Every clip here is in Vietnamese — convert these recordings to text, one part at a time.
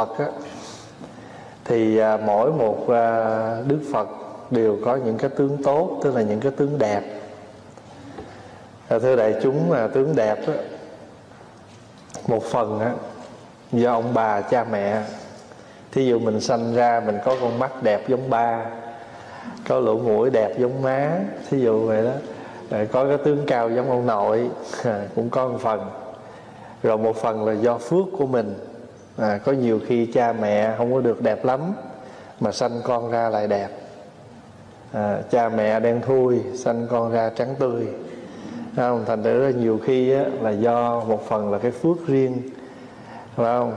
Phật á, thì à, mỗi một à, Đức Phật đều có những cái tướng tốt tức là những cái tướng đẹp. À, thưa đại chúng mà tướng đẹp á, một phần á, do ông bà cha mẹ. Thí dụ mình sanh ra mình có con mắt đẹp giống ba có lỗ mũi đẹp giống má thí dụ vậy đó rồi có cái tướng cao giống ông nội cũng có một phần. Rồi một phần là do phước của mình à, có nhiều khi cha mẹ không có được đẹp lắm mà sanh con ra lại đẹp. À, cha mẹ đen thui sanh con ra trắng tươi. Không? thành thử ra nhiều khi á, là do một phần là cái phước riêng. Phải không?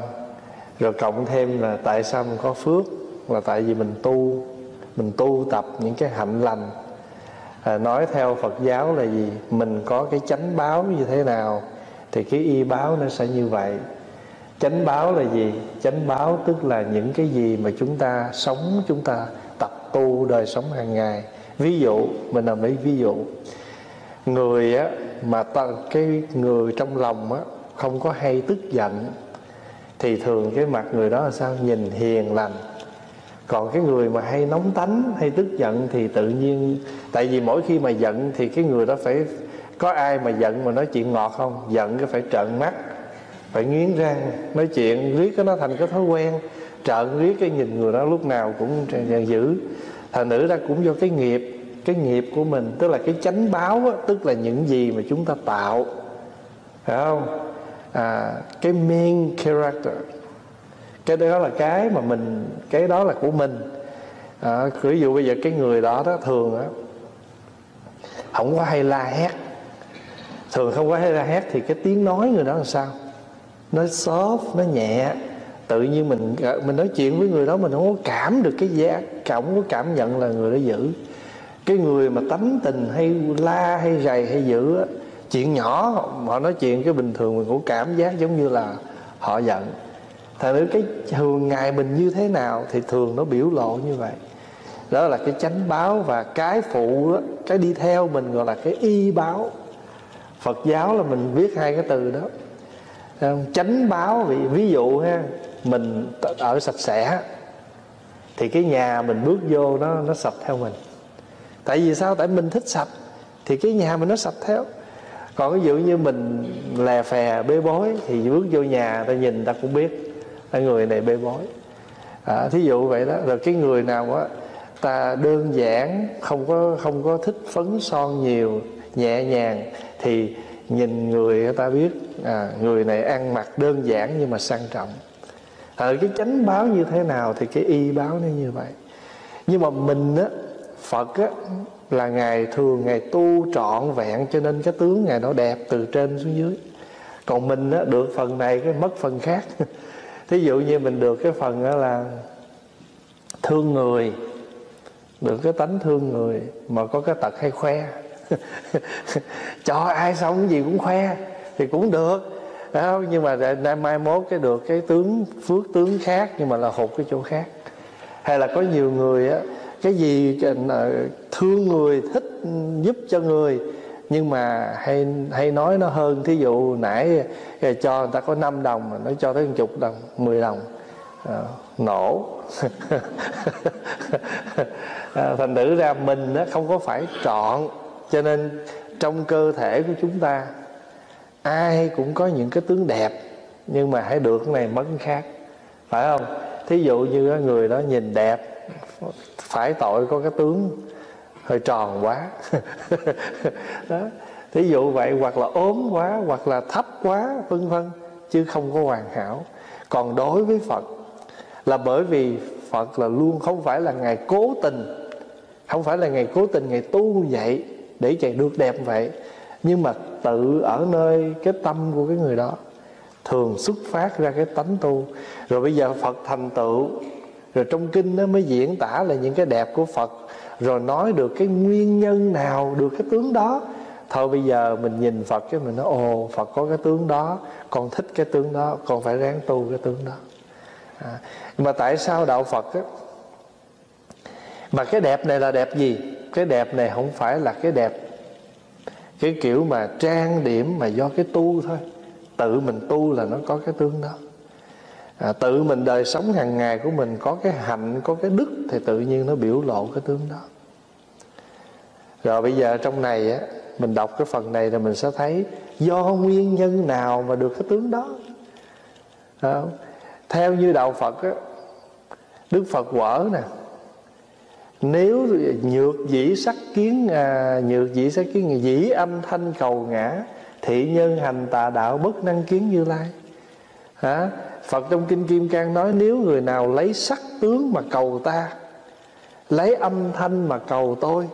Rồi cộng thêm là tại sao mình có phước? Là tại vì mình tu mình tu tập những cái hạnh lành. À, nói theo Phật giáo là gì? Mình có cái chánh báo như thế nào thì cái y báo nó sẽ như vậy chánh báo là gì? Chánh báo tức là những cái gì mà chúng ta sống chúng ta tập tu đời sống hàng ngày. Ví dụ mình làm lấy ví dụ. Người á mà ta, cái người trong lòng á không có hay tức giận thì thường cái mặt người đó là sao? Nhìn hiền lành. Còn cái người mà hay nóng tánh hay tức giận thì tự nhiên tại vì mỗi khi mà giận thì cái người đó phải có ai mà giận mà nói chuyện ngọt không? Giận cái phải trợn mắt phải nghiến răng nói chuyện riết cái nó thành cái thói quen. Trợn riết cái nhìn người đó lúc nào cũng dữ. Thành nữ ra cũng do cái nghiệp cái nghiệp của mình tức là cái chánh báo á, tức là những gì mà chúng ta tạo. Phải không? À, cái main character. Cái đó là cái mà mình cái đó là của mình. À, ví dụ bây giờ cái người đó đó thường á không có hay la hét. Thường không có hay la hét thì cái tiếng nói người đó là sao? Nó soft nó nhẹ. Tự nhiên mình ờ, mình nói chuyện với người đó mình không có cảm được cái giá không có cảm nhận là người đó giữ. Cái người mà tánh tình hay la hay rầy hay dữ á chuyện nhỏ họ nói chuyện cái bình thường mình cũng cảm giác giống như là họ giận. Thành nếu cái thường ngày mình như thế nào thì thường nó biểu lộ như vậy. Đó là cái chánh báo và cái phụ đó, cái đi theo mình gọi là cái y báo. Phật giáo là mình viết hai cái từ đó chánh báo ví, ví dụ ha mình ở sạch sẽ thì cái nhà mình bước vô nó nó sập theo mình. Tại vì sao? Tại mình thích sạch thì cái nhà mình nó sạch theo. Còn ví dụ như mình lè phè bê bối thì bước vô nhà ta nhìn ta cũng biết là người này bê bối. À, thí dụ vậy đó rồi cái người nào á ta đơn giản không có không có thích phấn son nhiều nhẹ nhàng thì nhìn người ta biết à, người này ăn mặc đơn giản nhưng mà sang trọng. Ở à, cái chánh báo như thế nào thì cái y báo nó như vậy. Nhưng mà mình á phật á là ngài thường ngài tu trọn vẹn cho nên cái tướng ngài nó đẹp từ trên xuống dưới. Còn mình á được phần này cái mất phần khác. Thí dụ như mình được cái phần á là thương người được cái tánh thương người mà có cái tật hay khoe. cho ai xong gì cũng khoe thì cũng được. Không? nhưng mà nay mai mốt cái được cái tướng phước tướng khác nhưng mà là hụt cái chỗ khác. Hay là có nhiều người á cái gì ờ, thương người thích giúp cho người nhưng mà hay hay nói nó hơn. Thí dụ nãy ờ, cho người ta có 5 đồng mà nó cho tới chục đồng 10 đồng à, nổ. À, thành thử ra mình nó không có phải trọn cho nên trong cơ thể của chúng ta, ai cũng có những cái tướng đẹp, nhưng mà hãy được cái này mất cái khác. Phải không? Thí dụ như người đó nhìn đẹp, phải tội có cái tướng hơi tròn quá. Đó. Thí dụ vậy, hoặc là ốm quá, hoặc là thấp quá, vân vân, chứ không có hoàn hảo. Còn đối với phật, là bởi vì phật là luôn không phải là ngày cố tình, không phải là ngày cố tình ngày tu vậy để chạy được đẹp vậy. Nhưng mà tự ở nơi cái tâm của cái người đó thường xuất phát ra cái tánh tu. Rồi bây giờ phật thành tựu rồi trong kinh nó mới diễn tả là những cái đẹp của phật. Rồi nói được cái nguyên nhân nào được cái tướng đó. Thôi bây giờ mình nhìn phật cái mình nói ồ phật có cái tướng đó con thích cái tướng đó con phải ráng tu cái tướng đó. À, mà tại sao đạo phật á mà cái đẹp này là đẹp gì? Cái đẹp này không phải là cái đẹp cái kiểu mà trang điểm mà do cái tu thôi. Tự mình tu là nó có cái tướng đó. À, tự mình đời sống hàng ngày của mình có cái hạnh có cái đức thì tự nhiên nó biểu lộ cái tướng đó. Rồi bây giờ trong này á mình đọc cái phần này là mình sẽ thấy do nguyên nhân nào mà được cái tướng đó. À, theo như đạo phật á đức phật quở nè nếu nhược dĩ sắc kiến à, nhược dĩ sắc kiến dĩ âm thanh cầu ngã thị nhân hành tà đạo bất năng kiến như lai. Hả? Phật trong kinh kim cang nói nếu người nào lấy sắc tướng mà cầu ta lấy âm thanh mà cầu tôi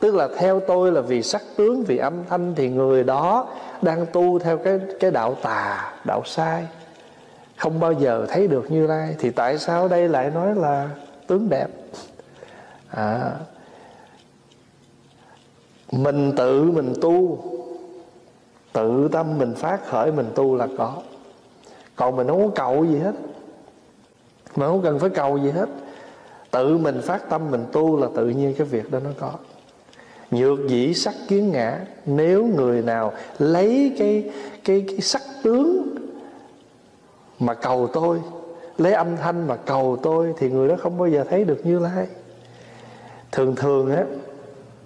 tức là theo tôi là vì sắc tướng vì âm thanh thì người đó đang tu theo cái cái đạo tà đạo sai. Không bao giờ thấy được như lai. Thì tại sao đây lại nói là tướng đẹp? À, mình tự mình tu tự tâm mình phát khởi mình tu là có. Còn mình không có cầu gì hết. Mà không cần phải cầu gì hết. Tự mình phát tâm mình tu là tự nhiên cái việc đó nó có. Nhược dĩ sắc kiến ngã nếu người nào lấy cái cái cái sắc tướng mà cầu tôi lấy âm thanh mà cầu tôi thì người đó không bao giờ thấy được như lai thường thường á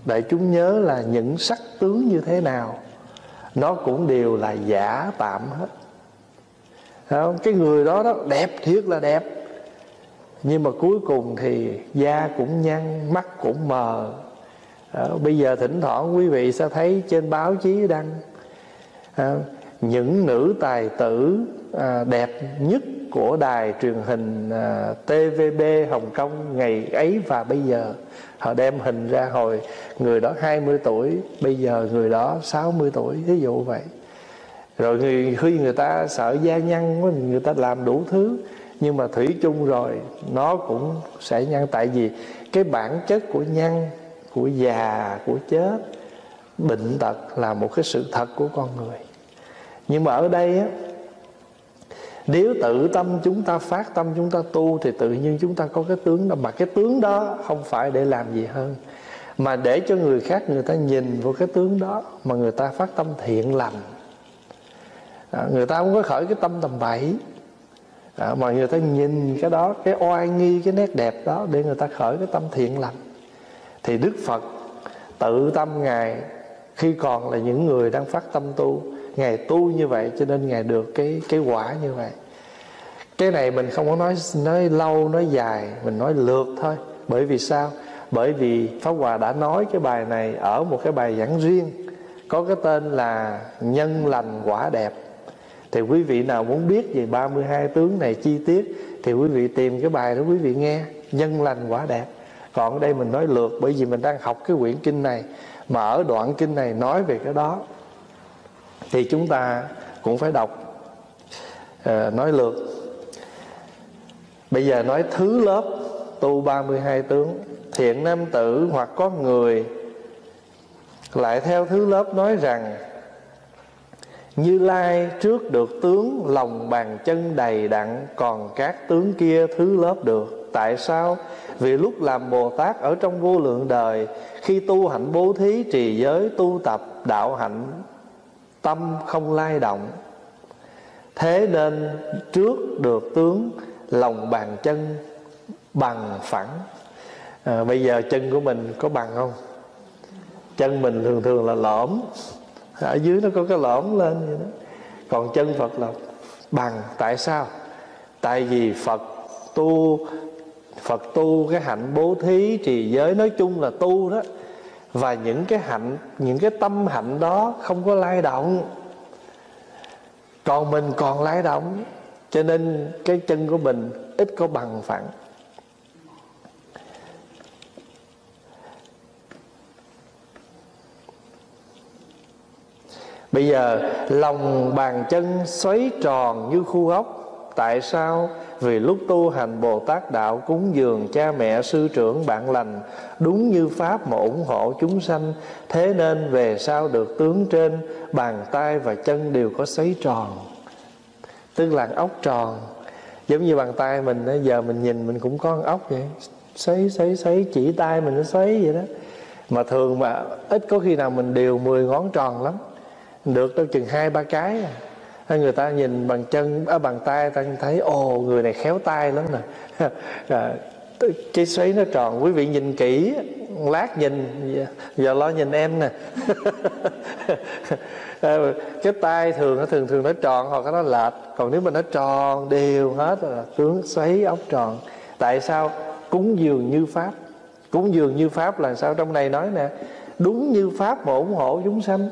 đại chúng nhớ là những sắc tướng như thế nào nó cũng đều là giả tạm hết. Không? cái người đó đó đẹp thiệt là đẹp. Nhưng mà cuối cùng thì da cũng nhăn mắt cũng mờ. Đó, bây giờ thỉnh thoảng quý vị sẽ thấy trên báo chí đăng à, những nữ tài tử à, đẹp nhất của đài truyền hình à, TVB Hồng Kông ngày ấy và bây giờ họ đem hình ra hồi người đó 20 tuổi bây giờ người đó 60 tuổi ví dụ vậy. Rồi người, khi người ta sợ gia nhân người ta làm đủ thứ nhưng mà thủy chung rồi nó cũng sẽ nhăn tại vì cái bản chất của nhăn của già của chết bệnh tật là một cái sự thật của con người. Nhưng mà ở đây á nếu tự tâm chúng ta phát tâm chúng ta tu thì tự nhiên chúng ta có cái tướng đó. Mà cái tướng đó không phải để làm gì hơn mà để cho người khác người ta nhìn vào cái tướng đó mà người ta phát tâm thiện lành. À, người ta không có khởi cái tâm tầm bậy. À, mà người ta nhìn cái đó cái oai nghi cái nét đẹp đó để người ta khởi cái tâm thiện lành. Thì đức phật tự tâm ngài khi còn là những người đang phát tâm tu ngài tu như vậy cho nên ngài được cái cái quả như vậy. Cái này mình không có nói nói lâu, nói dài, mình nói lượt thôi. Bởi vì sao? Bởi vì pháp hòa đã nói cái bài này ở một cái bài giảng riêng, có cái tên là nhân lành quả đẹp. Thì quý vị nào muốn biết về 32 tướng này chi tiết, thì quý vị tìm cái bài đó quý vị nghe, nhân lành quả đẹp. Còn ở đây mình nói lượt, bởi vì mình đang học cái quyển kinh này, mà ở đoạn kinh này nói về cái đó thì chúng ta cũng phải đọc ờ, nói lượt bây giờ nói thứ lớp tu 32 tướng. Thiện nam tử hoặc có người lại theo thứ lớp nói rằng, như Lai trước được tướng, lòng bàn chân đầy đặn, Còn các tướng kia thứ lớp được. Tại sao? Vì lúc làm Bồ Tát ở trong vô lượng đời, Khi tu hạnh bố thí trì giới tu tập đạo hạnh Tâm không lai động. Thế nên trước được tướng lòng bàn chân bằng phẳng. À, Bây giờ chân của mình có bằng không? Chân mình thường thường là lõm. Ở dưới nó có cái lõm lên vậy đó. Còn chân phật là bằng. Tại sao? Tại vì phật tu phật tu cái hạnh bố thí trì giới nói chung là tu đó và những cái hạnh, những cái tâm hạnh đó không có lay động còn mình còn lay động, cho nên cái chân của mình ít có bằng phẳng Bây giờ lòng bàn chân xoáy tròn như khu ốc Tại sao? Vì lúc tu hành Bồ Tát Đạo cúng dường cha mẹ sư trưởng bạn lành, Đúng như Pháp mà ủng hộ chúng sanh, Thế nên về sau được tướng trên, Bàn tay và chân đều có sấy tròn. Tức là ốc tròn. Giống như bàn tay mình Giờ mình nhìn mình cũng có ốc vậy. Sấy sấy sấy, chỉ tay mình nó sấy vậy đó. Mà thường mà ít có khi nào mình đều 10 ngón tròn lắm. Được đâu chừng hai, ba cái à người ta nhìn bằng chân ở bằng tay ta thấy ồ người này khéo tay lắm nè. À, cái xoáy nó tròn quý vị nhìn kỹ lát nhìn giờ lo nhìn em nè. Ờ, cái tay thường nó thường thường nó tròn hoặc nó lệch còn nếu mà nó tròn đều hết là tướng xoáy ốc tròn. Tại sao? Cúng dường như pháp. Cúng dường như pháp là sao? Trong này nói nè đúng như pháp mà ủng hộ chúng sanh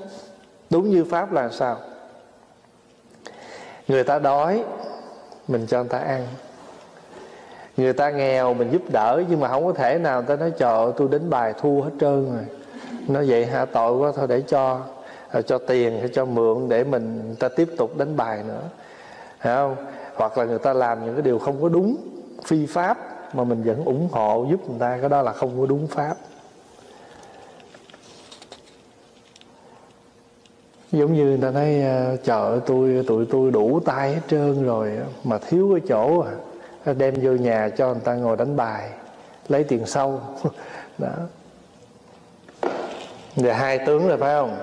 đúng như pháp là sao? Người ta đói, mình cho người ta ăn. Người ta nghèo, mình giúp đỡ, nhưng mà không có thể nào ta nói, trời tôi đến bài thu hết trơn rồi. Nó vậy hả? Tội quá, thôi để cho à, cho tiền hay cho mượn để mình ta tiếp tục đánh bài nữa. Hiểu không? Hoặc là người ta làm những cái điều không có đúng phi pháp mà mình vẫn ủng hộ giúp người ta, cái đó là không có đúng pháp. Giống như người ta nói à, chợ tôi, tụi tôi đủ tay hết trơn rồi, mà thiếu cái chỗ à đem vô nhà cho người ta ngồi đánh bài, lấy tiền sâu đó. Rồi hai tướng rồi phải không?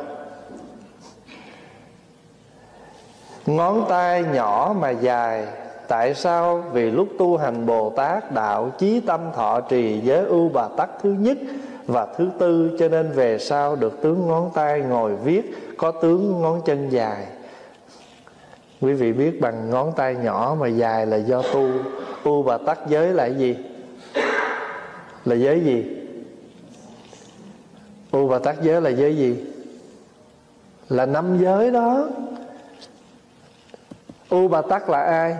Ngón tay nhỏ mà dài, tại sao vì lúc tu hành bồ tát đạo chí tâm thọ trì giới ưu bà tắc thứ nhất và thứ tư, cho nên về sau được tướng ngón tay ngồi viết, có tướng ngón chân dài. Quý vị biết bằng ngón tay nhỏ mà dài là do tu. Tu và tắc giới là cái gì? Là giới gì? Tu và tắc giới là giới gì? Là năm giới đó. U bà tắc là ai?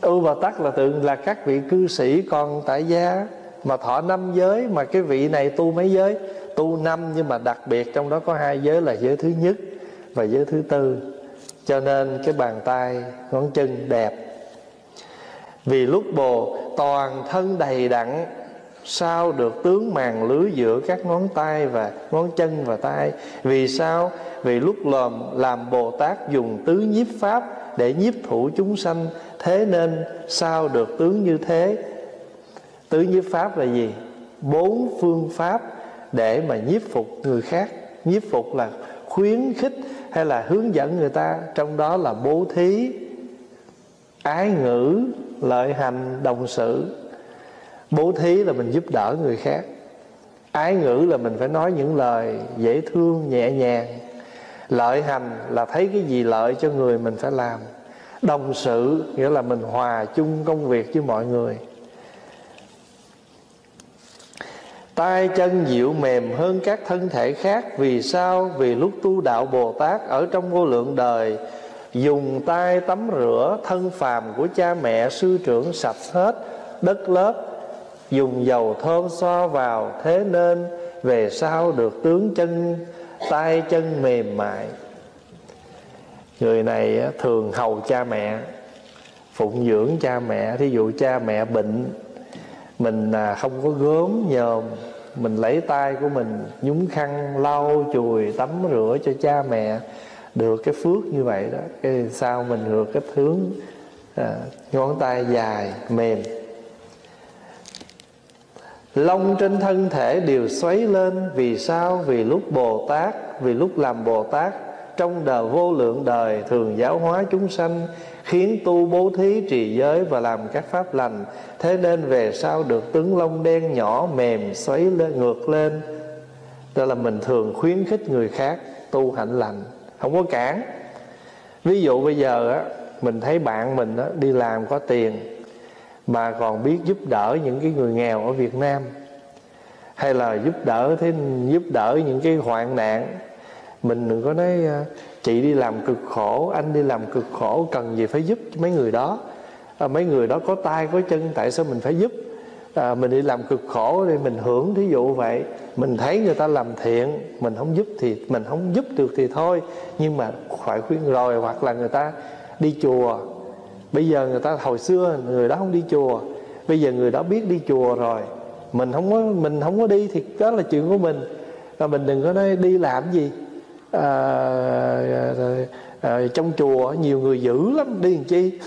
U bà tắc là tượng là các vị cư sĩ còn tại gia mà thọ năm giới, mà cái vị này tu mấy giới? Tu năm nhưng mà đặc biệt trong đó có hai giới là giới thứ nhất và giới thứ tư. Cho nên cái bàn tay, ngón chân đẹp. Vì lúc bồ, toàn thân đầy đặn, sao được tướng màn lưới giữa các ngón tay và ngón chân và tay? Vì sao? Vì lúc lòm, làm bồ tát dùng tứ nhiếp pháp để nhiếp thủ chúng sanh. Thế nên sao được tướng như thế? Tứ nhiếp pháp là gì? Bốn phương pháp để mà nhiếp phục người khác. Nhiếp phục là khuyến khích hay là hướng dẫn người ta. Trong đó là bố thí, ái ngữ, lợi hành, đồng sự. Bố thí là mình giúp đỡ người khác. Ái ngữ là mình phải nói những lời dễ thương, nhẹ nhàng. Lợi hành là thấy cái gì lợi cho người mình phải làm. Đồng sự nghĩa là mình hòa chung công việc với mọi người. Tay chân dịu mềm hơn các thân thể khác. Vì sao? Vì lúc tu đạo bồ tát ở trong vô lượng đời, dùng tay tắm rửa thân phàm của cha mẹ, sư trưởng sạch hết đất lớp, dùng dầu thơm xoa vào, thế nên về sau được tướng chân, tay chân mềm mại. Người này thường hầu cha mẹ, phụng dưỡng cha mẹ. Thí dụ cha mẹ bệnh, mình à, không có gớm nhờm mình lấy tay của mình nhúng khăn lau chùi tắm rửa cho cha mẹ được cái phước như vậy đó cái sao mình được cái hướng à, ngón tay dài mềm Lông trên thân thể đều xoáy lên Vì sao? Vì lúc Bồ Tát Vì lúc làm Bồ Tát trong đời vô lượng đời Thường giáo hóa chúng sanh Khiến tu bố thí trì giới Và làm các pháp lành. Thế nên về sau được tướng lông đen nhỏ Mềm xoáy lên ngược lên. Đó là mình thường khuyến khích người khác Tu hạnh lành. Không có cản. Ví dụ bây giờ á Mình thấy bạn mình á, đi làm có tiền mà còn biết giúp đỡ những cái người nghèo ở Việt Nam hay là giúp đỡ thế giúp đỡ những cái hoạn nạn mình đừng có nói à, chị đi làm cực khổ anh đi làm cực khổ cần gì phải giúp mấy người đó. À, mấy người đó có tay có chân tại sao mình phải giúp? À, mình đi làm cực khổ thì mình hưởng thí dụ vậy. Mình thấy người ta làm thiện mình không giúp thì mình không giúp được thì thôi. Nhưng mà phải khuyên rồi hoặc là người ta đi chùa. Bây giờ người ta hồi xưa người đó không đi chùa. Bây giờ người đó biết đi chùa rồi. Mình không có mình không có đi thì đó là chuyện của mình. Và mình đừng có nói đi làm gì à, à, à, trong chùa nhiều người giữ lắm đi làm chi?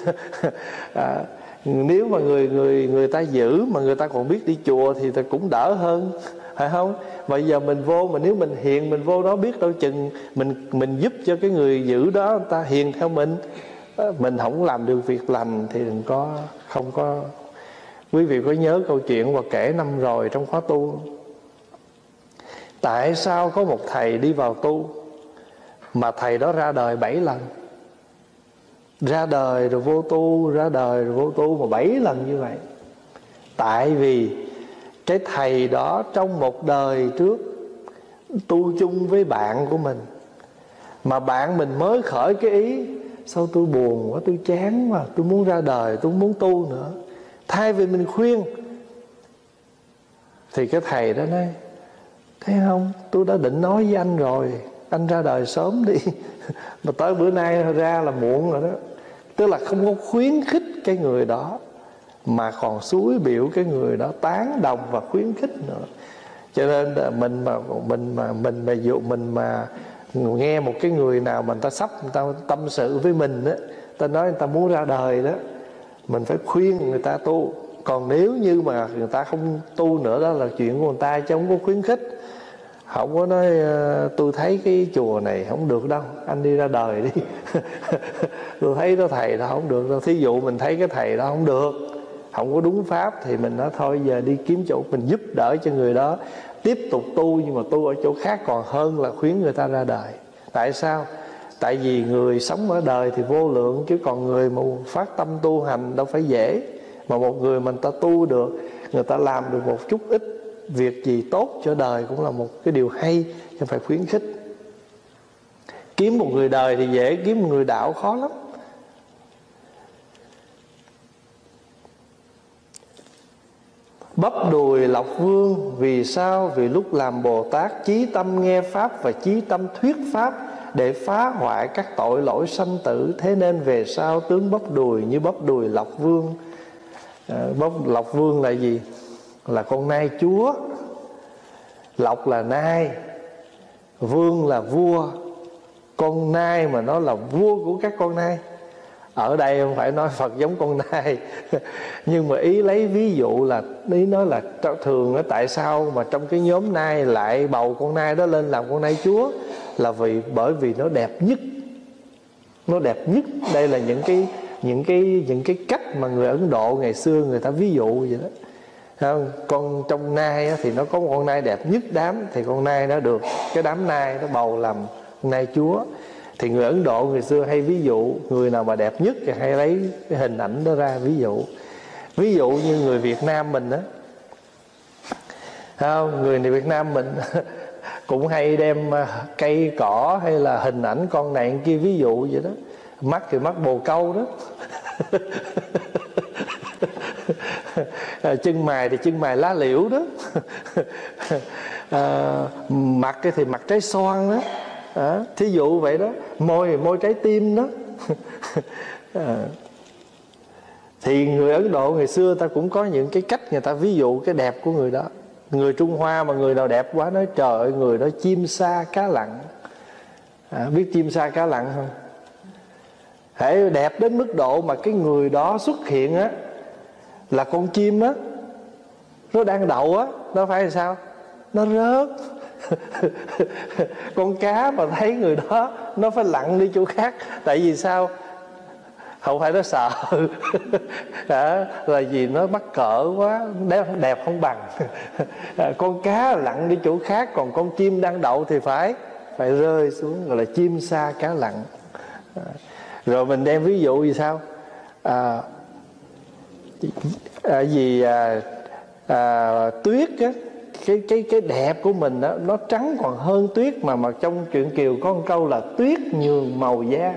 À, nếu mà người người người ta giữ mà người ta còn biết đi chùa thì cũng đỡ hơn phải không? Bây giờ mình vô mà nếu mình hiền mình vô đó biết đâu chừng mình mình giúp cho cái người giữ đó người ta hiền theo mình. Ờ, mình không làm được việc lành thì đừng có không có. Quý vị có nhớ câu chuyện và kể năm rồi trong khóa tu? Tại sao có một thầy đi vào tu? Mà thầy đó ra đời bảy lần. Ra đời rồi vô tu, ra đời rồi vô tu mà bảy lần như vậy. Tại vì cái thầy đó trong một đời trước tu chung với bạn của mình. Mà bạn mình mới khởi cái ý, sao tôi buồn quá, tôi chán quá, tôi muốn ra đời, tôi muốn tu nữa. Thay vì mình khuyên, thì cái thầy đó nói, thấy không? Tôi đã định nói với anh rồi anh ra đời sớm đi. Mà tới bữa nay ra là muộn rồi đó. Tức là không có khuyến khích cái người đó, mà còn suối biểu cái người đó tán đồng và khuyến khích nữa. Cho nên là mình mà mình mà mình mà dụ, mình mà nghe một cái người nào mà người ta sắp, người ta tâm sự với mình á ta nói người ta muốn ra đời đó, mình phải khuyên người ta tu. Còn nếu như mà người ta không tu nữa, đó là chuyện của người ta chứ không có khuyến khích không có nói ờ, tôi thấy cái chùa này không được đâu, anh đi ra đời đi. Tôi thấy đó thầy đó không được đâu. Thí dụ mình thấy cái thầy đó không được, không có đúng pháp thì mình nói thôi, giờ đi kiếm chỗ mình giúp đỡ cho người đó, tiếp tục tu nhưng mà tu ở chỗ khác còn hơn là khuyến người ta ra đời. Tại sao? Tại vì người sống ở đời thì vô lượng, chứ còn người mà phát tâm tu hành đâu phải dễ. Mà một người mình ta tu được, người ta làm được một chút ít việc gì tốt cho đời cũng là một cái điều hay nhưng phải khuyến khích kiếm một người đời thì dễ kiếm một người đạo khó lắm Bắp đùi Lộc Vương Vì sao? Vì lúc làm Bồ Tát Chí tâm nghe Pháp và chí tâm thuyết Pháp Để phá hoại các tội lỗi sanh tử Thế nên về sau tướng bắp đùi như bắp đùi Lộc Vương à, Bắp Lộc Vương là gì? Là con nai chúa, Lộc là nai, Vương là vua. Con nai mà nó là vua của các con nai. Ở đây không phải nói phật giống con nai, nhưng mà ý lấy ví dụ là, ý nói là thường nó tại sao mà trong cái nhóm nai lại bầu con nai đó lên làm con nai chúa? Là vì, bởi vì nó đẹp nhất. Nó đẹp nhất. Đây là những cái những cái những cái cách mà người ấn độ ngày xưa người ta ví dụ vậy đó? Con trong nai thì nó có một con nai đẹp nhất đám, thì con nai nó được cái đám nai nó bầu làm nai chúa. Thì người ấn độ người xưa hay ví dụ, người nào mà đẹp nhất thì hay lấy cái hình ảnh đó ra ví dụ. Ví dụ như người việt nam mình đó không người này việt nam mình cũng hay đem à, cây cỏ hay là hình ảnh con này kia ví dụ vậy đó. Mắt thì mắt bồ câu đó. À, chân mày thì chân mày lá liễu đó. À, mặt thì mặt trái xoan đó. À, thí dụ vậy đó môi thì môi trái tim đó. À, thì người ấn độ ngày xưa ta cũng có những cái cách người ta ví dụ cái đẹp của người đó. Người trung hoa mà người nào đẹp quá nói trời ơi người đó chim sa cá lặn. À, biết chim sa cá lặn không? Hãy đẹp đến mức độ mà cái người đó xuất hiện á là con chim á. Nó đang đậu á nó phải làm sao? Nó rớt. Con cá mà thấy người đó nó phải lặn đi chỗ khác. Tại vì sao? Không phải nó sợ. À, là vì nó mắc cỡ quá đẹp, đẹp không bằng. À, con cá lặn đi chỗ khác còn con chim đang đậu thì phải phải rơi xuống gọi là chim xa cá lặn. À, rồi mình đem ví dụ gì sao? À, à, vì à, à, tuyết á cái cái cái đẹp của mình đó, nó trắng còn hơn tuyết mà mà trong chuyện kiều có một câu là tuyết nhường màu da.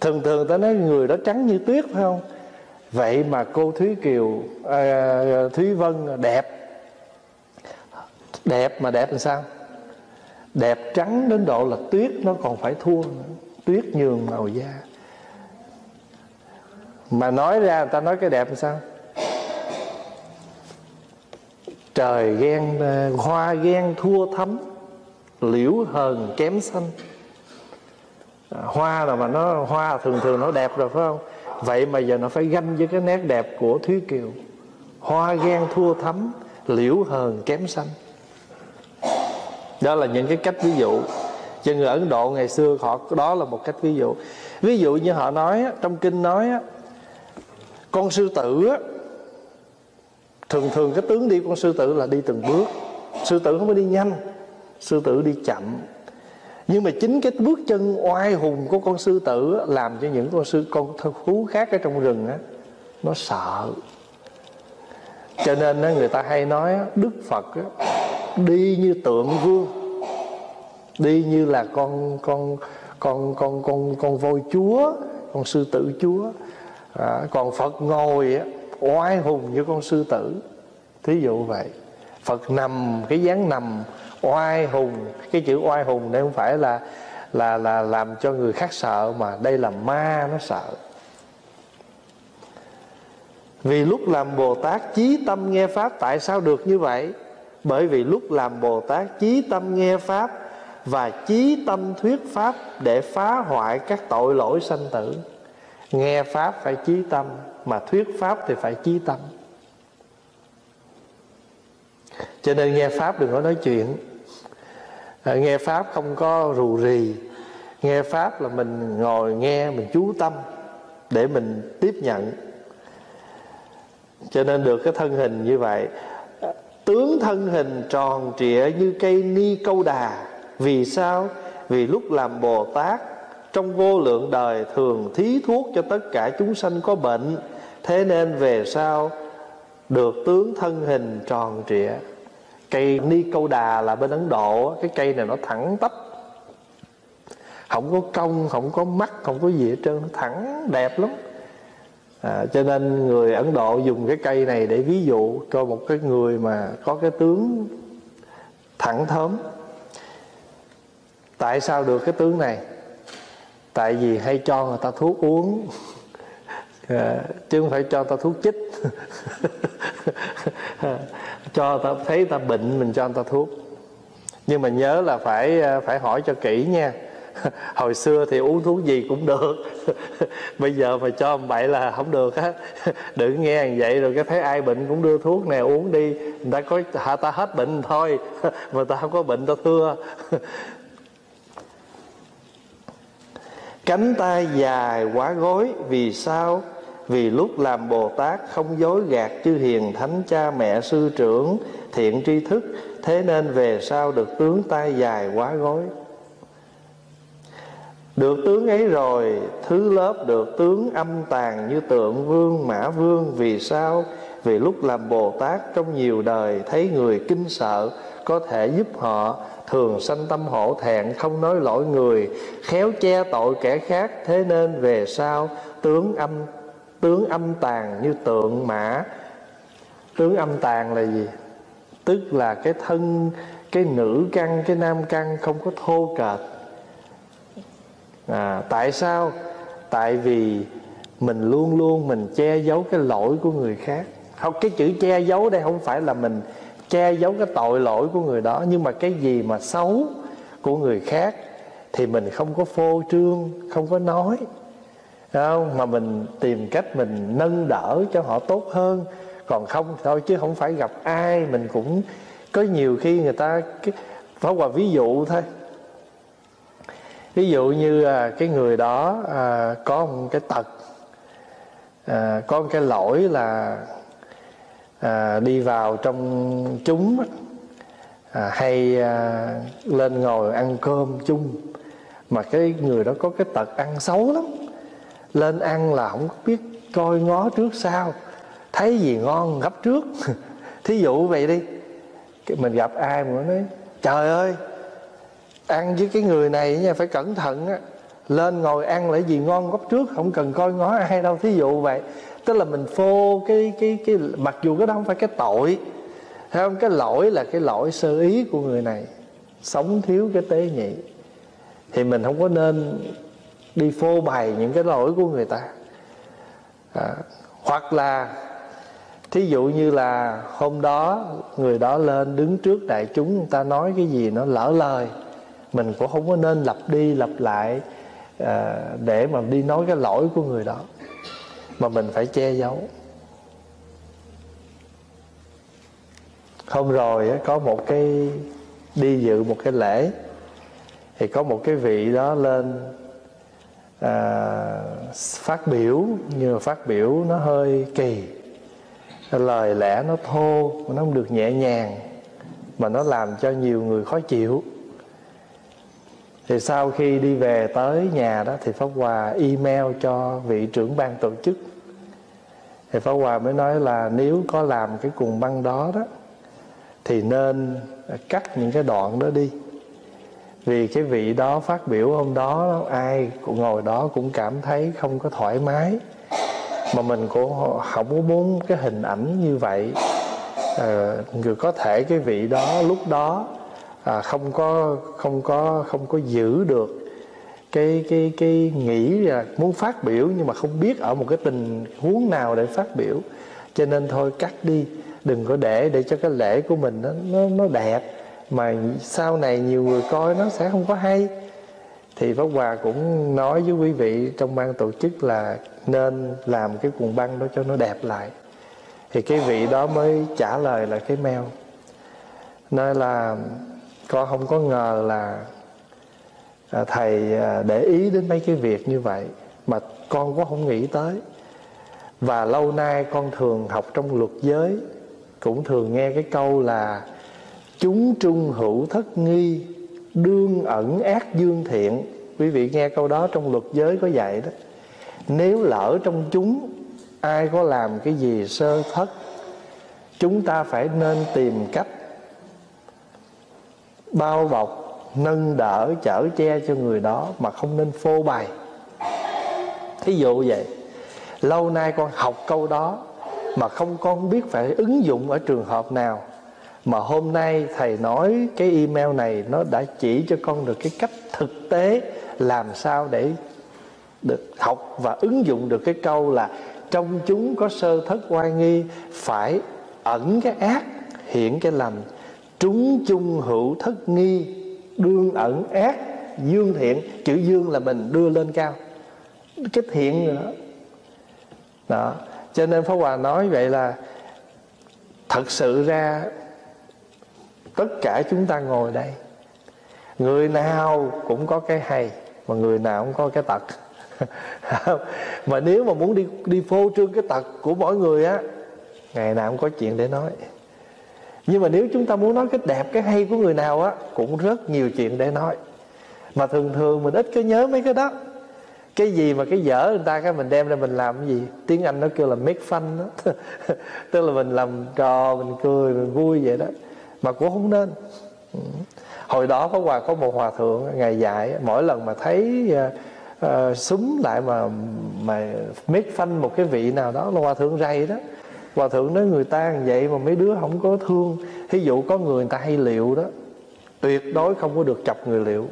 Thường thường ta nói người đó trắng như tuyết phải không? Vậy mà cô thúy kiều à, thúy vân đẹp. Đẹp mà đẹp làm sao? Đẹp trắng đến độ là tuyết nó còn phải thua nữa. tuyết nhường màu da mà nói ra, người ta nói cái đẹp làm sao? Trời ghen ờ, hoa ghen, thua thấm liễu hờn, kém xanh. À, hoa là mà nó, hoa thường thường nó đẹp rồi, phải không? Vậy mà giờ nó phải ganh với cái nét đẹp của thúy kiều. Hoa ghen, thua thấm liễu hờn, kém xanh. Đó là những cái cách ví dụ. Cho người ấn độ ngày xưa họ, đó là một cách ví dụ. Ví dụ như họ nói trong kinh nói con sư tử thường thường cái tướng đi con sư tử là đi từng bước. Sư tử không có đi nhanh, sư tử đi chậm. Nhưng mà chính cái bước chân oai hùng của con sư tử làm cho những con sư, con thú khác ở trong rừng á, nó sợ. Cho nên người ta hay nói đức phật đi như tượng vương đi như là con con con con con con voi chúa, con sư tử chúa à, còn phật ngồi oai hùng như con sư tử. Thí dụ vậy. Phật nằm cái dáng nằm oai hùng. Cái chữ oai hùng đây không phải là là là làm cho người khác sợ mà đây là ma nó sợ. Vì lúc làm bồ tát chí tâm nghe pháp tại sao được như vậy? Bởi vì lúc làm bồ tát chí tâm nghe pháp và chí tâm thuyết pháp để phá hoại các tội lỗi sanh tử nghe pháp phải chí tâm mà thuyết pháp thì phải chí tâm. Cho nên nghe pháp đừng có nói chuyện. À, nghe pháp không có rù rì. Nghe pháp là mình ngồi nghe mình chú tâm để mình tiếp nhận. Cho nên được cái thân hình như vậy. À, tướng thân hình tròn trịa như cây ni câu đà. Vì sao? Vì lúc làm bồ tát trong vô lượng đời thường thí thuốc cho tất cả chúng sanh có bệnh thế nên về sau được tướng thân hình tròn trịa. Cây ni câu đà là bên ấn độ cái cây này nó thẳng tắp. Không có cong không có mắt không có gì hết trơn nó thẳng đẹp lắm. À, cho nên người ấn độ dùng cái cây này để ví dụ cho một cái người mà có cái tướng thẳng thớm. Tại sao được cái tướng này? Tại vì hay cho người ta thuốc uống. Chứ không phải cho ta thuốc chích. Cho ta thấy ta bệnh mình cho người ta thuốc. Nhưng mà nhớ là phải phải hỏi cho kỹ nha. Hồi xưa thì uống thuốc gì cũng được. Bây giờ mà cho bậy là không được á. Đừng nghe vậy rồi cái thấy ai bệnh cũng đưa thuốc này uống đi. Người ta có hạ ta hết bệnh thôi. Mà ta không có bệnh ta thưa cánh tay dài quá gối, vì sao? Vì lúc làm bồ tát không dối gạt chư hiền thánh cha mẹ sư trưởng thiện tri thức, thế nên về sau được tướng tay dài quá gối. Được tướng ấy rồi, Thứ lớp được tướng âm tàn Như tượng vương, mã vương. Vì sao? Vì lúc làm Bồ Tát Trong nhiều đời thấy người kinh sợ, Có thể giúp họ Thường sanh tâm hổ thẹn Không nói lỗi người Khéo che tội kẻ khác Thế nên về sau Tướng âm tướng âm tàn như tượng mã. Tướng âm tàn là gì? Tức là cái thân Cái nữ căn, cái nam căn Không có thô kệch. À, tại sao? Tại vì mình luôn luôn mình che giấu cái lỗi của người khác. Không cái chữ che giấu đây không phải là mình che giấu cái tội lỗi của người đó nhưng mà cái gì mà xấu của người khác thì mình không có phô trương không có nói. Không? Mà mình tìm cách mình nâng đỡ cho họ tốt hơn. Còn không thôi chứ không phải gặp ai mình cũng có nhiều khi người ta cái phá quà ví dụ thôi. Ví dụ như à, cái người đó à, có một cái tật à, có một cái lỗi là à, đi vào trong chúng à, hay à, lên ngồi ăn cơm chung. Mà cái người đó có cái tật ăn xấu lắm. Lên ăn là không biết coi ngó trước sau thấy gì ngon gấp trước. Thí dụ vậy đi. Mình gặp ai mà nói trời ơi ăn với cái người này nha phải cẩn thận á. Lên ngồi ăn lại gì ngon gấp trước không cần coi ngó ai đâu. Thí dụ vậy tức là mình phô cái cái cái mặc dù cái đó không phải cái tội thấy không cái lỗi là cái lỗi sơ ý của người này. Sống thiếu cái tế nhị. Thì mình không có nên đi phô bày những cái lỗi của người ta. À, hoặc là thí dụ như là hôm đó người đó lên đứng trước đại chúng người ta nói cái gì nó lỡ lời mình cũng không có nên lặp đi lặp lại à, để mà đi nói cái lỗi của người đó mà mình phải che giấu. Hôm rồi có một cái đi dự một cái lễ thì có một cái vị đó lên à, phát biểu nhưng mà phát biểu nó hơi kỳ. Lời lẽ nó thô nó không được nhẹ nhàng mà nó làm cho nhiều người khó chịu thì sau khi đi về tới nhà đó thì pháp hòa email cho vị trưởng ban tổ chức. Thì pháp hòa mới nói là nếu có làm cái cuồng băng đó đó thì nên cắt những cái đoạn đó đi. Vì cái vị đó phát biểu hôm đó ai cũng ngồi đó cũng cảm thấy không có thoải mái. Mà mình cũng không có muốn cái hình ảnh như vậy. À, có thể cái vị đó lúc đó à, không có không có không có giữ được cái cái cái nghĩ là muốn phát biểu nhưng mà không biết ở một cái tình huống nào để phát biểu. Cho nên thôi cắt đi đừng có để để cho cái lễ của mình nó nó, nó đẹp. Mà sau này nhiều người coi nó sẽ không có hay. Thì Pháp Hòa cũng nói với quý vị trong ban tổ chức là nên làm cái cuộn băng đó cho nó đẹp lại. Thì cái vị đó mới trả lời là cái mail. Nói là con không có ngờ là à, thầy à, để ý đến mấy cái việc như vậy mà con cũng không nghĩ tới. Và lâu nay con thường học trong luật giới cũng thường nghe cái câu là chúng trung hữu thất nghi đương ẩn ác dương thiện. Quý vị nghe câu đó trong luật giới có dạy đó. Nếu lỡ trong chúng ai có làm cái gì sơ thất chúng ta phải nên tìm cách bao bọc, nâng đỡ, chở che cho người đó mà không nên phô bày. Thí dụ vậy, lâu nay con học câu đó mà không con biết phải ứng dụng ở trường hợp nào, mà hôm nay thầy nói cái email này nó đã chỉ cho con được cái cách thực tế làm sao để được học và ứng dụng được cái câu là trong chúng có sơ thất oai nghi, phải ẩn cái ác, hiện cái lành trúng chung hữu thất nghi, đương ẩn ác, dương thiện. Chữ dương là mình đưa lên cao. Cái thiện nữa. Đó. Cho nên pháp hòa nói vậy là thật sự ra tất cả chúng ta ngồi đây. Người nào cũng có cái hay, mà người nào cũng có cái tật. Mà nếu mà muốn đi đi phô trương cái tật của mỗi người á, ngày nào cũng có chuyện để nói nhưng mà nếu chúng ta muốn nói cái đẹp cái hay của người nào á cũng rất nhiều chuyện để nói. Mà thường thường mình ít có nhớ mấy cái đó. Cái gì mà cái dở người ta cái mình đem ra mình làm cái gì? Tiếng anh nó kêu là make fun đó. Tức là mình làm trò mình cười mình vui vậy đó. Mà cũng không nên. Ừ. Hồi đó có hòa có một hòa thượng ngày dạy mỗi lần mà thấy uh, uh, súng lại mà mà make fun một cái vị nào đó là hòa thượng rầy đó hòa thượng nói người ta vậy mà mấy đứa không có thương. Thí dụ có người người ta hay liệu đó tuyệt đối không có được chọc người liệu.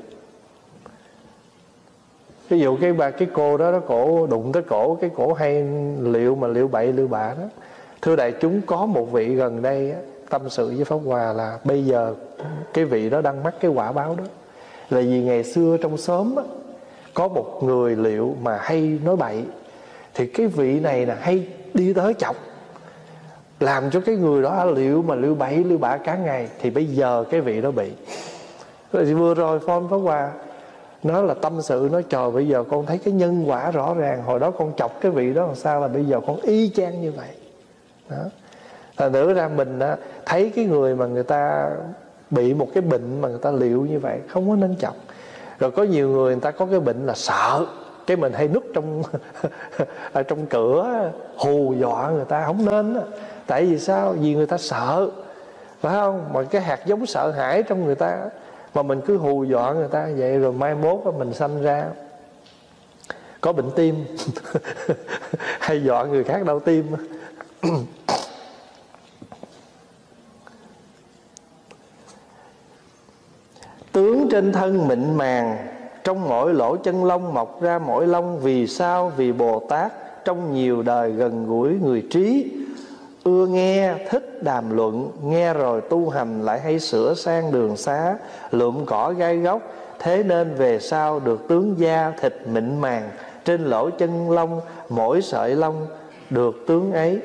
Ví dụ cái bà cái cô đó nó cổ đụng tới cổ cái cổ hay liệu mà liệu bậy liệu bạ đó. Thưa đại chúng có một vị gần đây á, tâm sự với pháp hòa là bây giờ cái vị đó đang mắc cái quả báo đó. Là vì ngày xưa trong xóm á, có một người liệu mà hay nói bậy. Thì cái vị này là hay đi tới chọc làm cho cái người đó liệu mà lưu bảy lưu bả cả ngày thì bây giờ cái vị đó bị. Vừa rồi phone pháp hòa nó là tâm sự nó trời bây giờ con thấy cái nhân quả rõ ràng hồi đó con chọc cái vị đó làm sao là bây giờ con y chang như vậy. Đó. Thành thử ra mình á, thấy cái người mà người ta bị một cái bệnh mà người ta liệu như vậy không có nên chọc. Rồi có nhiều người người ta có cái bệnh là sợ. Cái mình hay núp trong ở trong cửa hù dọa người ta không nên tại vì sao? Vì người ta sợ. Phải không? Mà cái hạt giống sợ hãi trong người ta, mà mình cứ hù dọa người ta vậy rồi mai mốt mình sanh ra. Có bệnh tim. Hay dọa người khác đau tim. Tướng trên thân mịn màng, trong mỗi lỗ chân lông mọc ra mỗi lông vì sao, vì bồ tát, trong nhiều đời gần gũi người trí ưa nghe thích đàm luận nghe rồi tu hành lại hay sửa sang đường xá lượm cỏ gai gốc thế nên về sau được tướng da thịt mịn màng trên lỗ chân lông mỗi sợi lông được tướng ấy.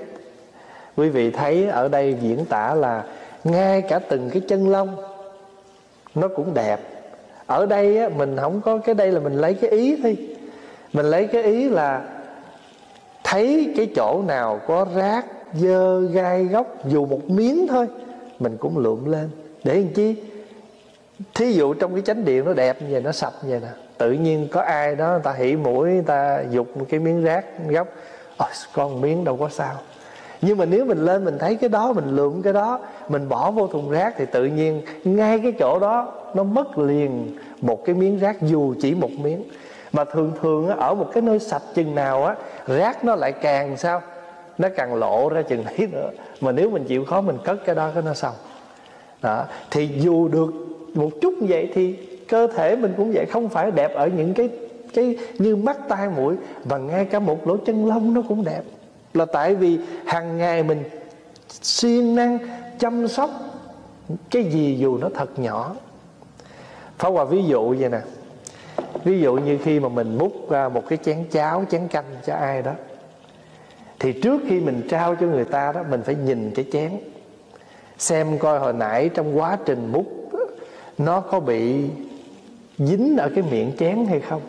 Quý vị thấy ở đây diễn tả là ngay cả từng cái chân lông nó cũng đẹp. Ở đây á, mình không có cái đây là mình lấy cái ý thôi. Mình lấy cái ý là thấy cái chỗ nào có rác dơ gai góc dù một miếng thôi mình cũng lượm lên. Để làm chi? Thí dụ trong cái chánh điện nó đẹp như vậy nó sạch như vậy nè tự nhiên có ai đó người ta hỉ mũi người ta dục một cái miếng rác góc Ôi, con miếng đâu có sao. Nhưng mà nếu mình lên mình thấy cái đó mình lượm cái đó mình bỏ vô thùng rác thì tự nhiên ngay cái chỗ đó nó mất liền một cái miếng rác dù chỉ một miếng. Mà thường thường ở một cái nơi sạch chừng nào á rác nó lại càng sao? Nó càng lộ ra chừng ấy nữa. Mà nếu mình chịu khó mình cất cái đó cái nó xong. Đó. Thì dù được một chút vậy thì cơ thể mình cũng vậy. Không phải đẹp ở những cái cái như mắt tai mũi. Và ngay cả một lỗ chân lông nó cũng đẹp. Là tại vì hàng ngày mình siêng năng chăm sóc cái gì dù nó thật nhỏ. Phá Hòa ví dụ vậy nè. Ví dụ như khi mà mình múc ra một cái chén cháo, chén canh cho ai đó. Thì trước khi mình trao cho người ta đó, Mình phải nhìn cái chén. Xem coi hồi nãy trong quá trình múc, Nó có bị dính ở cái miệng chén hay không.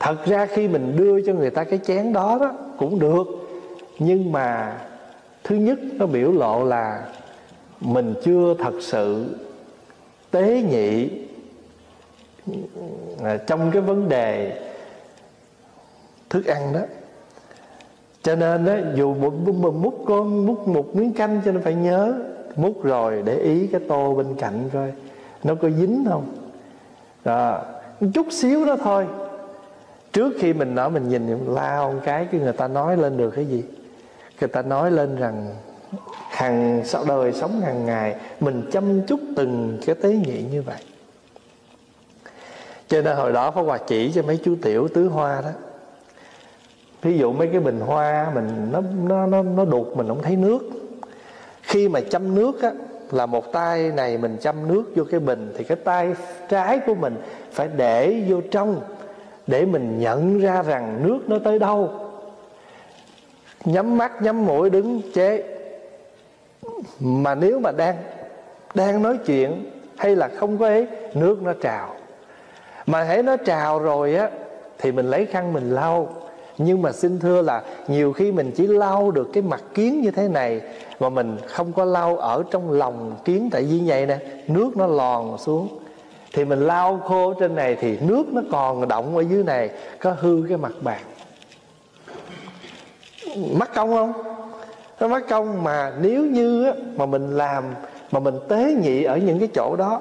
Thật ra khi mình đưa cho người ta cái chén đó đó, Cũng được. Nhưng mà Thứ nhất, nó biểu lộ là Mình chưa thật sự tế nhị à, trong cái vấn đề thức ăn đó cho nên đó dù một mình múc con múc một miếng canh cho nên phải nhớ, múc rồi để ý cái tô bên cạnh coi, nó có dính không? Đó chút xíu đó thôi. Trước khi mình nói, mình nhìn lao một cái cái người ta nói lên được cái gì? Người ta nói lên rằng hàng sau đời sống hàng ngày, mình chăm chút từng cái tế nhị như vậy. Cho nên hồi đó Pháp Hòa chỉ cho mấy chú tiểu tứ hoa đó thí dụ mấy cái bình hoa mình, nó nó nó nó đục, mình không thấy nước. Khi mà chăm nước á, là một tay này mình chăm nước vô cái bình, thì cái tay trái của mình phải để vô trong, để mình nhận ra rằng nước nó tới đâu. Nhắm mắt, nhắm mũi, đứng chế. Mà nếu mà đang đang nói chuyện, hay là không có ấy, nước nó trào. Mà hãy nó trào rồi á, thì mình lấy khăn mình lau nhưng mà xin thưa là nhiều khi mình chỉ lau được cái mặt kiến như thế này mà mình không có lau ở trong lòng kiến tại vì vậy nè nước nó lòn xuống. Thì mình lau khô trên này thì nước nó còn động ở dưới này có hư cái mặt bàn mất công không? Nó mất công mà nếu như á, mà mình làm mà mình tế nhị ở những cái chỗ đó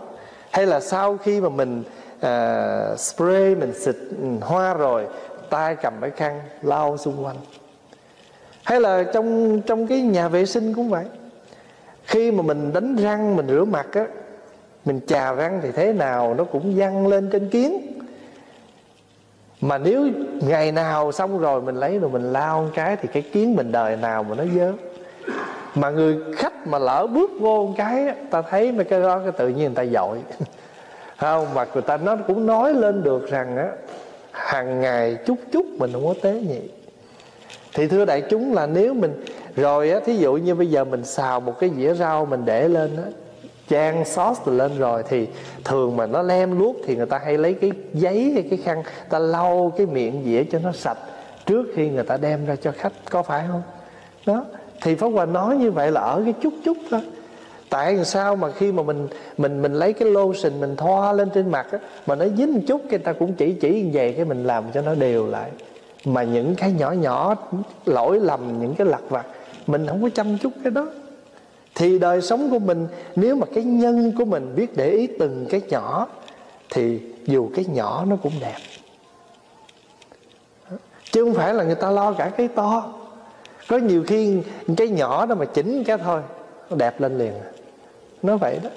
hay là sau khi mà mình uh, spray mình xịt ừ, hoa rồi tay cầm cái khăn lau xung quanh. Hay là trong trong cái nhà vệ sinh cũng vậy. Khi mà mình đánh răng, mình rửa mặt á, mình chà răng thì thế nào nó cũng văng lên trên kiến. Mà nếu ngày nào xong rồi mình lấy rồi mình lao cái thì cái kiến mình đời nào mà nó dơ. Mà người khách mà lỡ bước vô một cái ta thấy mấy cái đó cái tự nhiên người ta dội. Không, mà người ta nó cũng nói lên được rằng á hàng ngày chút chút mình không có tế nhị. Thì thưa đại chúng là nếu mình, rồi á, thí dụ như bây giờ mình xào một cái dĩa rau mình để lên á, chan sauce lên rồi thì thường mà nó lem luốc thì người ta hay lấy cái giấy hay cái khăn ta lau cái miệng dĩa cho nó sạch trước khi người ta đem ra cho khách, có phải không? Đó, thì pháp hòa nói như vậy là ở cái chút chút thôi tại sao mà khi mà mình mình mình lấy cái lotion mình thoa lên trên mặt á, mà nó dính một chút cái ta cũng chỉ chỉ như vậy cái mình làm cho nó đều lại. Mà những cái nhỏ nhỏ lỗi lầm những cái lặt vặt mình không có chăm chút cái đó. Thì đời sống của mình nếu mà cái nhân của mình biết để ý từng cái nhỏ thì dù cái nhỏ nó cũng đẹp. Chứ không phải là người ta lo cả cái to. Có nhiều khi cái nhỏ đó mà chỉnh cái thôi nó đẹp lên liền nó vậy đó.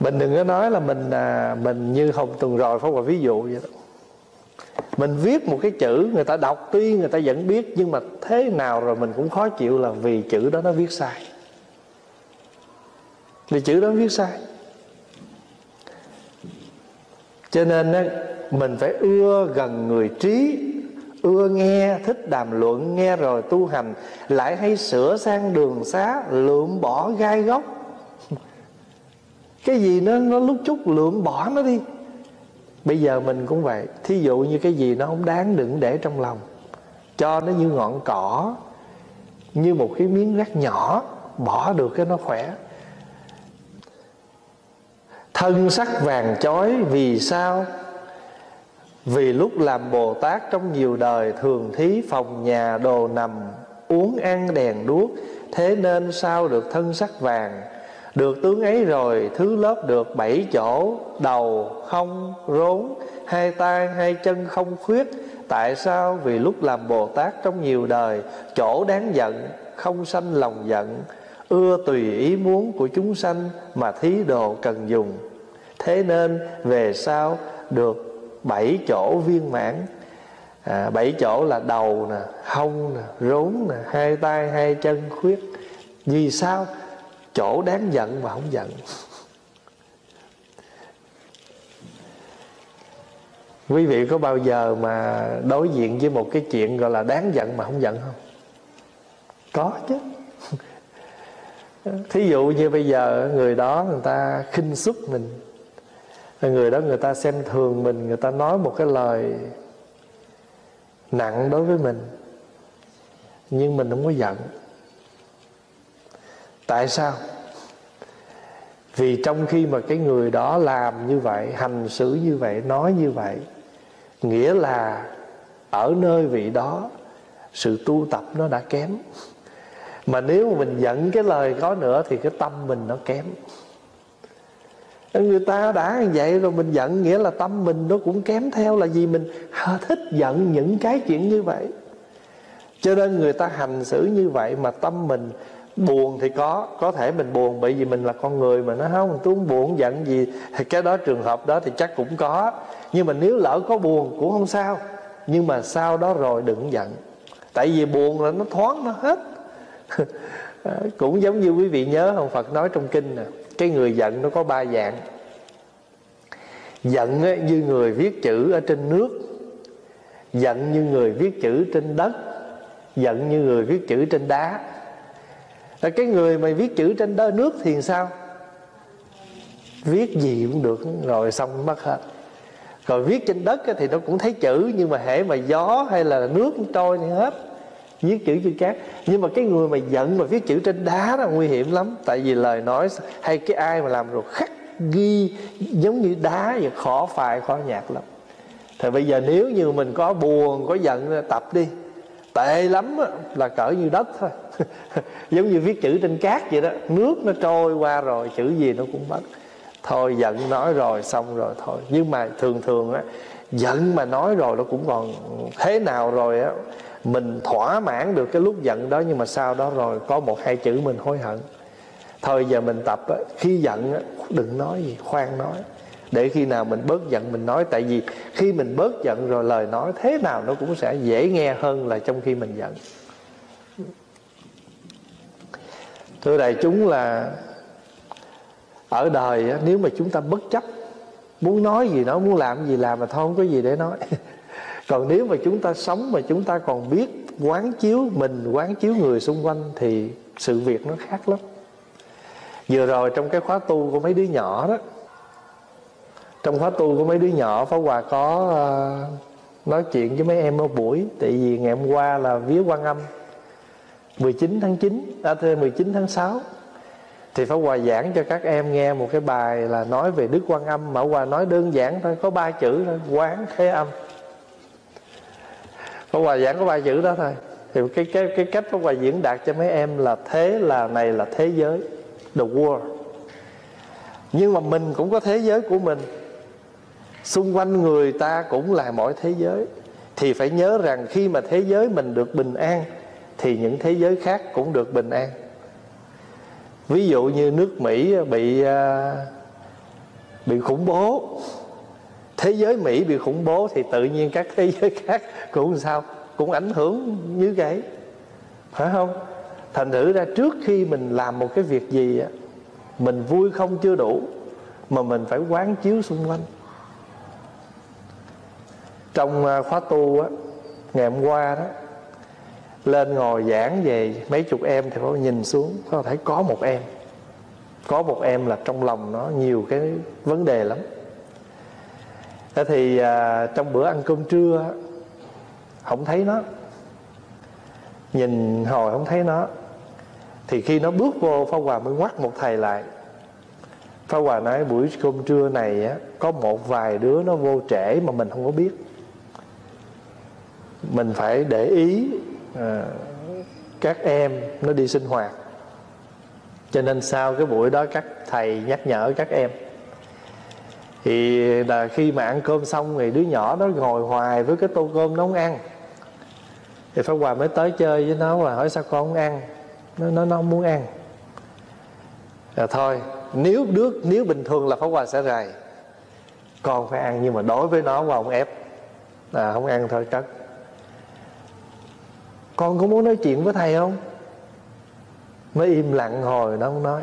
Mình đừng có nói là mình à, mình như hồng tuần rồi phải là ví dụ vậy đó. Mình viết một cái chữ người ta đọc tuy người ta vẫn biết nhưng mà thế nào rồi mình cũng khó chịu là vì chữ đó nó viết sai. Vì chữ đó viết sai. Cho nên mình phải ưa gần người trí ưa nghe, thích đàm luận, nghe rồi tu hành, lại hay sửa sang đường xá, lượm bỏ gai góc. Cái gì nó nó lúc chút lượm bỏ nó đi. Bây giờ mình cũng vậy. Thí dụ như cái gì nó không đáng đừng để trong lòng, cho nó như ngọn cỏ, như một cái miếng rác nhỏ, bỏ được cái nó khỏe. Thân sắc vàng chói vì sao? Vì lúc làm bồ tát trong nhiều đời, thường thí phòng nhà đồ nằm, uống ăn đèn đuốc, thế nên sao được thân sắc vàng? Được tướng ấy rồi, thứ lớp được bảy chỗ, đầu không rốn, hai tay, hai chân không khuyết. Tại sao? Vì lúc làm bồ tát trong nhiều đời, chỗ đáng giận, không sanh lòng giận. Ưa tùy ý muốn của chúng sanh mà thí đồ cần dùng. Thế nên về sau, được bảy chỗ viên mãn. À, bảy chỗ là đầu nè hông nè rốn nè hai tay hai chân khuyết. Vì sao? Chỗ đáng giận mà không giận. Quý vị có bao giờ mà đối diện với một cái chuyện gọi là đáng giận mà không giận không? Có chứ. Thí dụ như bây giờ người đó người ta khinh suất mình người đó người ta xem thường mình, người ta nói một cái lời nặng đối với mình. Nhưng mình không có giận. Tại sao? Vì trong khi mà cái người đó làm như vậy, hành xử như vậy, nói như vậy, nghĩa là ở nơi vị đó, sự tu tập nó đã kém. Mà nếu mà mình giận cái lời có nữa thì cái tâm mình nó kém người ta đã như vậy rồi, mình giận nghĩa là tâm mình nó cũng kém theo là gì mình thích giận những cái chuyện như vậy. Cho nên người ta hành xử như vậy mà tâm mình buồn thì có có thể mình buồn bởi vì mình là con người mà nó không, tôi không buồn, giận gì. Thì cái đó trường hợp đó thì chắc cũng có. Nhưng mà nếu lỡ có buồn cũng không sao. Nhưng mà sau đó rồi đừng giận. Tại vì buồn là nó thoáng nó hết. Cũng giống như quý vị nhớ ông Phật nói trong kinh nè cái người giận nó có ba dạng. Giận như người viết chữ ở trên nước. Giận như người viết chữ trên đất. Giận như người viết chữ trên đá. Là cái người mà viết chữ trên đó nước thì sao? Viết gì cũng được, rồi xong mất hết. Rồi viết trên đất thì nó cũng thấy chữ, nhưng mà hễ mà gió hay là nước trôi thì hết viết chữ trên cát. Nhưng mà cái người mà giận mà viết chữ trên đá là nguy hiểm lắm. Tại vì lời nói hay cái ai mà làm rồi khắc ghi giống như đá vậy, khó phai, khó nhạt lắm. Thì bây giờ nếu như mình có buồn, có giận tập đi. Tệ lắm là cỡ như đất thôi. Giống như viết chữ trên cát vậy đó. Nước nó trôi qua rồi, chữ gì nó cũng mất. Thôi giận nói rồi, xong rồi thôi. Nhưng mà thường thường á, giận mà nói rồi nó cũng còn thế nào rồi á mình thỏa mãn được cái lúc giận đó nhưng mà sau đó rồi có một hai chữ mình hối hận. Thôi giờ mình tập á, khi giận á, đừng nói gì khoan nói. Để khi nào mình bớt giận mình nói tại vì khi mình bớt giận rồi lời nói thế nào nó cũng sẽ dễ nghe hơn là trong khi mình giận. Thưa đại chúng là ở đời á, nếu mà chúng ta bất chấp muốn nói gì nói muốn làm gì làm mà thôi không có gì để nói. còn nếu mà chúng ta sống mà chúng ta còn biết quán chiếu mình quán chiếu người xung quanh thì sự việc nó khác lắm. Vừa rồi trong cái khóa tu của mấy đứa nhỏ đó trong khóa tu của mấy đứa nhỏ Pháp Hòa có uh, nói chuyện với mấy em ở buổi. Tại vì ngày hôm qua là vía quan âm 19 tháng 9 à, 19 tháng 6 thì Pháp Hòa giảng cho các em nghe một cái bài là nói về Đức Quan Âm. Mà Hòa nói đơn giản thôi có ba chữ thôi quán thế âm. Pháp Hòa giảng có ba chữ đó thôi. Thì cái cái cái cách Pháp Hòa diễn đạt cho mấy em là thế là này là thế giới. The world. Nhưng mà mình cũng có thế giới của mình. Xung quanh người ta cũng là mọi thế giới. Thì phải nhớ rằng khi mà thế giới mình được bình an, thì những thế giới khác cũng được bình an. Ví dụ như nước mỹ bị à, bị khủng bố thế giới mỹ bị khủng bố thì tự nhiên các thế giới khác cũng sao? Cũng ảnh hưởng như vậy. Phải không? Thành thử ra trước khi mình làm một cái việc gì á, mình vui không chưa đủ, mà mình phải quán chiếu xung quanh. Trong à, khóa tu á, ngày hôm qua đó, lên ngồi giảng về mấy chục em thì có nhìn xuống, có thấy có một em. Có một em là trong lòng nó nhiều cái vấn đề lắm thế thì à, trong bữa ăn cơm trưa không thấy nó. Nhìn hồi không thấy nó. Thì khi nó bước vô Pháp Hòa mới ngoắt một thầy lại. Pháp Hòa nói buổi cơm trưa này á, có một vài đứa nó vô trễ mà mình không có biết. Mình phải để ý à, các em nó đi sinh hoạt. Cho nên sau cái buổi đó các thầy nhắc nhở các em thì là khi mà ăn cơm xong thì đứa nhỏ nó ngồi hoài với cái tô cơm nó không ăn. Thì Pháp Hòa mới tới chơi với nó và hỏi sao con không ăn. Nó nó, nó không muốn ăn. Là thôi nếu đứa nếu bình thường là Pháp Hòa sẽ rầy. Con phải ăn nhưng mà đối với nó và ông ép là không ăn thôi cất. Con có muốn nói chuyện với thầy không? Mới im lặng hồi nó không nói.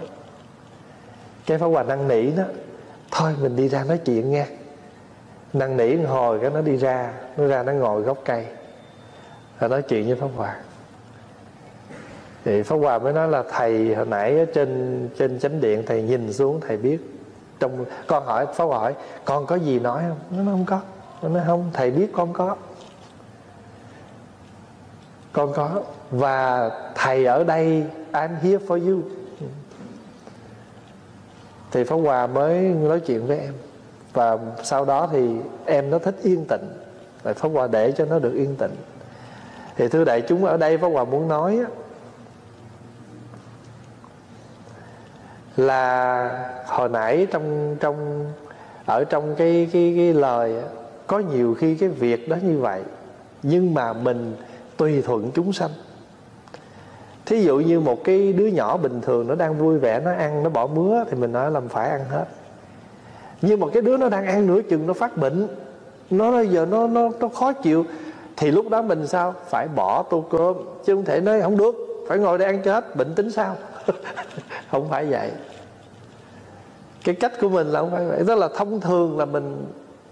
Cái Pháp Hòa năn nỉ đó thôi, mình đi ra nói chuyện nha năn nỉ một hồi cái nó đi ra, nó ra nó ngồi gốc cây. Và nói chuyện với Pháp Hòa. Thì Pháp Hòa mới nói là, thầy hồi nãy ở trên trên chánh điện thầy nhìn xuống, thầy biết. Trong, con hỏi, Pháp Hòa hỏi, con có gì nói không? Nó nói, không có. Nó nói, không, thầy biết con có. Con có. Và thầy ở đây, I'm here for you thì Pháp Hòa mới nói chuyện với em. Và sau đó thì em nó thích yên tĩnh. Rồi Pháp Hòa để cho nó được yên tĩnh. Thì thưa đại chúng, ở đây Pháp Hòa muốn nói Là hồi nãy trong trong, ở trong cái cái cái lời có nhiều khi cái việc đó như vậy, nhưng mà mình tùy thuận chúng sanh thí dụ như một cái đứa nhỏ bình thường nó đang vui vẻ, nó ăn, nó bỏ mứa thì mình nói làm phải ăn hết. Nhưng mà cái đứa nó đang ăn nửa chừng nó phát bệnh, nó giờ nó nó nó khó chịu, thì lúc đó mình sao? Phải bỏ tô cơm, chứ không thể nói không được, phải ngồi đây ăn chết bệnh tính sao? Không phải vậy. Cái cách của mình là không phải vậy. Đó là thông thường là mình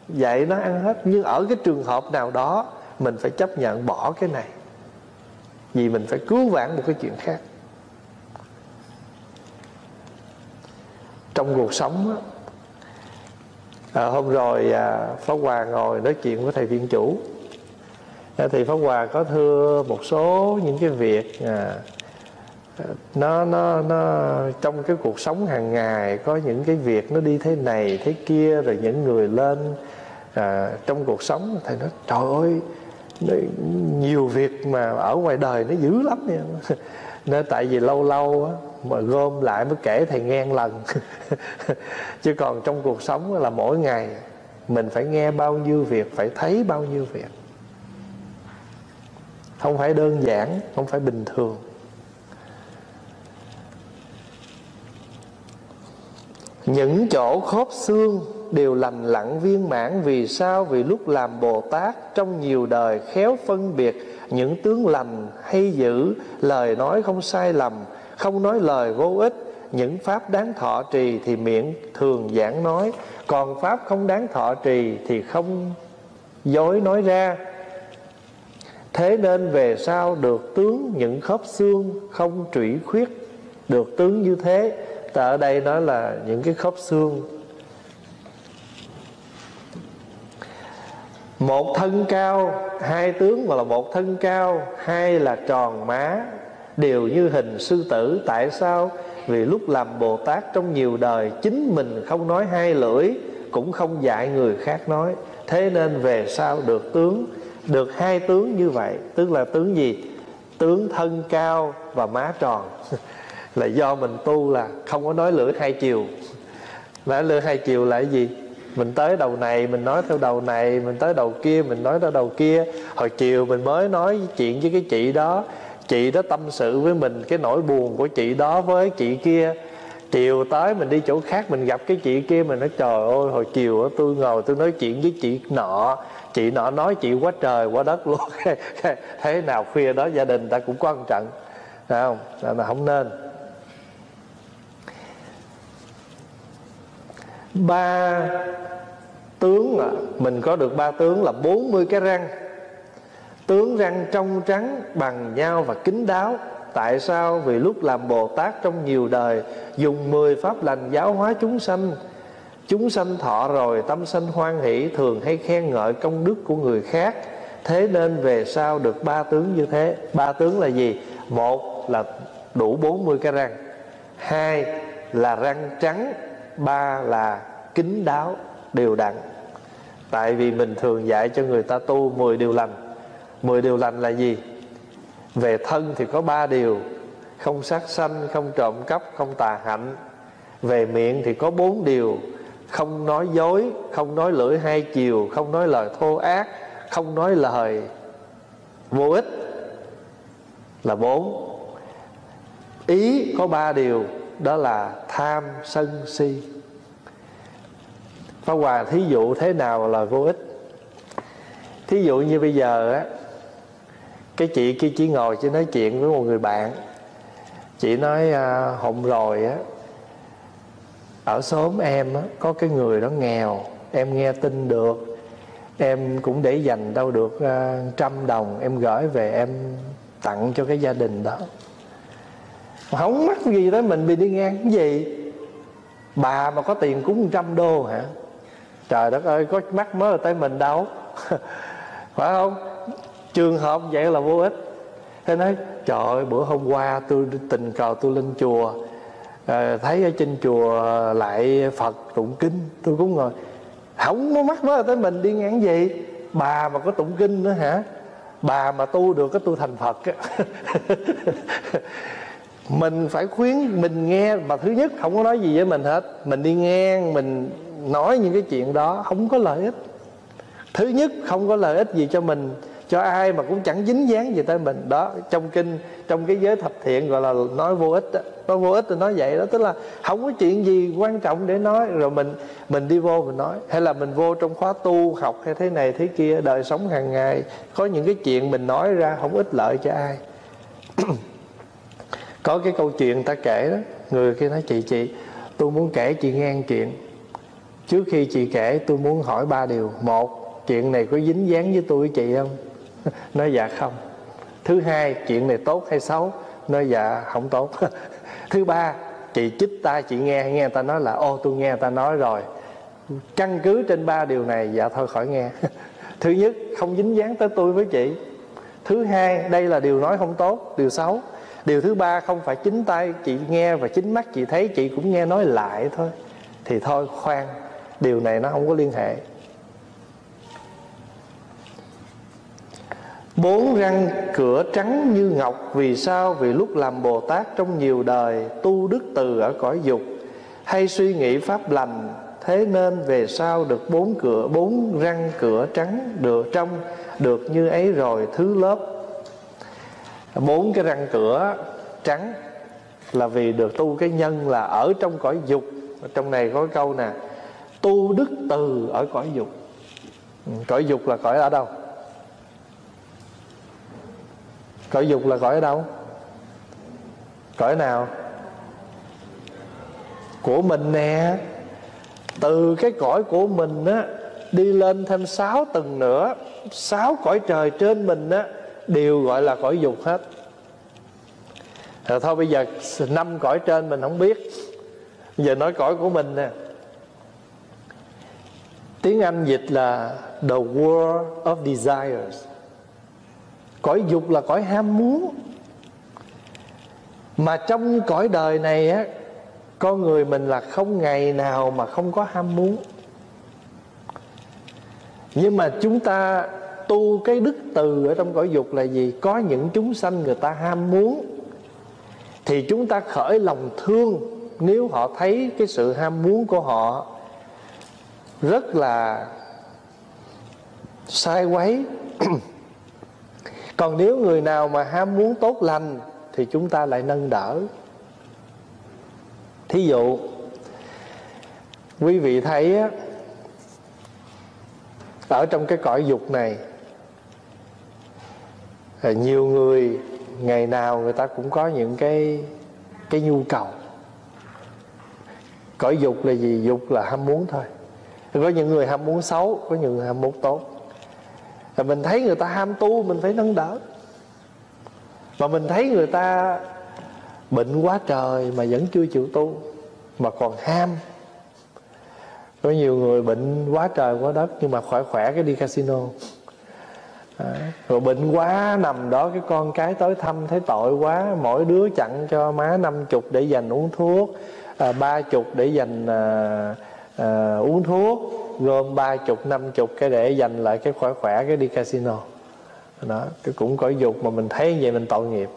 dạy nó ăn hết, nhưng ở cái trường hợp nào đó, mình phải chấp nhận bỏ cái này vì mình phải cứu vãn một cái chuyện khác. Trong cuộc sống á, à, hôm rồi à, pháp hòa ngồi nói chuyện với thầy viên chủ. À, thì pháp hòa có thưa một số những cái việc à, nó nó nó trong cái cuộc sống hàng ngày có những cái việc nó đi thế này thế kia rồi những người lên à, trong cuộc sống. Thầy nói trời ơi nhiều việc mà ở ngoài đời nó dữ lắm nha. Nên tại vì lâu lâu á, mà gom lại mới kể thầy nghe lần. Chứ còn trong cuộc sống là mỗi ngày mình phải nghe bao nhiêu việc phải thấy bao nhiêu việc. Không phải đơn giản không phải bình thường. Những chỗ khớp xương đều lành lặn viên mãn vì sao? Vì lúc làm bồ tát trong nhiều đời khéo phân biệt những tướng lành hay dữ. Lời nói không sai lầm, không nói lời vô ích. Những pháp đáng thọ trì thì miệng thường giảng nói, còn pháp không đáng thọ trì thì không dối nói ra. Thế nên về sau được tướng những khớp xương không trủy khuyết, được tướng như thế. Ta ở đây nói là những cái khớp xương một thân cao, hai tướng mà là một thân cao, hai là tròn má. Đều như hình sư tử, tại sao? Vì lúc làm bồ tát trong nhiều đời, chính mình không nói hai lưỡi, cũng không dạy người khác nói. Thế nên về sau được tướng, được hai tướng như vậy, tức là tướng gì? Tướng thân cao và má tròn. Là do mình tu là không có nói lưỡi hai chiều. Nói lưỡi hai chiều là cái gì? Mình tới đầu này mình nói theo đầu này mình tới đầu kia mình nói theo đầu kia. Hồi chiều mình mới nói chuyện với cái chị đó. Chị đó tâm sự với mình cái nỗi buồn của chị đó với chị kia. Chiều tới mình đi chỗ khác mình gặp cái chị kia mình nói trời ơi hồi chiều đó, tôi ngồi tôi nói chuyện với chị nọ. Chị nọ nói chị quá trời quá đất luôn. Thế nào khuya đó gia đình ta cũng có trọng trận. Không? Là không nên. Ba tướng à, mình có được ba tướng là 40 cái răng. Tướng răng trong trắng bằng nhau và kín đáo. Tại sao? Vì lúc làm bồ tát trong nhiều đời dùng mười pháp lành giáo hóa chúng sanh. Chúng sanh thọ rồi tâm sanh hoan hỷ thường hay khen ngợi công đức của người khác. Thế nên về sau được ba tướng như thế. Ba tướng là gì? Một là đủ 40 cái răng. Hai là răng trắng ba là kính đáo, đều đặn. Tại vì mình thường dạy cho người ta tu 10 điều lành. 10 điều lành là gì? Về thân thì có ba điều. Không sát sanh, không trộm cắp, không tà hạnh. Về miệng thì có bốn điều. Không nói dối, không nói lưỡi hai chiều, không nói lời thô ác, không nói lời vô ích là bốn. Ý có ba điều, đó là tham sân si. Pháp Hòa thí dụ thế nào là vô ích? Thí dụ như bây giờ á Cái chị kia chỉ ngồi chỉ nói chuyện với một người bạn. Chị nói à, hôm rồi á Ở xóm em á Có cái người đó nghèo Em nghe tin được Em cũng để dành đâu được à, trăm đồng Em gửi về em tặng cho cái gia đình đó. Không mắc gì tới mình bị đi ngang. Cái gì? Bà mà có tiền cúng trăm đô hả? Trời đất ơi có mắc mới tới mình đâu. Phải không? Trường hợp vậy là vô ích. Thế nói trời ơi bữa hôm qua tôi tình cờ tôi lên chùa à, thấy ở trên chùa lại phật tụng kinh. Tôi cũng ngồi không có mắc mới tới mình đi ngán gì? Bà mà có tụng kinh nữa hả? Bà mà tu được cái tu thành phật mình phải khuyến mình nghe mà thứ nhất không có nói gì với mình hết. Mình đi ngang mình nói những cái chuyện đó không có lợi ích. Thứ nhất, không có lợi ích gì cho mình, cho ai mà cũng chẳng dính dáng gì tới mình. Đó, trong kinh, trong cái giới thập thiện gọi là nói vô ích đó. nói vô ích thì nói vậy đó, tức là không có chuyện gì quan trọng để nói. Rồi mình mình đi vô mình nói. Hay là mình vô trong khóa tu, học hay thế này thế kia, đời sống hàng ngày, có những cái chuyện mình nói ra không ích lợi cho ai. Có cái câu chuyện ta kể đó, người kia nói, chị chị, tôi muốn kể chị nghe chuyện trước khi chị kể, tôi muốn hỏi ba điều. Một, chuyện này có dính dáng với tôi với chị không? Nói dạ không. Thứ hai, chuyện này tốt hay xấu? Nói dạ không tốt. Thứ ba, chị chích ta chị nghe nghe người ta nói là, ô, tôi nghe người ta nói rồi. Căn cứ trên ba điều này dạ thôi, khỏi nghe. Thứ nhất, không dính dáng tới tôi với chị. Thứ hai, đây là điều nói không tốt, điều xấu. Điều thứ ba, không phải chính tay chị nghe và chính mắt chị thấy, chị cũng nghe nói lại thôi. Thì thôi, khoan điều này nó không có liên hệ. Bốn răng cửa trắng như ngọc, Vì sao? Vì lúc làm Bồ Tát trong nhiều đời, Tu đức từ ở cõi dục, Hay suy nghĩ pháp lành, Thế nên về sau được bốn cửa, Bốn răng cửa trắng được trong, Được như ấy rồi, thứ lớp. Bốn cái răng cửa trắng Là vì được tu cái nhân là ở trong cõi dục. Trong này có câu nè tu đức từ ở cõi dục. Ừ, cõi dục là cõi ở đâu? Cõi dục là cõi ở đâu? Cõi nào? Của mình nè. Từ cái cõi của mình á, đi lên thêm sáu tầng nữa, sáu cõi trời trên mình á, đều gọi là cõi dục hết. Rồi thôi, bây giờ năm cõi trên mình không biết. Giờ nói cõi của mình nè tiếng anh dịch là the world of desires. Cõi dục là cõi ham muốn. Mà trong cõi đời này á, con người mình là không ngày nào mà không có ham muốn. Nhưng mà chúng ta tu cái đức từ ở trong cõi dục là gì? Có những chúng sanh người ta ham muốn, thì chúng ta khởi lòng thương nếu họ thấy cái sự ham muốn của họ rất là sai quấy. Còn nếu người nào mà ham muốn tốt lành thì chúng ta lại nâng đỡ. Thí dụ, quý vị thấy ở trong cái cõi dục này à, nhiều người ngày nào người ta cũng có những cái cái nhu cầu. Cõi dục là gì? Dục là ham muốn thôi có những người ham muốn xấu có những người ham muốn tốt. Và mình thấy người ta ham tu mình phải nâng đỡ. Mà mình thấy người ta bệnh quá trời mà vẫn chưa chịu tu mà còn ham. Có nhiều người bệnh quá trời quá đất nhưng mà khỏe khỏe cái đi casino. À, rồi bệnh quá nằm đó cái con cái tới thăm thấy tội quá mỗi đứa chặn cho má năm chục để dành uống thuốc à, ba chục để dành à, à, uống thuốc gom ba chục năm chục cái để dành lại cái khỏe khỏe cái đi casino. Đó cái cũng có dục mà mình thấy vậy mình tội nghiệp.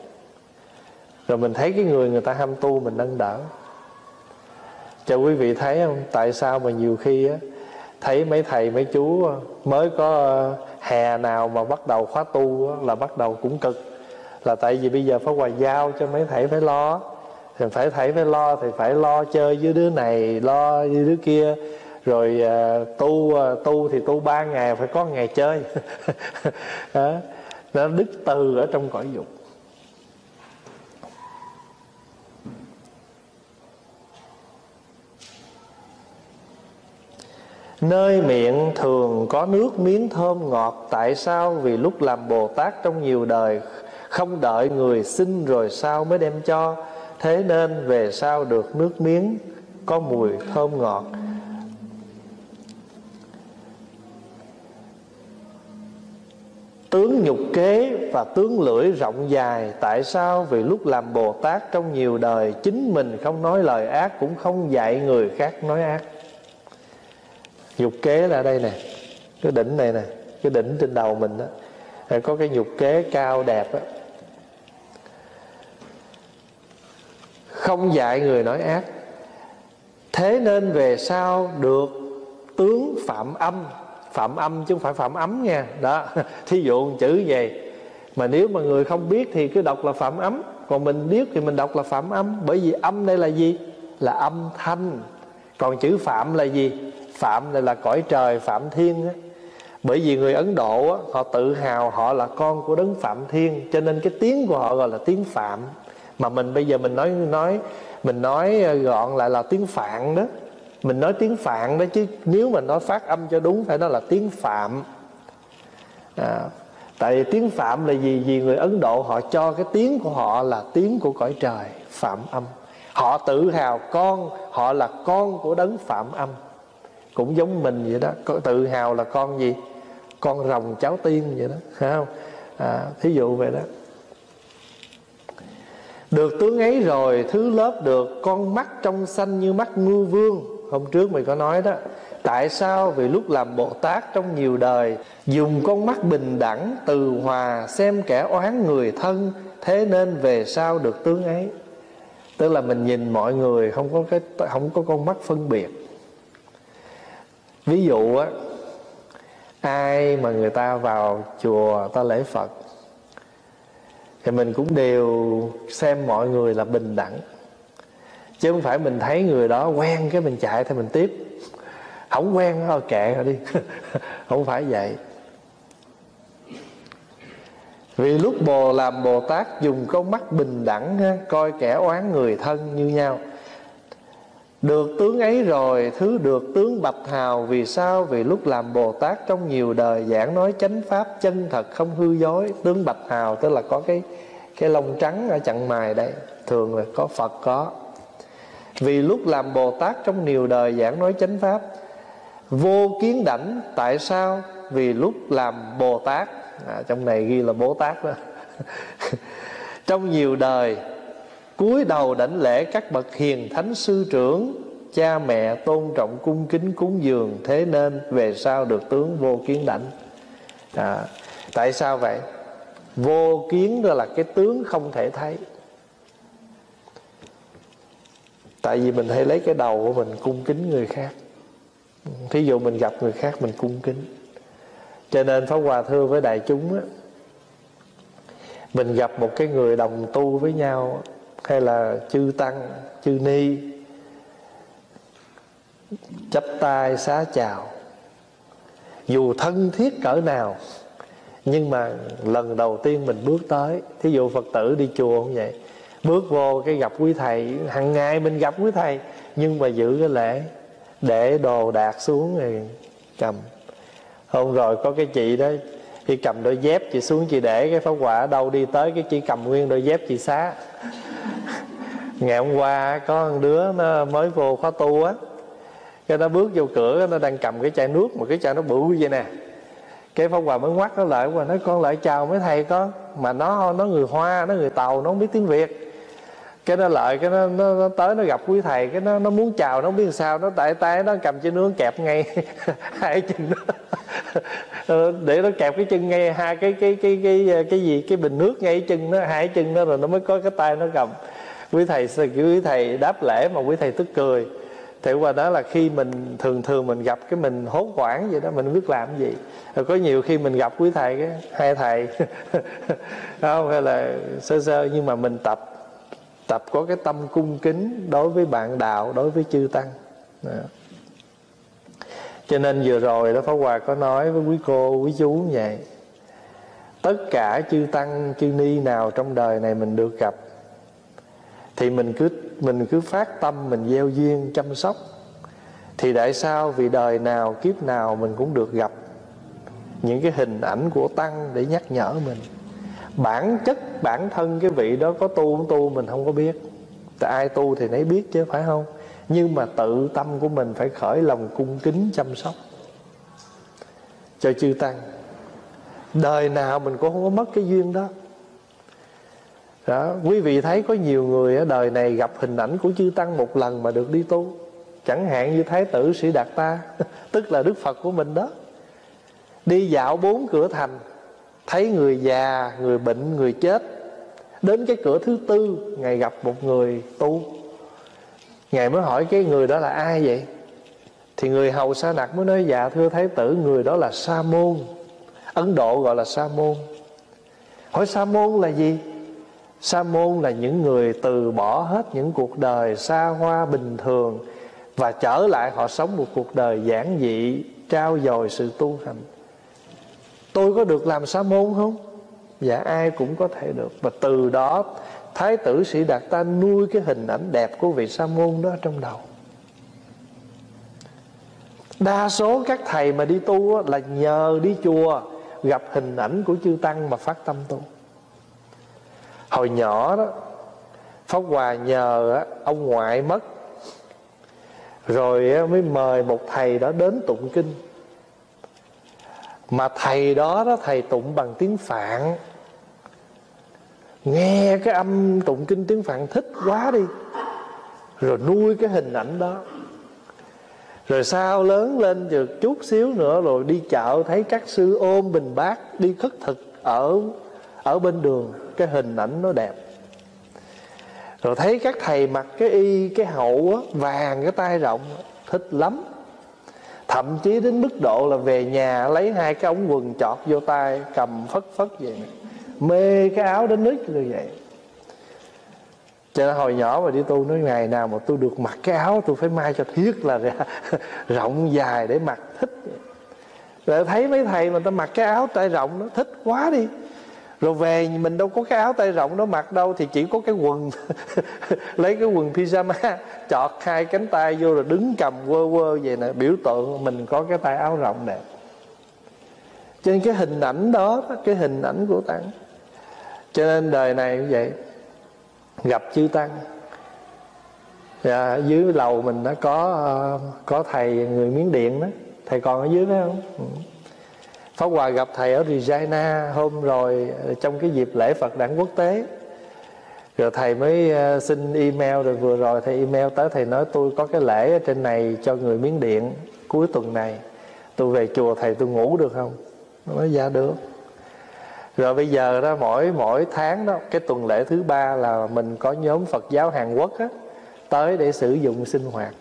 Rồi mình thấy cái người người ta ham tu mình nâng đỡ. Cho quý vị thấy không? Tại sao mà nhiều khi á thấy mấy thầy mấy chú mới có ờ, hè nào mà bắt đầu khóa tu là bắt đầu cũng cực. Là tại vì bây giờ phải hòa giao cho mấy thầy phải lo thì phải thầy phải lo thì phải lo chơi với đứa này lo với đứa kia. Rồi uh, tu uh, tu thì tu ba ngày phải có ngày chơi. Đó. Nó đức từ ở trong cõi dục. Nơi miệng thường có nước miếng thơm ngọt Tại sao? Vì lúc làm Bồ Tát trong nhiều đời Không đợi người xin rồi sao mới đem cho? Thế nên về sau được nước miếng, có mùi thơm ngọt. Tướng nhục kế và tướng lưỡi rộng dài, Tại sao? Vì lúc làm Bồ Tát trong nhiều đời, Chính mình không nói lời ác, Cũng không dạy người khác nói ác. Nhục kế là đây nè, Cái đỉnh này nè, Cái đỉnh trên đầu mình đó Có cái nhục kế cao đẹp á. Không dạy người nói ác. Thế nên về sau được tướng phạm âm Phạm âm chứ không phải phạm ấm nha. Đó Thí dụ chữ về Mà nếu mà người không biết thì cứ đọc là phạm ấm. Còn mình biết thì mình đọc là phạm âm. Bởi vì âm đây là gì? Là âm thanh. Còn chữ phạm là gì? phạm này là cõi trời phạm thiên á. Bởi vì người ấn độ á, họ tự hào họ là con của đấng phạm thiên cho nên cái tiếng của họ gọi là tiếng phạm mà mình bây giờ mình nói nói mình nói ờ, gọn lại là tiếng phạn đó. Mình nói tiếng phạn đó chứ nếu mình nói phát âm cho đúng phải nói là tiếng phạm. À, tại tiếng phạm là gì? Vì người ấn độ họ cho cái tiếng của họ là tiếng của cõi trời phạm âm. Họ tự hào con họ là con của đấng phạm âm. Cũng giống mình vậy đó. Có tự hào là con gì? Con rồng cháu tiên vậy đó. Phải không? À, thí dụ vậy đó được tướng ấy rồi, thứ lớp được con mắt trong xanh như mắt ngư vương. Hôm trước mình có nói đó, tại sao? Vì lúc làm bồ tát trong nhiều đời, dùng con mắt bình đẳng, từ hòa, xem kẻ oán người thân, thế nên về sau được tướng ấy. Tức là mình nhìn mọi người không có cái, không có con mắt phân biệt. Ví dụ á, ai mà người ta vào chùa, ta lễ phật thì mình cũng đều xem mọi người là bình đẳng. Chứ không phải mình thấy người đó quen cái mình chạy thì mình tiếp. Không quen thôi kệ rồi đi. Không phải vậy. Vì lúc bồ làm bồ tát dùng con mắt bình đẳng coi kẻ oán người thân như nhau được tướng ấy rồi Thứ được tướng bạch hào. Vì sao? Vì lúc làm Bồ Tát Trong nhiều đời giảng nói chánh pháp Chân thật không hư dối. Tướng bạch hào tức là có cái cái lông trắng ở chặng mài đây Thường là có Phật có. Vì lúc làm Bồ Tát Trong nhiều đời giảng nói chánh pháp Vô kiến đảnh. Tại sao? Vì lúc làm Bồ Tát. À, Trong này ghi là Bồ Tát đó. Trong nhiều đời cúi đầu đảnh lễ các bậc hiền thánh sư trưởng cha mẹ tôn trọng cung kính cúng dường thế nên về sau được tướng vô kiến đảnh. À, tại sao vậy? Vô kiến đó là cái tướng không thể thấy. Tại vì mình hay lấy cái đầu của mình cung kính người khác. Thí dụ mình gặp người khác mình cung kính. Cho nên pháp hòa thưa với đại chúng á mình gặp một cái người đồng tu với nhau hay là chư tăng, chư ni, chắp tay xá chào. Dù thân thiết cỡ nào, nhưng mà lần đầu tiên mình bước tới, thí dụ phật tử đi chùa cũng vậy? Bước vô cái gặp quý thầy hàng ngày mình gặp quý thầy, nhưng mà giữ cái lễ, để đồ đạc xuống rồi cầm. Hôm rồi có cái chị đó, chị cầm đôi dép, chị xuống chị để cái pháo quả, đâu đi tới cái chị cầm nguyên đôi dép chị xá ngày hôm qua có một đứa nó mới vô khóa tu á. Cái nó bước vô cửa nó đang cầm cái chai nước mà cái chai nó bự vậy nè. Cái phong hòa mới ngoắt nó lại qua nói con lại chào mấy thầy con. Mà nó nó người hoa nó người tàu nó không biết tiếng việt. Cái nó lợi cái nó, nó, nó tới nó gặp quý thầy cái nó nó muốn chào nó không biết sao. Nó tại tay nó cầm chai nướng kẹp ngay hai chân nó. Ờ, để nó kẹp cái chân ngay hai cái cái cái cái cái, cái gì cái bình nước ngay chân nó hai chân nó rồi nó mới có cái tay nó cầm quý thầy quý thầy đáp lễ mà quý thầy tức cười. Thì qua đó là khi mình, thường thường mình gặp cái mình hốt hoảng vậy đó, mình biết làm gì. Rồi có nhiều khi mình gặp quý thầy cái, hai thầy, không, hay là sơ sơ, nhưng mà mình tập tập có cái tâm cung kính đối với bạn đạo, đối với chư tăng. Đó. cho nên vừa rồi đó Pháp Hòa có nói với quý cô, quý chú như vậy, tất cả chư tăng, chư ni nào trong đời này mình được gặp thì mình cứ mình cứ phát tâm, mình gieo duyên, chăm sóc. Thì tại sao, vì đời nào, kiếp nào mình cũng được gặp những cái hình ảnh của tăng để nhắc nhở mình? Bản chất, bản thân cái vị đó có tu không tu mình không có biết. Tại ai tu thì nấy biết chứ, phải không? Nhưng mà tự tâm của mình phải khởi lòng cung kính, chăm sóc. Cho chư tăng, đời nào mình cũng không có mất cái duyên đó đó, quý vị thấy có nhiều người ở đời này gặp hình ảnh của chư tăng một lần mà được đi tu. Chẳng hạn như thái tử sĩ đạt ta, tức là đức phật của mình đó. Đi dạo bốn cửa thành, thấy người già, người bệnh, người chết. Đến cái cửa thứ tư, ngài gặp một người tu. Ngài mới hỏi cái người đó là ai vậy? Thì người hầu sa nặc mới nói dạ thưa thái tử, người đó là sa môn. Ấn độ gọi là sa môn. Hỏi sa môn là gì? Sa môn là những người từ bỏ hết những cuộc đời xa hoa bình thường và trở lại họ sống một cuộc đời giản dị, trao dồi sự tu hành. Tôi có được làm sa môn không? Dạ ai cũng có thể được. Và từ đó, thái tử sĩ đạt ta nuôi cái hình ảnh đẹp của vị sa môn đó trong đầu. Đa số các thầy mà đi tu là nhờ đi chùa gặp hình ảnh của chư tăng mà phát tâm tu hồi nhỏ đó, pháp hòa nhờ ông ngoại mất. Rồi mới mời một thầy đó đến tụng kinh. Mà thầy đó đó, thầy tụng bằng tiếng phạn. Nghe cái âm tụng kinh tiếng phạn thích quá đi, rồi nuôi cái hình ảnh đó. Rồi sau lớn lên được chút xíu nữa, rồi đi chợ thấy các sư ôm bình bát, đi khất thực ở ở bên đường cái hình ảnh nó đẹp. Rồi thấy các thầy mặc cái y cái hậu á, vàng cái tay rộng thích lắm. Thậm chí đến mức độ là về nhà lấy hai cái ống quần chọt vô tay cầm phất phất vậy. Mê cái áo đến nứt như vậy. Cho nên hồi nhỏ mà đi tu nói ngày nào mà tôi được mặc cái áo tôi phải mai cho thiết là ra rộng dài để mặc thích. Rồi thấy mấy thầy mà ta mặc cái áo tay rộng nó thích quá đi rồi về, mình đâu có cái áo tay rộng đó mặc đâu, thì chỉ có cái quần. Lấy cái quần pyjama, chọt hai cánh tay vô rồi đứng cầm quơ quơ vậy nè, biểu tượng mình có cái tay áo rộng đẹp cho nên cái hình ảnh đó, cái hình ảnh của tăng. Cho nên đời này như vậy. Gặp chư tăng. Và dưới lầu mình đã có ờ, có thầy người miến điện đó. Thầy còn ở dưới phải không? Ừ. Pháp Hòa gặp thầy ở Regina hôm rồi ờ, trong cái dịp lễ Phật đản quốc tế. Rồi thầy mới ờ, xin email, rồi vừa rồi thầy email tới, thầy nói, tôi có cái lễ ở trên này cho người miến điện cuối tuần này. Tôi về chùa thầy tôi ngủ được không? Nó nói dạ được. Rồi bây giờ đó, mỗi mỗi tháng đó, cái tuần lễ thứ ba là mình có nhóm Phật giáo Hàn Quốc á, tới để sử dụng sinh hoạt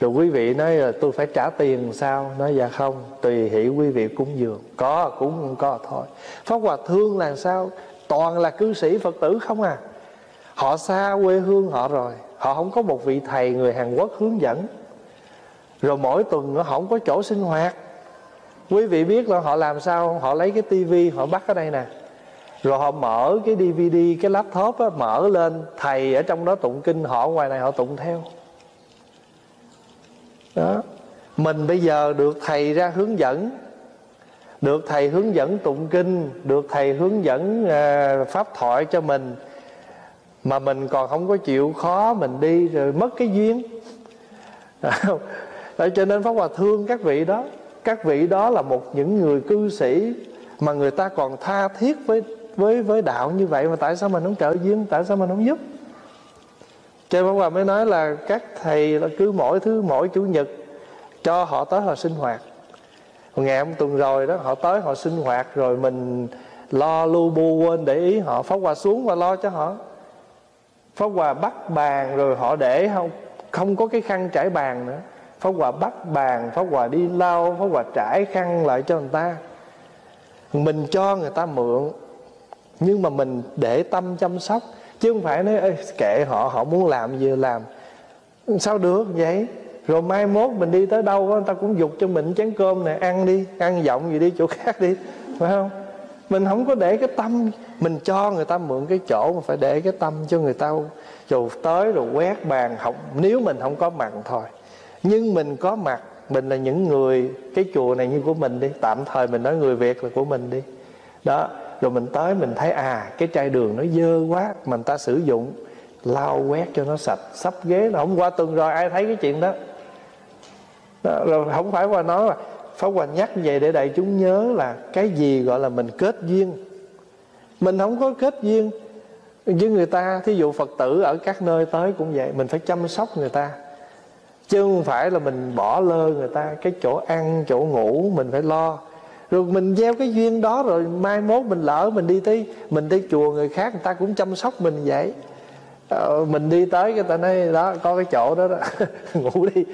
rồi quý vị nói là tôi phải trả tiền sao? Nói dạ không tùy hỷ quý vị cúng dường. Có cũng không có thôi. Pháp hòa thương là sao? Toàn là cư sĩ phật tử không à. Họ xa quê hương họ rồi. Họ không có một vị thầy người hàn quốc hướng dẫn. Rồi mỗi tuần họ không có chỗ sinh hoạt. Quý vị biết là họ làm sao họ lấy cái tivi họ bắt ở đây nè. Rồi họ mở cái dvd cái laptop á, mở lên thầy ở trong đó tụng kinh họ ngoài này họ tụng theo đó. Mình bây giờ được thầy ra hướng dẫn được thầy hướng dẫn tụng kinh được thầy hướng dẫn à, pháp thoại cho mình. Mà mình còn không có chịu khó mình đi rồi mất cái duyên. Đấy, cho nên Pháp Hòa thương các vị đó. Các vị đó là một những người cư sĩ Mà người ta còn tha thiết với với với đạo như vậy. Mà tại sao mình không trợ duyên? Tại sao mình không giúp? Cho nên Hòa mới nói là Các thầy là cứ mỗi thứ mỗi chủ nhật Cho họ tới họ sinh hoạt. Ngày hôm tuần rồi đó, Họ tới họ sinh hoạt Rồi mình lo lu bu quên để ý họ, Pháp Hòa xuống và lo cho họ. Pháp Hòa bắt bàn rồi họ để không không có cái khăn trải bàn nữa. Pháp Hòa bắt bàn, Pháp Hòa đi lau, Pháp Hòa trải khăn lại cho người ta. Mình cho người ta mượn, Nhưng mà mình để tâm chăm sóc. Chứ không phải nói kệ họ Họ muốn làm gì làm. Sao được vậy? Rồi mai mốt mình đi tới đâu Người ta cũng dục cho mình chén cơm này Ăn đi, ăn giọng gì đi chỗ khác đi. Phải không? Mình không có để cái tâm mình cho người ta mượn cái chỗ mà phải để cái tâm cho người ta dù tới rồi quét bàn học nếu mình không có mặt thôi. Nhưng mình có mặt mình là những người cái chùa này như của mình đi tạm thời mình nói người việt là của mình đi. Đó rồi mình tới mình thấy à cái chai đường nó dơ quá mình ta sử dụng lau quét cho nó sạch. Sắp ghế là hôm qua tuần rồi ai thấy cái chuyện đó, đó rồi không phải qua nói là Pháp Hòa nhắc về để đại chúng nhớ là Cái gì gọi là mình kết duyên. Mình không có kết duyên với người ta Thí dụ Phật tử ở các nơi tới cũng vậy Mình phải chăm sóc người ta. Chứ không phải là mình bỏ lơ người ta Cái chỗ ăn, chỗ ngủ Mình phải lo. Rồi mình gieo cái duyên đó Rồi mai mốt mình lỡ mình đi tới Mình đi chùa người khác Người ta cũng chăm sóc mình vậy. Ờ, Mình đi tới cái ta nói Đó có cái chỗ đó đó Ngủ đi.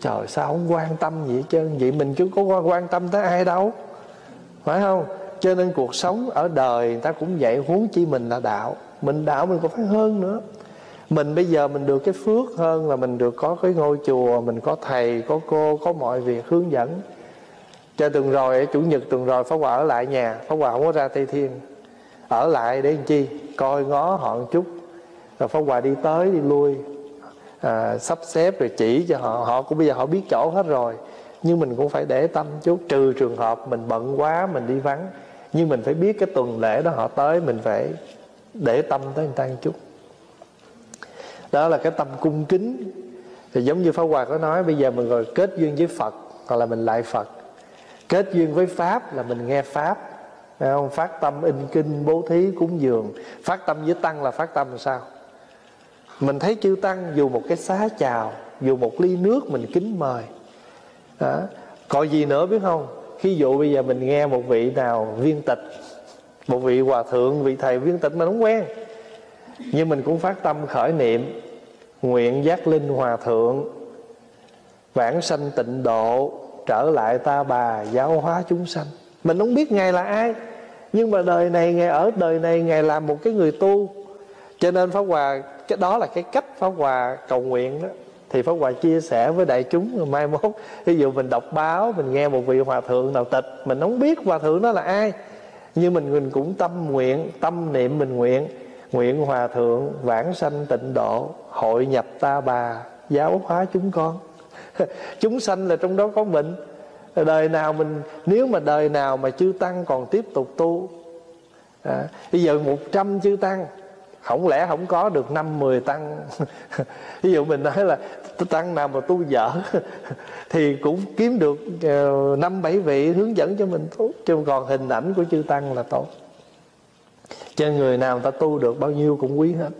Trời sao không quan tâm gì hết trơn? Vậy mình chứ có quan tâm tới ai đâu. Phải không? Cho nên cuộc sống ở đời Người ta cũng vậy Huống chi mình là đạo. Mình đạo mình còn phải hơn nữa. Mình bây giờ mình được cái phước hơn là mình được có cái ngôi chùa mình có thầy có cô có mọi việc hướng dẫn cho tuần rồi chủ nhật tuần rồi pháp hòa ở lại nhà. Pháp hòa không có ra tây thiên. Ở lại để làm chi? Coi ngó họ một chút. Rồi pháp hòa đi tới đi lui. À, sắp xếp rồi chỉ cho họ. Họ cũng bây giờ họ biết chỗ hết rồi. Nhưng mình cũng phải để tâm chút. Trừ trường hợp mình bận quá mình đi vắng. Nhưng mình phải biết cái tuần lễ đó họ tới mình phải để tâm tới người ta một chút. Đó là cái tâm cung kính. Thì giống như Pháp Hòa có nói bây giờ mình rồi kết duyên với Phật hoặc là mình lại Phật kết duyên với Pháp là mình nghe Pháp. Phải không? phát tâm in kinh bố thí cúng dường. Phát tâm với tăng là phát tâm làm sao? Mình thấy chư tăng dù một cái xá chào, dù một ly nước mình kính mời. Đó. còn gì nữa biết không? Khi dụ bây giờ mình nghe một vị nào viên tịch, một vị hòa thượng, vị thầy viên tịch mình không quen. Nhưng mình cũng phát tâm khởi niệm, nguyện giác linh hòa thượng, vãng sanh tịnh độ trở lại ta bà giáo hóa chúng sanh. Mình không biết ngài là ai, nhưng mà đời này ngài ở, đời này ngài làm một cái người tu. Cho nên pháp hòa, cái đó là cái cách pháp hòa cầu nguyện đó. Thì pháp hòa chia sẻ với đại chúng rồi mai mốt. Ví dụ mình đọc báo, mình nghe một vị hòa thượng nào tịch, mình không biết hòa thượng đó là ai. Nhưng mình mình cũng tâm nguyện, tâm niệm mình nguyện nguyện hòa thượng vãng sanh tịnh độ, hội nhập ta bà giáo hóa chúng con. chúng sanh là trong đó có mình đời nào mình nếu mà đời nào mà chư tăng còn tiếp tục tu à, bây giờ một trăm chư tăng không lẽ không có được năm mười tăng? Ví dụ mình nói là tăng nào mà tu dở thì cũng kiếm được ờ, năm bảy vị hướng dẫn cho mình tốt chứ còn hình ảnh của chư tăng là tốt. Cho người nào người ta tu được bao nhiêu cũng quý hết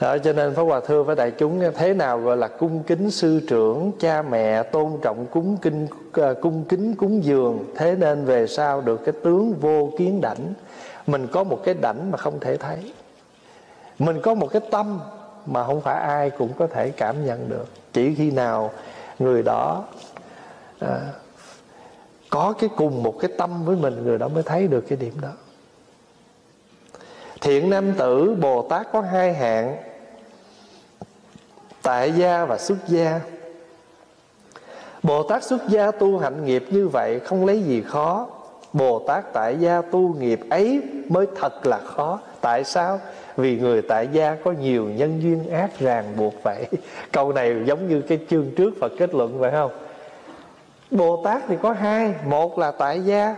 đó, cho nên Pháp Hòa thưa với đại chúng Thế nào gọi là cung kính sư trưởng Cha mẹ tôn trọng cúng kinh à, cung kính cúng dường Thế nên về sau được cái tướng vô kiến đảnh. Mình có một cái đảnh mà không thể thấy. Mình có một cái tâm Mà không phải ai cũng có thể cảm nhận được. Chỉ khi nào người đó à, Có cái cùng một cái tâm với mình Người đó mới thấy được cái điểm đó. Thiện nam tử Bồ Tát có hai hạng. Tại gia và xuất gia. Bồ Tát xuất gia tu hạnh nghiệp như vậy Không lấy gì khó. Bồ Tát tại gia tu nghiệp ấy Mới thật là khó. Tại sao? Vì người tại gia có nhiều nhân duyên ác ràng buộc vậy. Câu này giống như cái chương trước Phật kết luận phải không? bồ tát thì có hai. Một là tại gia,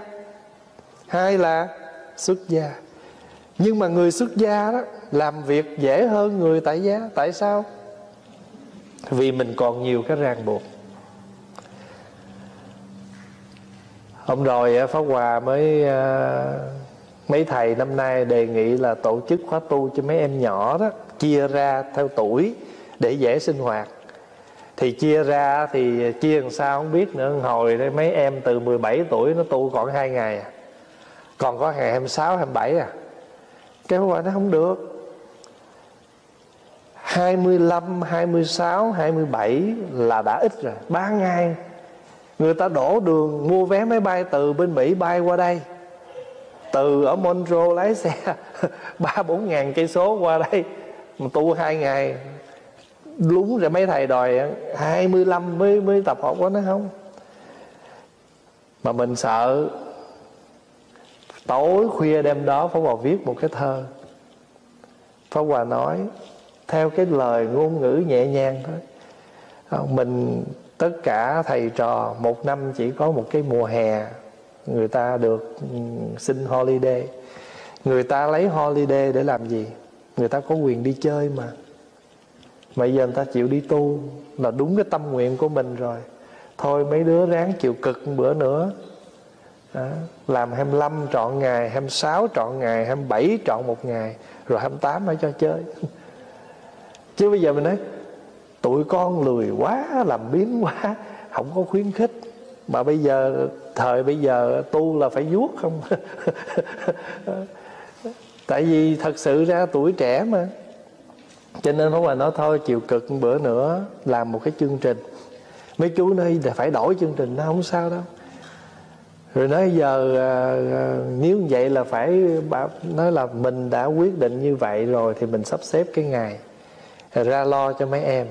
hai là xuất gia. Nhưng mà người xuất gia đó, làm việc dễ hơn người tại gia. Tại sao? Vì mình còn nhiều cái ràng buộc. Hôm rồi pháp hòa mới mấy thầy năm nay đề nghị là tổ chức khóa tu cho mấy em nhỏ đó, chia ra theo tuổi để dễ sinh hoạt. Thì chia ra thì chia làm sao không biết nữa. Hồi đây mấy em từ 17 tuổi nó tu còn hai ngày à. còn có ngày 26 27 à. Cái hòa nó không được. 25, 26, 27 là đã ít rồi 3 ngày. Người ta đổ đường mua vé máy bay từ bên Mỹ bay qua đây. Từ ở Monroe lái xe ba bốn ngàn cây số qua đây mà tu 2 ngày. Lúng rồi mấy thầy đòi 25 mới mới tập học quá nó không? Mà mình sợ tối khuya đêm đó Pháp Hòa viết một cái thơ. Pháp Hòa nói theo cái lời ngôn ngữ nhẹ nhàng thôi. À, mình, tất cả thầy trò một năm chỉ có một cái mùa hè, người ta được xin holiday. Người ta lấy holiday để làm gì? Người ta có quyền đi chơi mà. Mà giờ người ta chịu đi tu là đúng cái tâm nguyện của mình rồi. Thôi mấy đứa ráng chịu cực một bữa nữa. Đó. làm 25 trọn ngày 26 trọn ngày 27 trọn một ngày, rồi 28 mới cho chơi chứ bây giờ mình nói tụi con lười quá làm biến quá không có khuyến khích. Mà bây giờ thời bây giờ tu là phải vuốt không? Tại vì thật sự ra tuổi trẻ mà. Cho nên không là nói thôi chịu cực bữa nữa làm một cái chương trình. Mấy chú nói là phải đổi chương trình nó không sao đâu. Rồi nói giờ à, à, nếu vậy là phải nói là mình đã quyết định như vậy rồi thì mình sắp xếp cái ngày ra lo cho mấy em.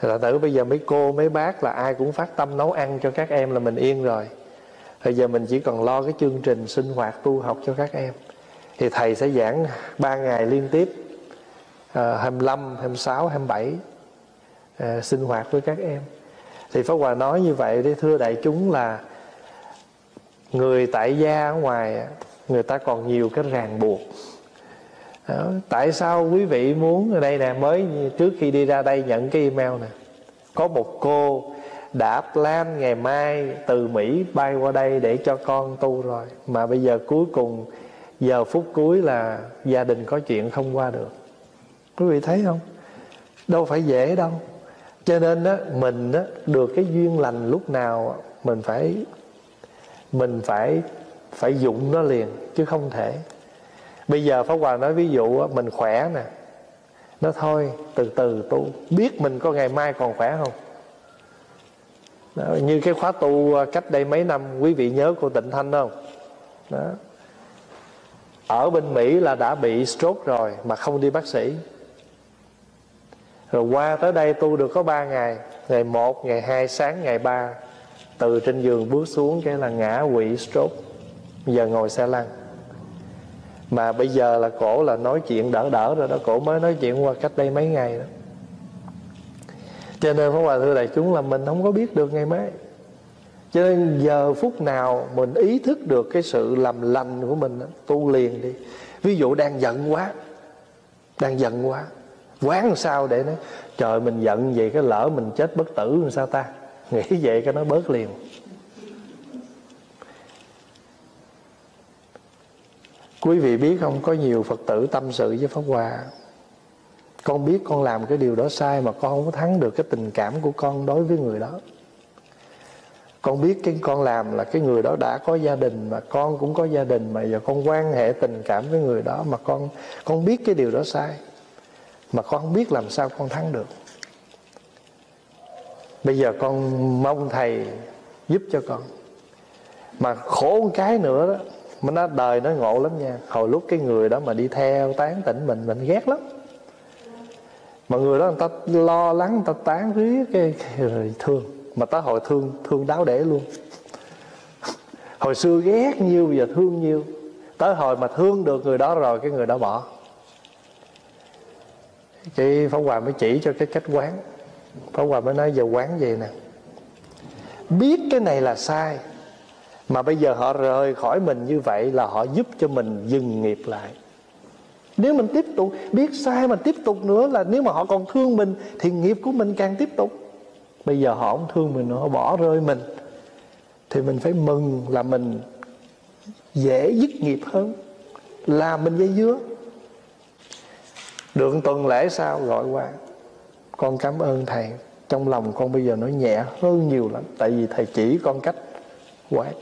Là tự bây giờ mấy cô mấy bác là ai cũng phát tâm nấu ăn cho các em là mình yên rồi. Bây giờ mình chỉ còn lo cái chương trình sinh hoạt tu học cho các em. Thì thầy sẽ giảng ba ngày liên tiếp à, 25, 26, 27 à, sinh hoạt với các em. Thì Pháp Hòa nói như vậy để thưa đại chúng là người tại gia ở ngoài người ta còn nhiều cái ràng buộc đó. tại sao quý vị muốn đây nè mới trước khi đi ra đây nhận cái email nè? Có một cô đã plan ngày mai từ Mỹ bay qua đây để cho con tu rồi mà bây giờ cuối cùng giờ phút cuối là gia đình có chuyện không qua được. Quý vị thấy không? Đâu phải dễ đâu. Cho nên đó mình đó, được cái duyên lành lúc nào mình phải mình phải phải dụng nó liền chứ không thể bây giờ pháp hòa nói ví dụ mình khỏe nè. Nó thôi từ từ tu. Biết mình có ngày mai còn khỏe không? Đó, như cái khóa tu à, cách đây mấy năm quý vị nhớ cô tịnh thanh không? Đó. Ở bên mỹ là đã bị stroke rồi mà không đi bác sĩ. Rồi qua tới đây tu được có 3 ngày. Ngày 1, ngày 2, sáng ngày 3 từ trên giường bước xuống cái là ngã quỵ stroke. Giờ ngồi xe lăn mà bây giờ là cổ là nói chuyện đỡ đỡ rồi đó. Cổ mới nói chuyện qua cách đây mấy ngày đó. Cho nên Pháp Hòa thưa đại chúng là mình không có biết được ngày mai. Cho nên giờ phút nào mình ý thức được cái sự làm lành của mình tu liền đi. Ví dụ đang giận quá đang giận quá quán làm sao để nó, trời mình giận vậy cái lỡ mình chết bất tử làm sao ta? Nghĩ vậy cái nó bớt liền. Quý vị biết không, có nhiều phật tử tâm sự với pháp hòa con biết con làm cái điều đó sai mà con không có thắng được cái tình cảm của con đối với người đó. Con biết cái con làm là cái người đó đã có gia đình mà con cũng có gia đình mà giờ con quan hệ tình cảm với người đó mà con con biết cái điều đó sai mà con không biết làm sao con thắng được. Bây giờ con mong thầy giúp cho con. Mà khổ một cái nữa đó mà nó đời nó ngộ lắm nha. Hồi lúc cái người đó mà đi theo tán tỉnh mình mình ghét lắm. Mà người đó người ta lo lắng người ta tán riết cái, cái rồi thương. Mà tới hồi thương thương đáo để luôn. Hồi xưa ghét nhiêu bây giờ thương nhiêu tới hồi mà thương được người đó rồi cái người đó bỏ. Cái Pháp Hòa mới chỉ cho cái cách quán. Pháp Hòa mới nói giờ quán gì nè. Biết cái này là sai mà bây giờ họ rời khỏi mình như vậy là họ giúp cho mình dừng nghiệp lại. Nếu mình tiếp tục, biết sai mà tiếp tục nữa là nếu mà họ còn thương mình thì nghiệp của mình càng tiếp tục. Bây giờ họ không thương mình nữa, họ bỏ rơi mình. Thì mình phải mừng là mình dễ dứt nghiệp hơn, là mình dây dưa được tuần lễ sau, gọi qua. Con cảm ơn thầy. Trong lòng con bây giờ nó nhẹ hơn nhiều lắm, tại vì thầy chỉ con cách quán.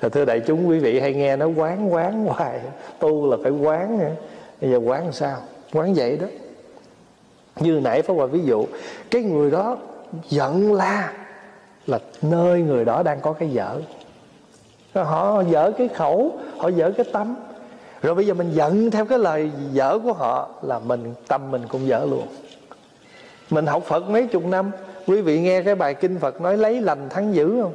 Rồi thưa đại chúng, quý vị hay nghe nó quán quán hoài. Tu là phải quán bây giờ quán sao? Quán vậy đó. Như nãy phải qua ví dụ, cái người đó giận la là nơi người đó đang có cái dở. Họ dở cái khẩu, họ dở cái tâm. Rồi bây giờ mình giận theo cái lời dở của họ là mình, tâm mình cũng dở luôn. Mình học phật mấy chục năm, quý vị nghe cái bài kinh phật nói, lấy lành thắng dữ không?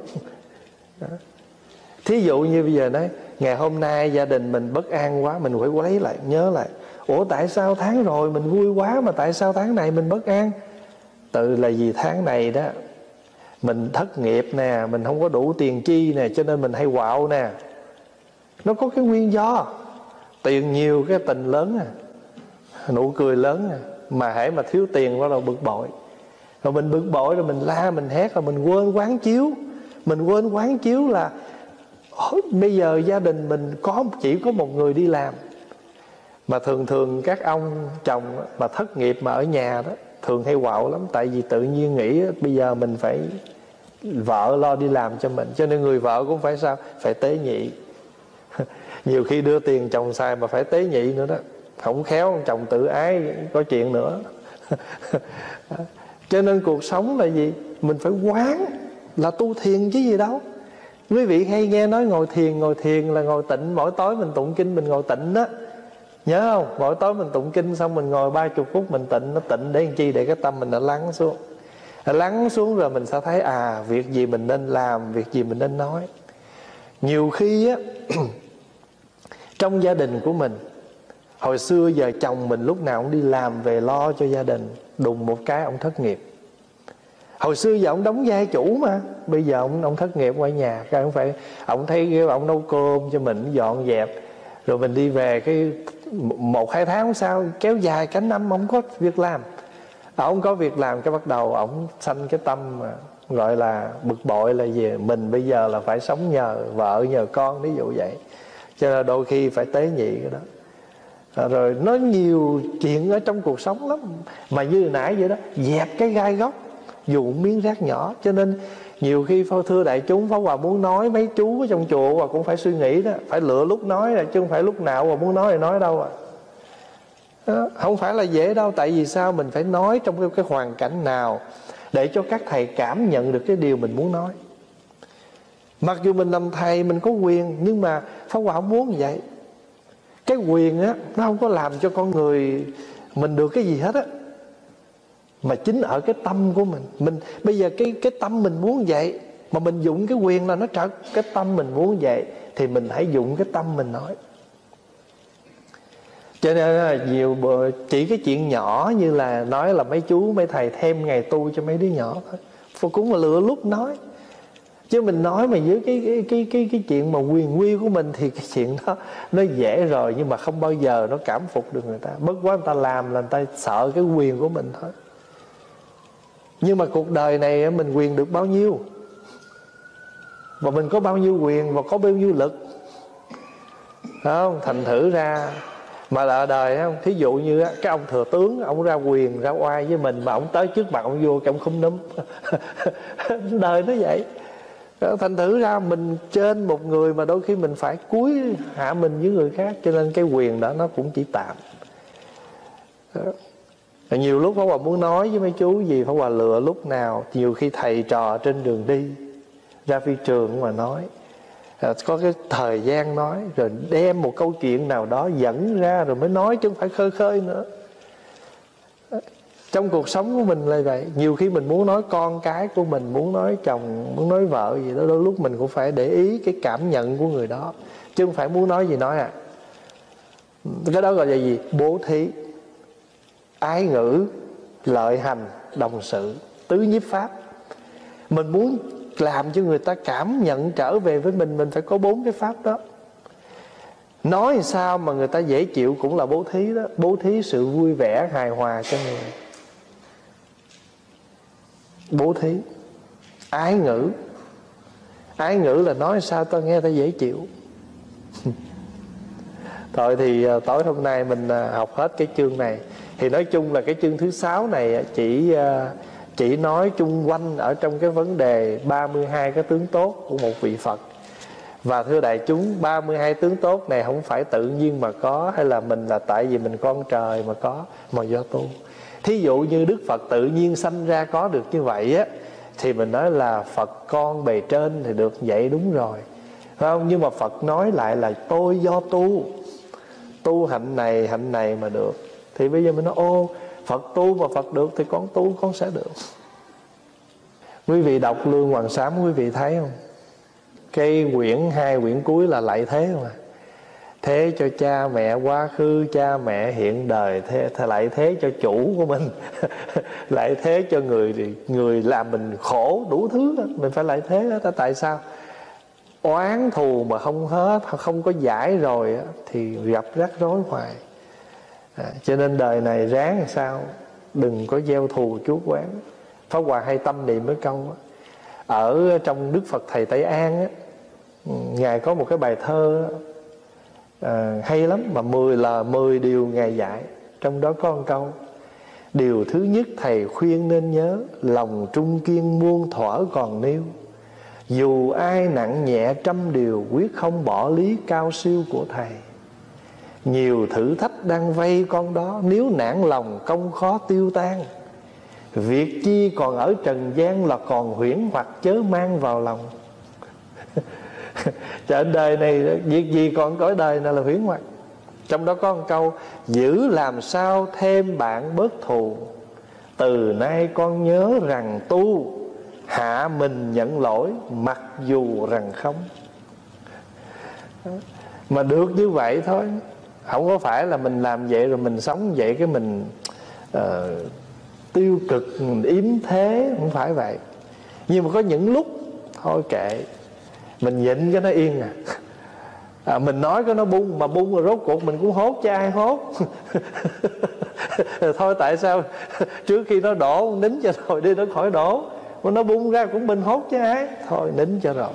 Thí dụ như bây giờ nói, ngày hôm nay gia đình mình bất an quá, mình phải lấy lại, nhớ lại. Ủa, tại sao tháng rồi mình vui quá mà tại sao tháng này mình bất an? Tự là vì tháng này đó, mình thất nghiệp nè, mình không có đủ tiền chi nè, cho nên mình hay quạo nè. Nó có cái nguyên do. Tiền nhiều cái tình lớn à nụ cười lớn à mà hãy mà thiếu tiền quá là bực bội. Rồi mình bực bội rồi mình la, mình hét, rồi mình quên quán chiếu mình quên quán chiếu là bây giờ gia đình mình có, chỉ có một người đi làm. Mà thường thường các ông chồng mà thất nghiệp mà ở nhà đó, thường hay quạo lắm. Tại vì tự nhiên nghĩ bây giờ mình phải vợ lo đi làm cho mình. Cho nên người vợ cũng phải sao? Phải tế nhị. Nhiều khi đưa tiền chồng xài mà phải tế nhị nữa đó. Không khéo chồng tự ái, có chuyện nữa. Cho nên cuộc sống là gì? Mình phải quán là tu thiền chứ gì đâu. Quý vị hay nghe nói ngồi thiền ngồi thiền là ngồi tịnh, mỗi tối mình tụng kinh mình ngồi tịnh đó. Nhớ không? Mỗi tối mình tụng kinh xong mình ngồi ba chục phút mình tịnh, nó tịnh để làm chi? Để cái tâm mình nó lắng xuống. Lắng xuống rồi mình sẽ thấy à việc gì mình nên làm, việc gì mình nên nói. Nhiều khi á, trong gia đình của mình, hồi xưa giờ chồng mình lúc nào cũng đi làm về lo cho gia đình, đùng một cái ông thất nghiệp hồi xưa giờ ông đóng vai chủ mà. Bây giờ ông ông thất nghiệp qua nhà cái ông phải ông thấy ông nấu cơm cho mình dọn dẹp rồi mình đi về cái một hai tháng sau kéo dài cả năm ông có việc làm. À, ông có việc làm cái bắt đầu ông sanh cái tâm mà gọi là bực bội là gì? Mình bây giờ là phải sống nhờ vợ nhờ con ví dụ vậy. Cho nên đôi khi phải tế nhị cái đó. À, rồi nó nhiều chuyện ở trong cuộc sống lắm. Mà như nãy vậy đó dẹp cái gai góc dù miếng rác nhỏ. Cho nên nhiều khi phao thưa đại chúng pháo hòa muốn nói mấy chú ở trong chùa và cũng phải suy nghĩ đó. Phải lựa lúc nói là chứ không phải lúc nào mà muốn nói thì nói đâu à. Đó, không phải là dễ đâu tại vì sao? Mình phải nói trong cái, cái hoàn cảnh nào để cho các thầy cảm nhận được cái điều mình muốn nói. Mặc dù mình làm thầy mình có quyền nhưng mà pháp hòa không muốn vậy. Cái quyền á nó không có làm cho con người mình được cái gì hết á mà chính ở cái tâm của mình. Mình, bây giờ cái cái tâm mình muốn vậy, mà mình dụng cái quyền là nó trở, cái tâm mình muốn vậy, thì mình hãy dụng cái tâm mình nói. Cho nên là nhiều chỉ cái chuyện nhỏ như là nói là mấy chú, mấy thầy thêm ngày tu cho mấy đứa nhỏ thôi. Cũng là lựa lúc nói. Chứ mình nói mà với cái cái cái cái cái chuyện mà quyền quy của mình thì cái chuyện đó, nó dễ rồi nhưng mà không bao giờ nó cảm phục được người ta. Bất quá người ta làm là người ta sợ cái quyền của mình thôi nhưng mà cuộc đời này mình quyền được bao nhiêu? Và mình có bao nhiêu quyền và có bao nhiêu lực? Không? Thành thử ra, mà là đời không thí dụ như cái ông thừa tướng, ông ra quyền, ra oai với mình mà ông tới trước mặt ông vua cái ông không núm. Đời nó vậy. Thành thử ra mình trên một người mà đôi khi mình phải cúi hạ mình với người khác, cho nên cái quyền đó nó cũng chỉ tạm nhiều lúc Pháp Hòa muốn nói với mấy chú gì Pháp Hòa lựa lúc nào Nhiều khi thầy trò trên đường đi Ra phi trường mà nói. À, Có cái thời gian nói Rồi đem một câu chuyện nào đó dẫn ra Rồi mới nói chứ không phải khơi khơi nữa. À, trong cuộc sống của mình là vậy. Nhiều khi mình muốn nói con cái của mình Muốn nói chồng, muốn nói vợ gì đó Đôi lúc mình cũng phải để ý cái cảm nhận của người đó Chứ không phải muốn nói gì nói à. Cái đó gọi là gì? Bố thí ái ngữ, lợi hành, đồng sự, tứ nhiếp pháp. Mình muốn làm cho người ta cảm nhận trở về với mình mình phải có bốn cái pháp đó. Nói sao mà người ta dễ chịu cũng là bố thí đó. Bố thí sự vui vẻ, hài hòa cho người. Bố thí. Ái ngữ. Ái ngữ là nói sao tao nghe ta dễ chịu. Thôi thì à, tối hôm nay mình à, học hết cái chương này thì nói chung là cái chương thứ sáu này chỉ à, chỉ nói chung quanh ở trong cái vấn đề 32 cái tướng tốt của một vị Phật. Và thưa đại chúng 32 tướng tốt này không phải tự nhiên mà có, Hay là mình là tại vì mình con trời mà có, Mà do tu. Thí dụ như Đức Phật tự nhiên sanh ra có được như vậy á, Thì mình nói là Phật con bề trên thì được vậy đúng rồi. Phải không? Nhưng mà Phật nói lại là tôi do tu. Tu hạnh này hạnh này mà được. Thì bây giờ mình nói, ô, Phật tu và Phật được thì con tu con sẽ được. Quý vị đọc Lương Hoàng Sám, quý vị thấy không? Cái quyển hai, quyển cuối là lại thế mà thế cho cha mẹ quá khứ, cha mẹ hiện đời, thế lại thế cho chủ của mình. Lại thế cho người người làm mình khổ đủ thứ đó. mình phải lại thế đó tại sao? Oán thù mà không hết, không có giải rồi thì gặp rắc rối hoài à, cho nên đời này ráng làm sao đừng có gieo thù chuốc quán. Phá hòa hay tâm niệm với câu đó. ở trong đức phật thầy tây an á ừ, ngài có một cái bài thơ à, hay lắm mà 10 là 10 điều ngài dạy. Trong đó có một câu điều thứ nhất thầy khuyên nên nhớ lòng trung kiên muôn thuở còn nêu. Dù ai nặng nhẹ trăm điều quyết không bỏ lý cao siêu của thầy nhiều thử thách đang vây con đó, nếu nản lòng, công khó tiêu tan. Việc chi còn ở trần gian là còn huyễn hoặc chớ mang vào lòng. Trên đời này, việc gì còn cõi đời này là huyễn hoặc? Trong đó có một câu, giữ làm sao thêm bạn bớt thù. Từ nay con nhớ rằng tu, hạ mình nhận lỗi, mặc dù rằng không. Mà được như vậy thôi không có phải là mình làm vậy rồi mình sống vậy cái mình uh, tiêu cực mình yếm thế không phải vậy. Nhưng mà có những lúc thôi kệ mình nhịn cho nó yên à. À, mình nói cái nó bung mà bung rồi rốt cuộc mình cũng hốt cho ai hốt. Thôi tại sao trước khi nó đổ nín cho rồi đi nó khỏi đổ. Mà nó bung ra cũng mình hốt cho ai. Thôi nín cho rồi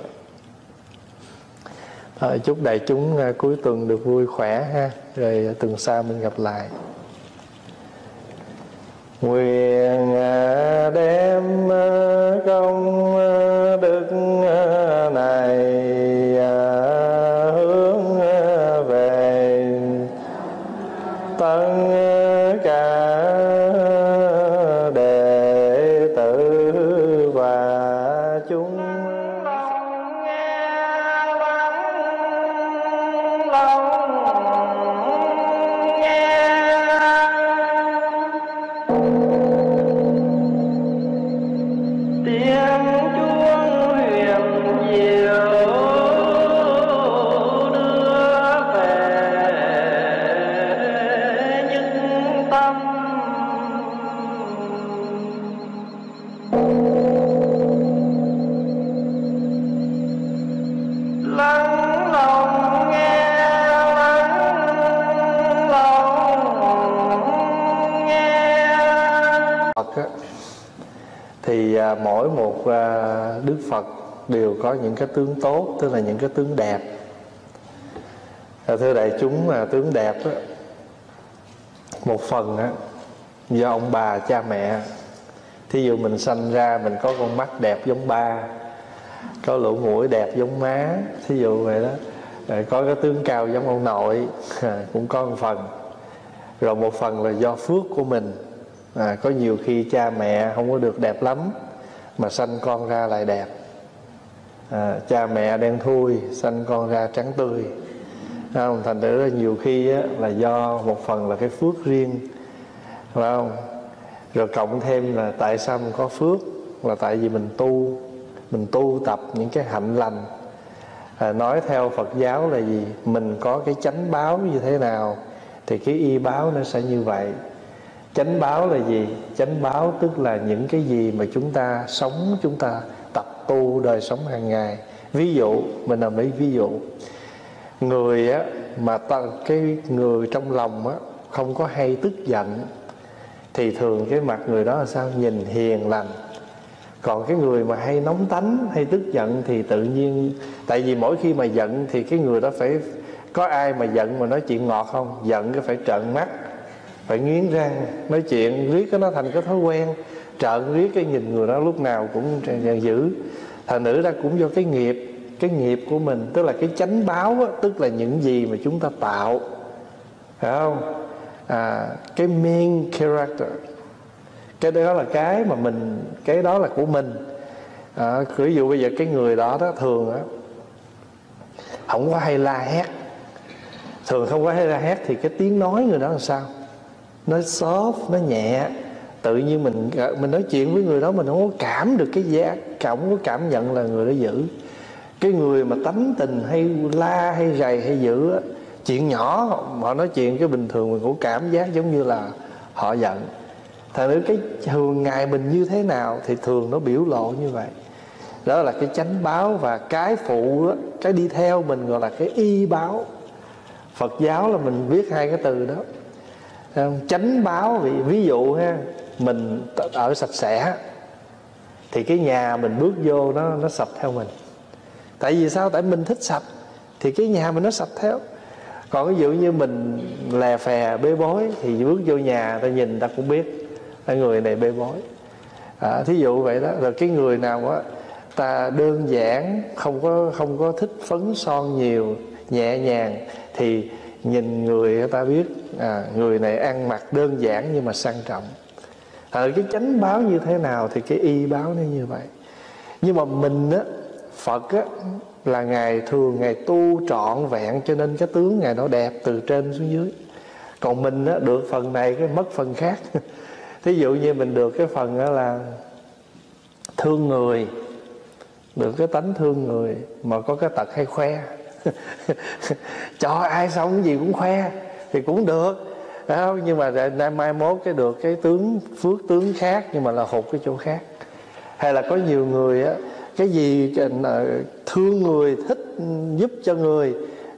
à, chúc đại chúng à, cuối tuần được vui khỏe ha. Rồi ờ, tuần sau mình gặp lại. Nguyện à, đem à, công à, đức này thì à, mỗi một à, đức phật đều có những cái tướng tốt tức là những cái tướng đẹp. À, thưa đại chúng mà tướng đẹp đó, một phần á, do ông bà cha mẹ. Thí dụ mình sanh ra mình có con mắt đẹp giống ba có lỗ mũi đẹp giống má thí dụ vậy đó rồi có cái tướng cao giống ông nội cũng có một phần. Rồi một phần là do phước của mình à, có nhiều khi cha mẹ không có được đẹp lắm mà sanh con ra lại đẹp. À, cha mẹ đen thui sanh con ra trắng tươi. Không? thành thử nhiều khi á, là do một phần là cái phước riêng. Phải không? Rồi cộng thêm là tại sao mình có phước? Là tại vì mình tu mình tu tập những cái hạnh lành. À, nói theo Phật giáo là gì? Mình có cái chánh báo như thế nào thì cái y báo nó sẽ như vậy chánh báo là gì? Chánh báo tức là những cái gì mà chúng ta sống chúng ta tập tu đời sống hàng ngày. Ví dụ mình làm lấy ví dụ. Người á mà ta, cái người trong lòng á không có hay tức giận thì thường cái mặt người đó là sao? Nhìn hiền lành. Còn cái người mà hay nóng tánh hay tức giận thì tự nhiên tại vì mỗi khi mà giận thì cái người đó phải có ai mà giận mà nói chuyện ngọt không? Giận cái phải trợn mắt phải nghiến răng nói chuyện riết cái nó thành cái thói quen. Trợn riết cái nhìn người đó lúc nào cũng dữ. Thành nữ ra cũng do cái nghiệp cái nghiệp của mình tức là cái chánh báo á, tức là những gì mà chúng ta tạo. Phải không? À, cái main character. Cái đó là cái mà mình cái đó là của mình. À, ví dụ bây giờ cái người đó đó thường á không có hay la hét. Thường không có hay la hét thì cái tiếng nói người đó là sao? Nó soft nó nhẹ. Tự nhiên mình mình nói chuyện với người đó mình không có cảm được cái giá không có cảm nhận là người đó dữ cái người mà tánh tình hay la hay rầy hay dữ á, chuyện nhỏ họ nói chuyện cái bình thường mình cũng cảm giác giống như là họ giận. Thành nếu cái thường ngày mình như thế nào thì thường nó biểu lộ như vậy. Đó là cái chánh báo và cái phụ đó, cái đi theo mình gọi là cái y báo. Phật giáo là mình viết hai cái từ đó chánh báo ví, ví dụ ha mình ở sạch sẽ thì cái nhà mình bước vô nó nó sạch theo mình. Tại vì sao? Tại mình thích sạch thì cái nhà mình nó sạch theo. Còn ví dụ như mình lè phè bê bối thì bước vô nhà ta nhìn ta cũng biết là người này bê bối. À, thí dụ vậy đó. Rồi cái người nào á ta đơn giản không có không có thích phấn son nhiều nhẹ nhàng thì nhìn người ta biết à, người này ăn mặc đơn giản nhưng mà sang trọng. À, cái chánh báo như thế nào thì cái y báo nó như vậy. Nhưng mà mình á phật á là ngài thường ngài tu trọn vẹn cho nên cái tướng ngài nó đẹp từ trên xuống dưới. Còn mình á được phần này cái mất phần khác. Thí dụ như mình được cái phần đó là thương người được cái tánh thương người mà có cái tật hay khoe. cho ai xong cái gì cũng khoe thì cũng được. Không? nhưng mà nay mai mốt cái được cái tướng phước tướng khác nhưng mà là hụt cái chỗ khác. Hay là có nhiều người á cái gì ờ, thương người thích giúp cho người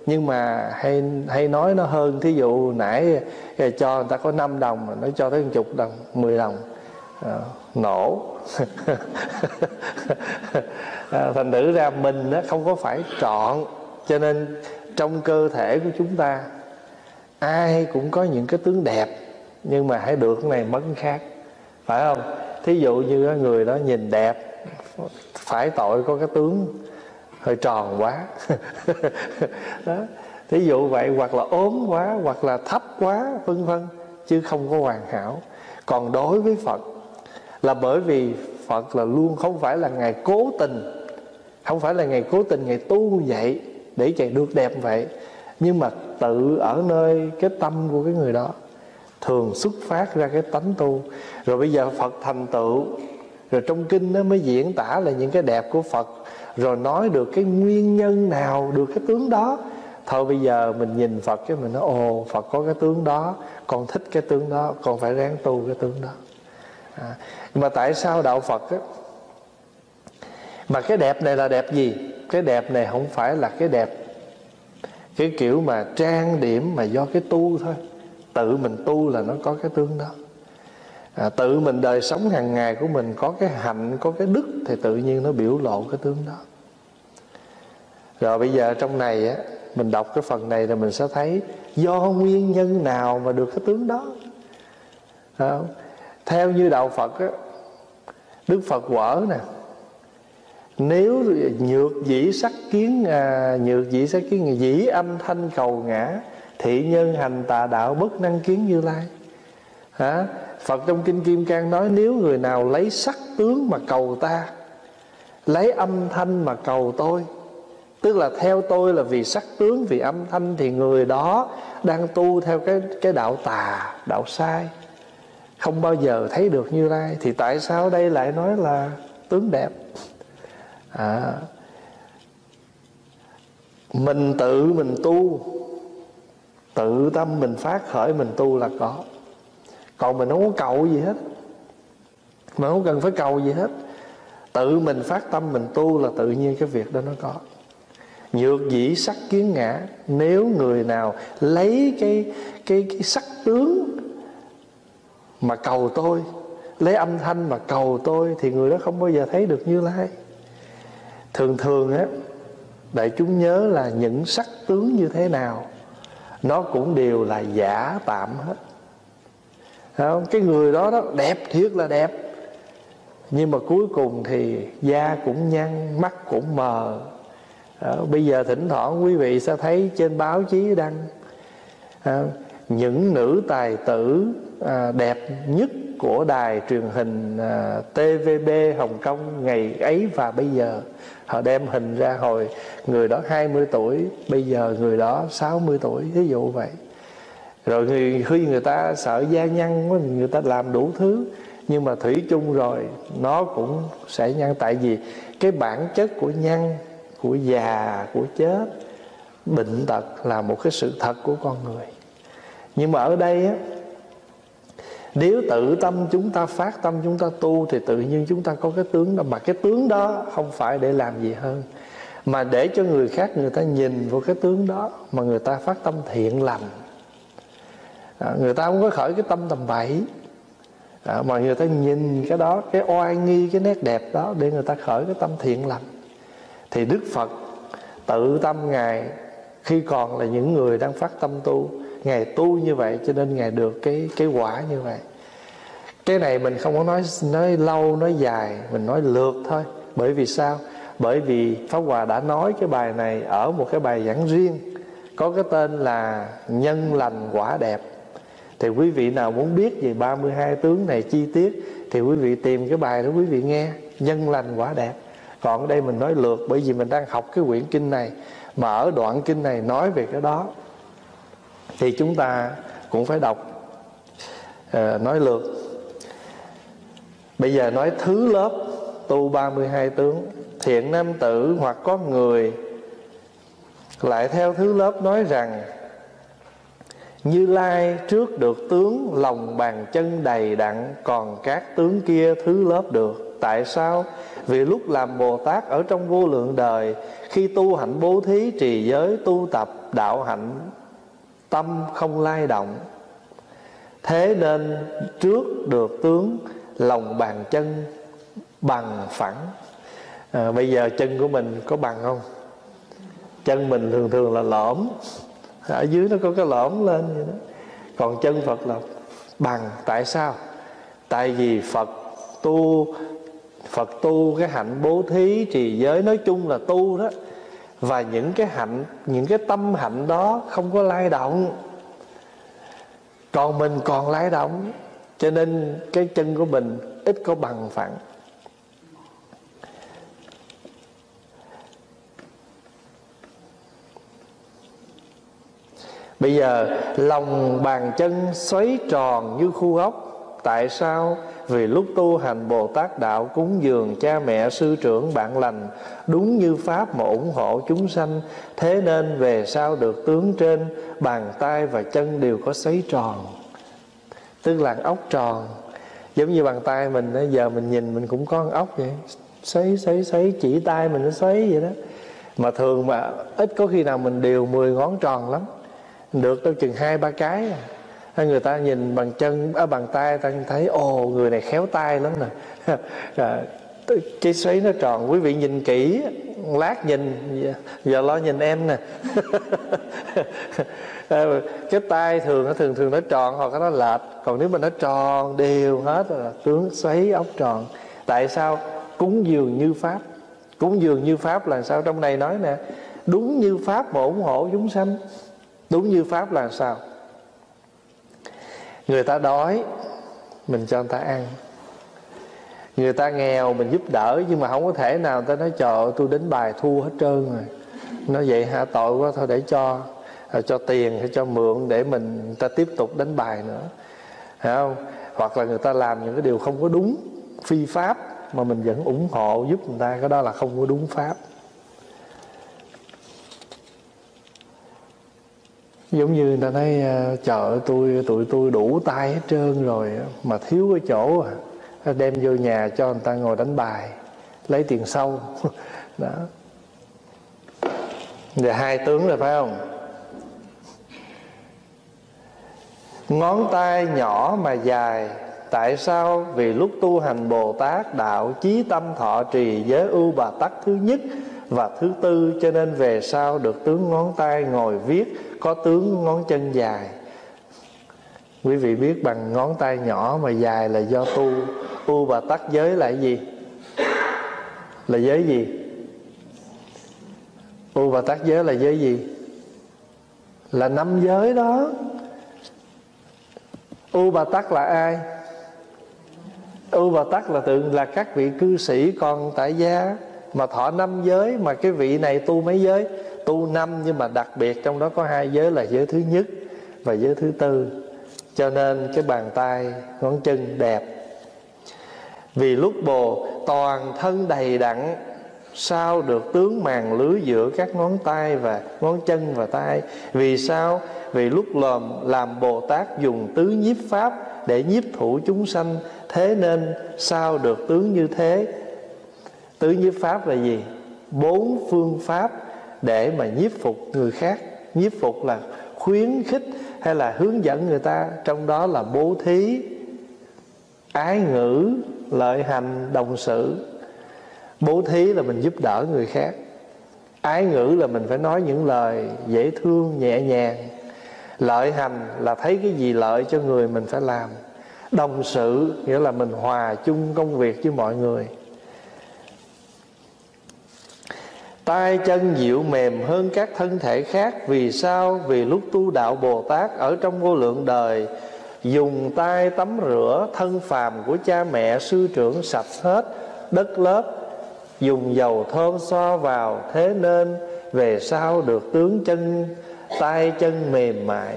nhưng mà hay hay nói nó hơn. Thí dụ nãy ờ, cho người ta có 5 đồng mà nó cho tới chục đồng 10 đồng à, nổ. À, thành thử ra mình á, không có phải trọn cho nên trong cơ thể của chúng ta, ai cũng có những cái tướng đẹp, nhưng mà hãy được cái này mất cái khác. Phải không? Thí dụ như người đó nhìn đẹp, phải tội có cái tướng hơi tròn quá. Đó. Thí dụ vậy, hoặc là ốm quá, hoặc là thấp quá, vân vân, chứ không có hoàn hảo. Còn đối với phật, là bởi vì phật là luôn, không phải là ngài cố tình, không phải là ngày cố tình, ngày tu vậy để chàng được đẹp vậy. Nhưng mà tự ở nơi cái tâm của cái người đó thường xuất phát ra cái tánh tu. Rồi bây giờ phật thành tựu rồi trong kinh nó mới diễn tả là những cái đẹp của phật. Rồi nói được cái nguyên nhân nào được cái tướng đó. Thôi bây giờ mình nhìn phật cái mình nói ồ phật có cái tướng đó con thích cái tướng đó con phải ráng tu cái tướng đó. À, nhưng mà tại sao đạo phật á mà cái đẹp này là đẹp gì? Cái đẹp này không phải là cái đẹp cái kiểu mà trang điểm mà do cái tu thôi. Tự mình tu là nó có cái tướng đó. À, tự mình đời sống hàng ngày của mình có cái hạnh có cái đức thì tự nhiên nó biểu lộ cái tướng đó. Rồi bây giờ trong này á mình đọc cái phần này là mình sẽ thấy do nguyên nhân nào mà được cái tướng đó. À, theo như đạo phật á đức phật quở nè nếu nhược dĩ sắc kiến à, nhược dĩ sắc kiến dĩ âm thanh cầu ngã thị nhân hành tà đạo bất năng kiến như lai. Hả? Phật trong kinh kim cang nói nếu người nào lấy sắc tướng mà cầu ta lấy âm thanh mà cầu tôi tức là theo tôi là vì sắc tướng vì âm thanh thì người đó đang tu theo cái cái đạo tà đạo sai. Không bao giờ thấy được như lai. Thì tại sao đây lại nói là tướng đẹp? À, mình tự mình tu tự tâm mình phát khởi mình tu là có. Còn mình không có cầu gì hết. Mà không cần phải cầu gì hết. Tự mình phát tâm mình tu là tự nhiên cái việc đó nó có. Nhược dĩ sắc kiến ngã nếu người nào lấy cái cái cái sắc tướng mà cầu tôi lấy âm thanh mà cầu tôi thì người đó không bao giờ thấy được như lai thường thường á đại chúng nhớ là những sắc tướng như thế nào nó cũng đều là giả tạm hết không? cái người đó đó đẹp thiệt là đẹp nhưng mà cuối cùng thì da cũng nhăn mắt cũng mờ đó, bây giờ thỉnh thoảng quý vị sẽ thấy trên báo chí đăng à, những nữ tài tử à, đẹp nhất của đài truyền hình à, TVB Hồng Kông ngày ấy và bây giờ. Họ đem hình ra hồi người đó 20 tuổi bây giờ người đó 60 tuổi ví dụ vậy. Rồi người, khi người ta sợ gia nhân người ta làm đủ thứ nhưng mà thủy chung rồi nó cũng sẽ nhăn tại vì cái bản chất của nhăn của già của chết bệnh tật là một cái sự thật của con người. Nhưng mà ở đây á nếu tự tâm chúng ta phát tâm chúng ta tu thì tự nhiên chúng ta có cái tướng đó. Mà cái tướng đó không phải để làm gì hơn mà để cho người khác người ta nhìn vào cái tướng đó mà người ta phát tâm thiện lành. À, người ta không có khởi cái tâm tầm bậy. À, mà người ta nhìn cái đó cái oai nghi cái nét đẹp đó để người ta khởi cái tâm thiện lành. Thì đức phật tự tâm ngài khi còn là những người đang phát tâm tu ngài tu như vậy cho nên ngài được cái cái quả như vậy. Cái này mình không có nói nói lâu, nói dài, mình nói lượt thôi. Bởi vì sao? Bởi vì pháp hòa đã nói cái bài này ở một cái bài giảng riêng, có cái tên là nhân lành quả đẹp. Thì quý vị nào muốn biết về 32 tướng này chi tiết, thì quý vị tìm cái bài đó quý vị nghe, nhân lành quả đẹp. Còn ở đây mình nói lượt, bởi vì mình đang học cái quyển kinh này, mà ở đoạn kinh này nói về cái đó thì chúng ta cũng phải đọc ờ, nói lượt bây giờ nói thứ lớp tu 32 tướng. Thiện nam tử hoặc có người lại theo thứ lớp nói rằng, như Lai trước được tướng, lòng bàn chân đầy đặn, Còn các tướng kia thứ lớp được. Tại sao? Vì lúc làm Bồ Tát ở trong vô lượng đời, Khi tu hạnh bố thí trì giới tu tập đạo hạnh Tâm không lai động. Thế nên trước được tướng lòng bàn chân bằng phẳng. À, Bây giờ chân của mình có bằng không? Chân mình thường thường là lõm. Ở dưới nó có cái lõm lên vậy đó. Còn chân phật là bằng. Tại sao? Tại vì phật tu phật tu cái hạnh bố thí trì giới nói chung là tu đó và những cái hạnh, những cái tâm hạnh đó không có lay động còn mình còn lay động, cho nên cái chân của mình ít có bằng phẳng Bây giờ lòng bàn chân xoáy tròn như khu ốc Tại sao? Vì lúc tu hành Bồ Tát Đạo cúng dường cha mẹ sư trưởng bạn lành, Đúng như Pháp mà ủng hộ chúng sanh, Thế nên về sau được tướng trên, Bàn tay và chân đều có sấy tròn, Tức là ốc tròn Giống như bàn tay mình Giờ mình nhìn mình cũng có ốc vậy, sấy sấy sấy, chỉ tay mình nó sấy vậy đó Mà thường mà ít có khi nào mình đều 10 ngón tròn lắm, được đâu chừng hai, ba cái à người ta nhìn bằng chân à, bằng tay ta thấy ồ người này khéo tay lắm nè. Cái xoáy nó tròn quý vị nhìn kỹ lát nhìn giờ lo nhìn em nè. Ờ, cái tay thường nó thường thường nó tròn hoặc nó lệch còn nếu mà nó tròn đều hết là tướng xoáy ốc tròn. Tại sao? Cúng dường như pháp. Cúng dường như pháp là sao? Trong này nói nè đúng như pháp mà ủng hộ chúng sanh đúng như pháp là sao? Người ta đói, mình cho người ta ăn. Người ta nghèo, mình giúp đỡ, nhưng mà không có thể nào người ta nói, trời tôi đến bài thu hết trơn rồi. Nó vậy hả? Tội quá, thôi để cho à, cho tiền hay cho mượn để mình ta tiếp tục đánh bài nữa. Hiểu không? Hoặc là người ta làm những cái điều không có đúng phi pháp mà mình vẫn ủng hộ giúp người ta, cái đó là không có đúng pháp. Giống như người ta nói à, chợ tôi, tụi tôi đủ tay hết trơn rồi, mà thiếu cái chỗ à. Đem vô nhà cho người ta ngồi đánh bài, lấy tiền sâu đó. Và hai tướng rồi phải không? Ngón tay nhỏ mà dài, Tại sao? Vì lúc tu hành Bồ Tát, Đạo chí tâm thọ trì giới ưu bà tắc thứ nhất và thứ tư, cho nên về sau được tướng ngón tay ngồi viết, Có tướng ngón chân dài. Quý vị biết bằng ngón tay nhỏ mà dài là do tu. Tu và tắc giới là gì? Là giới gì? U và tắc giới là giới gì? Là năm giới đó. U Bà Tắc là ai? U Bà Tắc là tượng là các vị cư sĩ còn tại gia. Mà thọ năm giới Mà cái vị này tu mấy giới? Tu năm nhưng mà đặc biệt trong đó có hai giới là giới thứ nhất Và giới thứ tư. Cho nên cái bàn tay, ngón chân đẹp. Vì lúc bồ toàn thân đầy đặn, sao được tướng màn lưới giữa các ngón tay và ngón chân và tay? Vì sao? Vì lúc lòm, làm bồ tát dùng tứ nhiếp pháp để nhiếp thủ chúng sanh, thế nên sao được tướng như thế? Tứ nhiếp pháp là gì? Bốn phương pháp để mà nhiếp phục người khác. Nhiếp phục là khuyến khích hay là hướng dẫn người ta. Trong đó là bố thí, ái ngữ, lợi hành, đồng sự. Bố thí là mình giúp đỡ người khác. Ái ngữ là mình phải nói những lời dễ thương, nhẹ nhàng. Lợi hành là thấy cái gì lợi cho người mình phải làm. Đồng sự nghĩa là mình hòa chung công việc với mọi người. Tay chân dịu mềm hơn các thân thể khác vì sao? Vì lúc tu đạo bồ tát ở trong vô lượng đời, dùng tay tắm rửa thân phàm của cha mẹ, sư trưởng sạch hết đất lớp, dùng dầu thơm xoa vào, thế nên về sau được tướng chân tay chân mềm mại.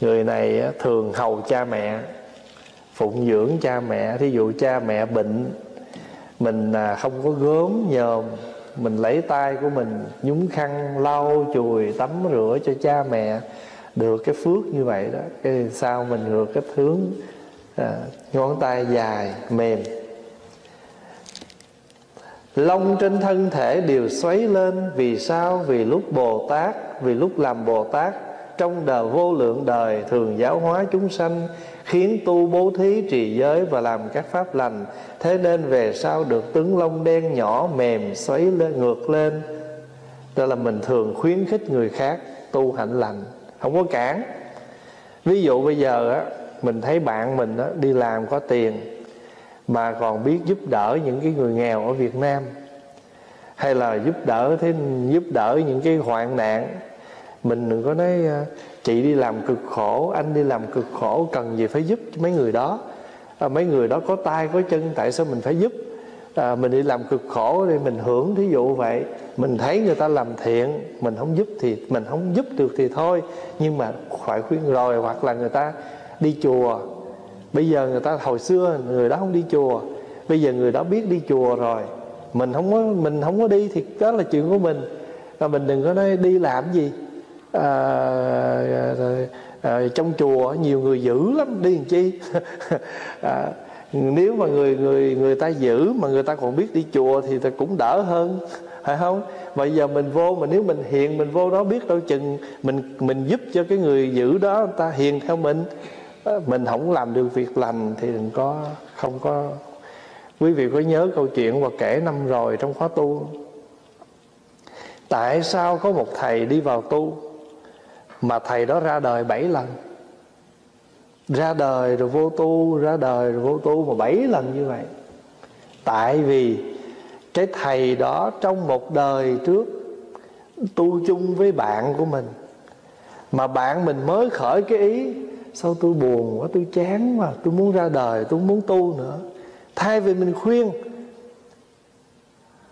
Người này thường hầu cha mẹ, phụng dưỡng cha mẹ, thí dụ cha mẹ bệnh mình à, không có gớm nhờm. Mình lấy tay của mình nhúng khăn lau chùi tắm rửa cho cha mẹ. Được cái phước như vậy đó cái sao mình được cái hướng à, ngón tay dài mềm. Lông trên thân thể đều xoáy lên Vì sao? Vì lúc Bồ Tát Vì lúc làm Bồ Tát Trong đời vô lượng đời Thường giáo hóa chúng sanh Khiến tu bố thí trì giới Và làm các pháp lành. Thế nên về sau được tướng lông đen nhỏ Mềm xoáy lên ngược lên. Đó là mình thường khuyến khích người khác Tu hạnh lành. Không có cản. Ví dụ bây giờ á Mình thấy bạn mình á, đi làm có tiền. Mà còn biết giúp đỡ những cái người nghèo ở Việt Nam. Hay là giúp đỡ thế giúp đỡ những cái hoạn nạn. Mình đừng có nói à, chị đi làm cực khổ anh đi làm cực khổ cần gì phải giúp mấy người đó. À, mấy người đó có tay có chân tại sao mình phải giúp? À, mình đi làm cực khổ thì mình hưởng thí dụ vậy. Mình thấy người ta làm thiện mình không giúp thì mình không giúp được thì thôi. Nhưng mà phải khuyên rồi hoặc là người ta đi chùa. Bây giờ người ta hồi xưa người đó không đi chùa. Bây giờ người đó biết đi chùa rồi. Mình không có mình không có đi thì đó là chuyện của mình. Và mình đừng có nói đi làm gì à, à, à, trong chùa nhiều người giữ lắm đi làm chi? À, nếu mà người người người ta giữ mà người ta còn biết đi chùa thì ta cũng đỡ hơn phải không? Bây giờ mình vô mà nếu mình hiền mình vô đó biết đâu chừng mình mình giúp cho cái người giữ đó người ta hiền theo mình. Ờ, mình không làm được việc lành thì đừng có không có. Quý vị có nhớ câu chuyện và kể năm rồi trong khóa tu? Tại sao có một thầy đi vào tu? Mà thầy đó ra đời bảy lần. Ra đời rồi vô tu, ra đời rồi vô tu mà bảy lần như vậy. Tại vì cái thầy đó trong một đời trước tu chung với bạn của mình. Mà bạn mình mới khởi cái ý, sao tôi buồn quá, tôi chán mà tôi muốn ra đời, tôi muốn tu nữa. Thay vì mình khuyên,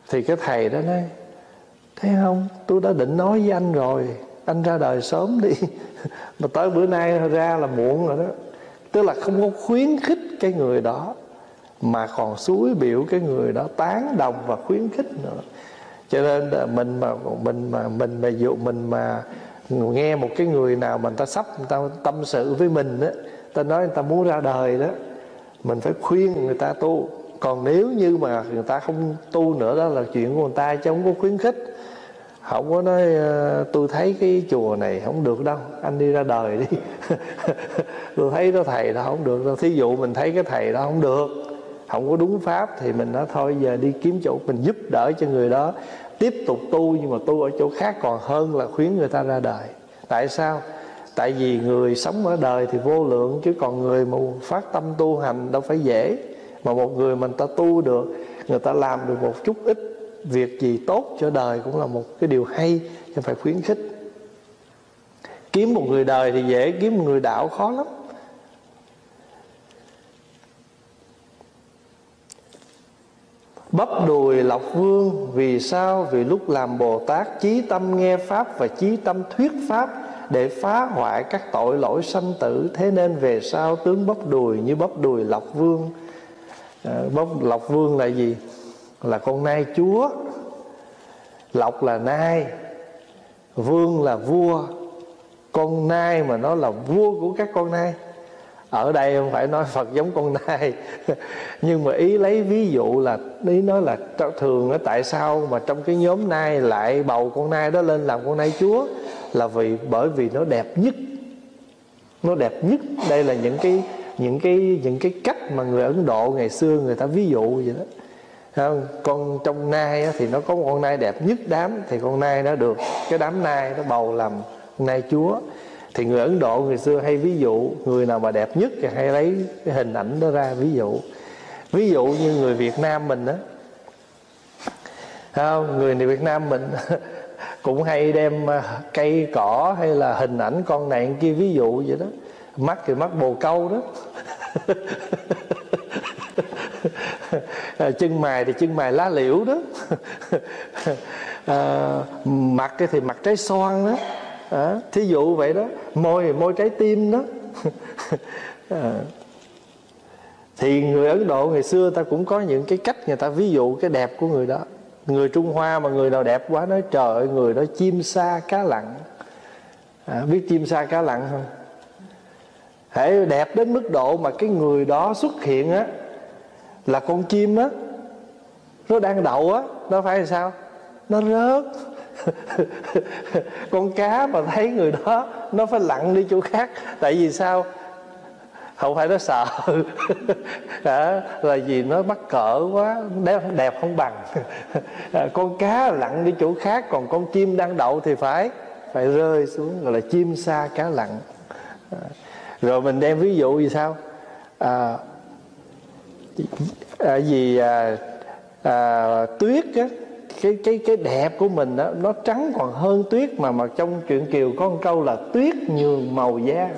thì cái thầy đó nói, thấy không? Tôi đã định nói với anh rồi anh ra đời sớm đi. Mà tới bữa nay ra là muộn rồi đó. Tức là không có khuyến khích cái người đó, mà còn suối biểu cái người đó tán đồng và khuyến khích nữa. Cho nên mình mà mình mà mình mà dụ, mình mà nghe một cái người nào mà người ta sắp, người ta tâm sự với mình á ta nói người ta muốn ra đời đó, mình phải khuyên người ta tu. Còn nếu như mà người ta không tu nữa, đó là chuyện của người ta chứ không có khuyến khích không có nói ờ, tôi thấy cái chùa này không được đâu, anh đi ra đời đi. Tôi thấy đó thầy đó không được đâu, thí dụ mình thấy cái thầy đó không được, không có đúng pháp thì mình nói thôi, giờ đi kiếm chỗ mình giúp đỡ cho người đó, tiếp tục tu nhưng mà tu ở chỗ khác còn hơn là khuyến người ta ra đời. Tại sao? Tại vì người sống ở đời thì vô lượng, chứ còn người mà phát tâm tu hành đâu phải dễ. Mà một người mình ta tu được, người ta làm được một chút ít việc gì tốt cho đời cũng là một cái điều hay cho phải khuyến khích. Kiếm một người đời thì dễ kiếm một người đạo khó lắm. Bắp đùi lộc vương vì sao? Vì lúc làm bồ tát chí tâm nghe pháp và chí tâm thuyết pháp để phá hoại các tội lỗi sanh tử. Thế nên về sau tướng bắp đùi như bắp đùi lộc vương. À, bắp lộc vương là gì? Là con nai chúa, lộc là nai, vương là vua. Con nai mà nó là vua của các con nai. Ở đây không phải nói phật giống con nai, nhưng mà ý lấy ví dụ là ý nói là thường nó tại sao mà trong cái nhóm nai lại bầu con nai đó lên làm con nai chúa? Là vì, bởi vì nó đẹp nhất. Nó đẹp nhất. Đây là những cái những cái những cái cách mà người ấn độ ngày xưa người ta ví dụ vậy đó không? con trong nai thì nó có một con nai đẹp nhất đám, thì con nai nó được cái đám nai nó bầu làm nai chúa. Thì người ấn độ người xưa hay ví dụ, người nào mà đẹp nhất thì hay lấy cái hình ảnh đó ra ví dụ. Ví dụ như người việt nam mình đó không, người việt nam mình cũng hay đem à, cây cỏ hay là hình ảnh con này kia ví dụ vậy đó. Mắt thì mắt bồ câu đó. À, chân mày thì chân mày lá liễu đó. À, mặt thì mặt trái xoan đó. À, thí dụ vậy đó. Môi thì môi trái tim đó. À, thì người ấn độ ngày xưa ta cũng có những cái cách người ta ví dụ cái đẹp của người đó. Người trung hoa mà người nào đẹp quá nói trời ơi người đó chim sa cá lặn. À, biết chim sa cá lặn không? Hễ đẹp đến mức độ mà cái người đó xuất hiện á là con chim á. Nó đang đậu á nó phải là sao? Nó rớt. Con cá mà thấy người đó nó phải lặn đi chỗ khác. Tại vì sao? Không phải nó sợ. À, là vì nó mắc cỡ quá đẹp, đẹp không bằng. À, con cá lặn đi chỗ khác còn con chim đang đậu thì phải phải rơi xuống gọi là chim xa cá lặn. À, rồi mình đem ví dụ vì sao? À, à, vì à, à, tuyết á cái cái cái đẹp của mình đó nó trắng còn hơn tuyết mà mà trong chuyện kiều có một câu là tuyết nhường màu da.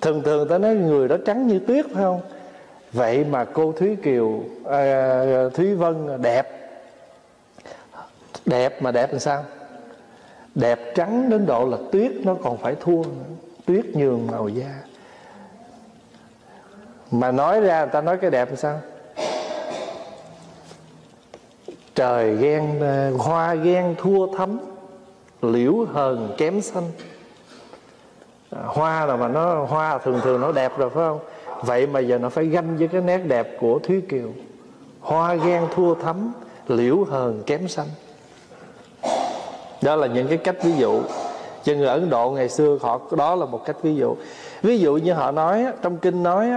Thường thường ta nói người đó trắng như tuyết phải không? Vậy mà cô thúy kiều à, thúy vân đẹp. Đẹp mà đẹp làm sao? Đẹp trắng đến độ là tuyết nó còn phải thua tuyết nhường màu da mà nói ra, người ta nói cái đẹp làm sao? Trời ghen ờ, hoa ghen, thua thấm liễu hờn, kém xanh. À, hoa là mà nó, hoa thường thường nó đẹp rồi, phải không? Vậy mà giờ nó phải ganh với cái nét đẹp của thúy kiều. Hoa ghen, thua thấm liễu hờn, kém xanh. Đó là những cái cách ví dụ. Cho người ấn độ ngày xưa họ, đó là một cách ví dụ. Ví dụ như họ nói trong kinh nói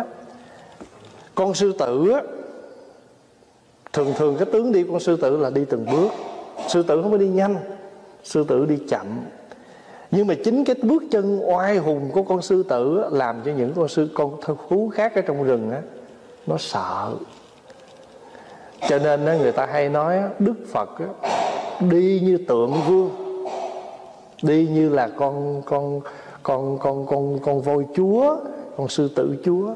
con sư tử thường thường cái tướng đi con sư tử là đi từng bước. Sư tử không có đi nhanh, sư tử đi chậm. Nhưng mà chính cái bước chân oai hùng của con sư tử làm cho những con sư, con thú khác ở trong rừng á, nó sợ. Cho nên người ta hay nói đức phật đi như tượng vương, đi như là con con con con con con voi chúa, con sư tử chúa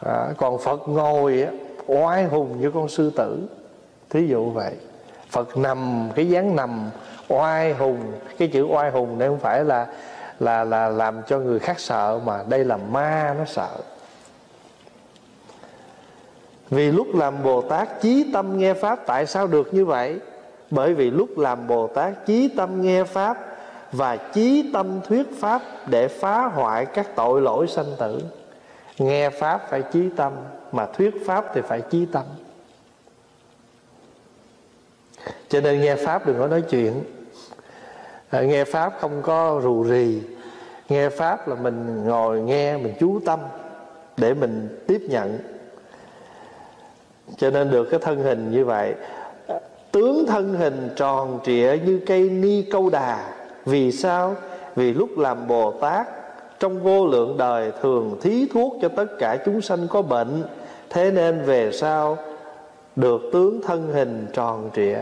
à, còn phật ngồi á oai hùng như con sư tử. Thí dụ vậy. Phật nằm cái dáng nằm oai hùng. Cái chữ oai hùng đây không phải là là là làm cho người khác sợ mà đây là ma nó sợ. Vì lúc làm bồ tát chí tâm nghe pháp tại sao được như vậy? Bởi vì lúc làm bồ tát chí tâm nghe pháp và chí tâm thuyết pháp để phá hoại các tội lỗi sanh tử nghe pháp phải chí tâm, mà thuyết pháp thì phải chí tâm. Cho nên nghe pháp đừng có nói chuyện. À, nghe pháp không có rù rì. Nghe pháp là mình ngồi nghe, mình chú tâm để mình tiếp nhận. Cho nên được cái thân hình như vậy. À, tướng thân hình tròn trịa như cây ni câu đà. Vì sao? Vì lúc làm bồ tát trong vô lượng đời thường thí thuốc cho tất cả chúng sanh có bệnh thế nên về sau được tướng thân hình tròn trịa.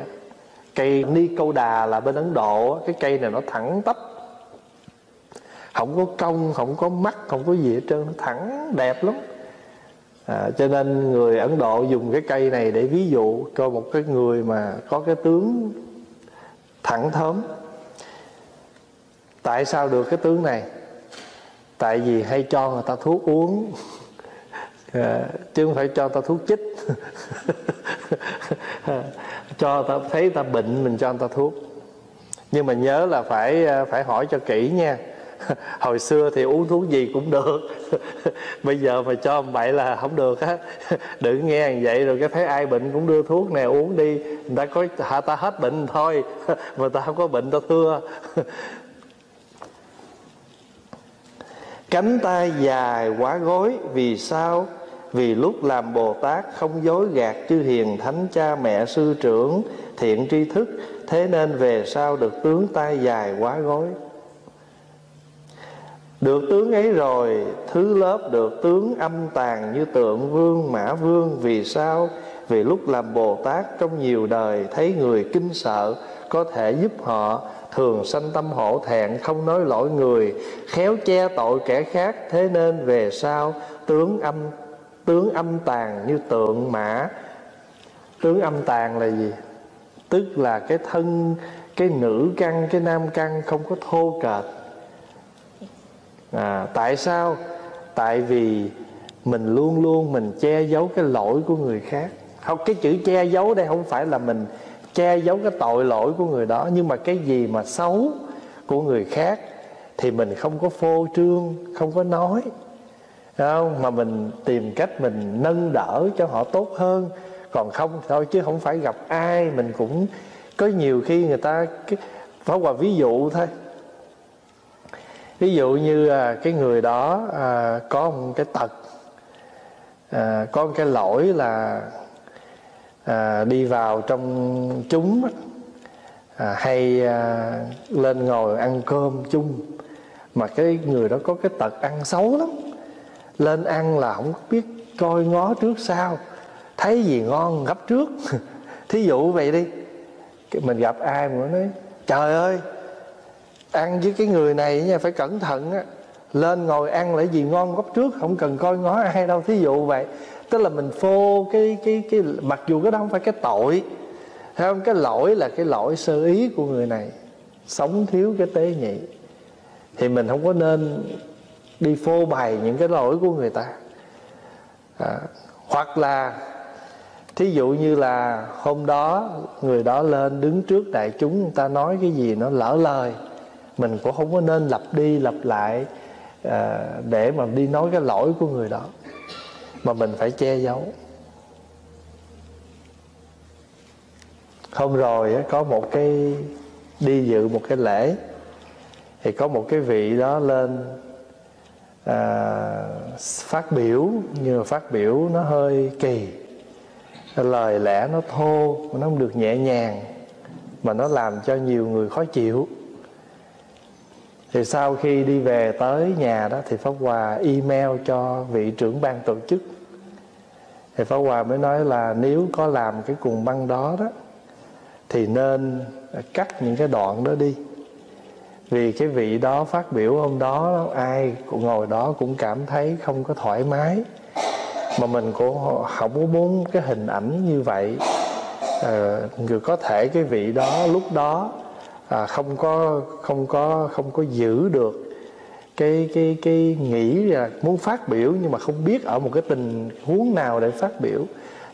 Cây ni câu đà là bên ấn độ cái cây này nó thẳng tắp. Không có cong không có mắt không có gì hết trơn nó thẳng đẹp lắm. À, cho nên người ấn độ dùng cái cây này để ví dụ cho một cái người mà có cái tướng thẳng thớm. Tại sao được cái tướng này? Tại vì hay cho người ta thuốc uống. Ờ, chứ không phải cho người ta thuốc chích. Cho người ta thấy người ta bệnh, mình cho người ta thuốc. Nhưng mà nhớ là phải phải hỏi cho kỹ nha. Hồi xưa thì uống thuốc gì cũng được. Bây giờ mà cho vậy là không được á. Đừng nghe vậy rồi cái thấy ai bệnh cũng đưa thuốc này uống đi. Người ta có hạ ta hết bệnh thôi. Mà ta không có bệnh, ta thưa. Cánh tay dài quá gối, vì sao? Vì lúc làm bồ tát không dối gạt chư hiền thánh cha mẹ sư trưởng thiện tri thức, thế nên về sau được tướng tay dài quá gối. Được tướng ấy rồi, Thứ lớp được tướng âm tàn Như tượng vương, mã vương. Vì sao? Vì lúc làm Bồ Tát Trong nhiều đời thấy người kinh sợ, Có thể giúp họ Thường sanh tâm hổ thẹn Không nói lỗi người Khéo che tội kẻ khác Thế nên về sau Tướng âm tướng âm tàn như tượng mã. Tướng âm tàn là gì? Tức là cái thân Cái nữ căn, cái nam căn Không có thô kệch. À, tại sao? Tại vì mình luôn luôn mình che giấu cái lỗi của người khác. Không cái chữ che giấu đây không phải là mình che giấu cái tội lỗi của người đó. Nhưng mà cái gì mà xấu của người khác thì mình không có phô trương không có nói. Không? mà mình tìm cách mình nâng đỡ cho họ tốt hơn. Còn không thôi chứ không phải gặp ai. Mình cũng có nhiều khi người ta cái phá quà ví dụ thôi. Ví dụ như à, cái người đó à, có một cái tật à, có một cái lỗi là à, đi vào trong chúng à, hay à, lên ngồi ăn cơm chung. Mà cái người đó có cái tật ăn xấu lắm. Lên ăn là không biết coi ngó trước sau thấy gì ngon gấp trước. Thí dụ vậy đi. Mình gặp ai mà nói trời ơi ăn với cái người này nha phải cẩn thận á. Lên ngồi ăn lại gì ngon gấp trước không cần coi ngó ai đâu. Thí dụ vậy tức là mình phô cái cái cái mặc dù cái đó không phải cái tội thấy không? Cái lỗi là cái lỗi sơ ý của người này. Sống thiếu cái tế nhị. Thì mình không có nên đi phô bày những cái lỗi của người ta. À, hoặc là thí dụ như là hôm đó người đó lên đứng trước đại chúng người ta nói cái gì nó lỡ lời. Mình cũng không có nên lặp đi lặp lại à, để mà đi nói cái lỗi của người đó mà mình phải che giấu. Hôm rồi có một cái đi dự một cái lễ thì có một cái vị đó lên à, phát biểu nhưng mà phát biểu nó hơi kỳ. Lời lẽ nó thô nó không được nhẹ nhàng mà nó làm cho nhiều người khó chịu. Thì sau khi đi về tới nhà đó thì pháp hòa email cho vị trưởng ban tổ chức thì pháp hòa mới nói là nếu có làm cái cùng băng đó đó thì nên cắt những cái đoạn đó đi. Vì cái vị đó phát biểu hôm đó ai cũng ngồi đó cũng cảm thấy không có thoải mái. Mà mình cũng không có muốn cái hình ảnh như vậy. À, có thể cái vị đó lúc đó à, không có không có không có giữ được cái cái cái nghĩ là muốn phát biểu nhưng mà không biết ở một cái tình huống nào để phát biểu.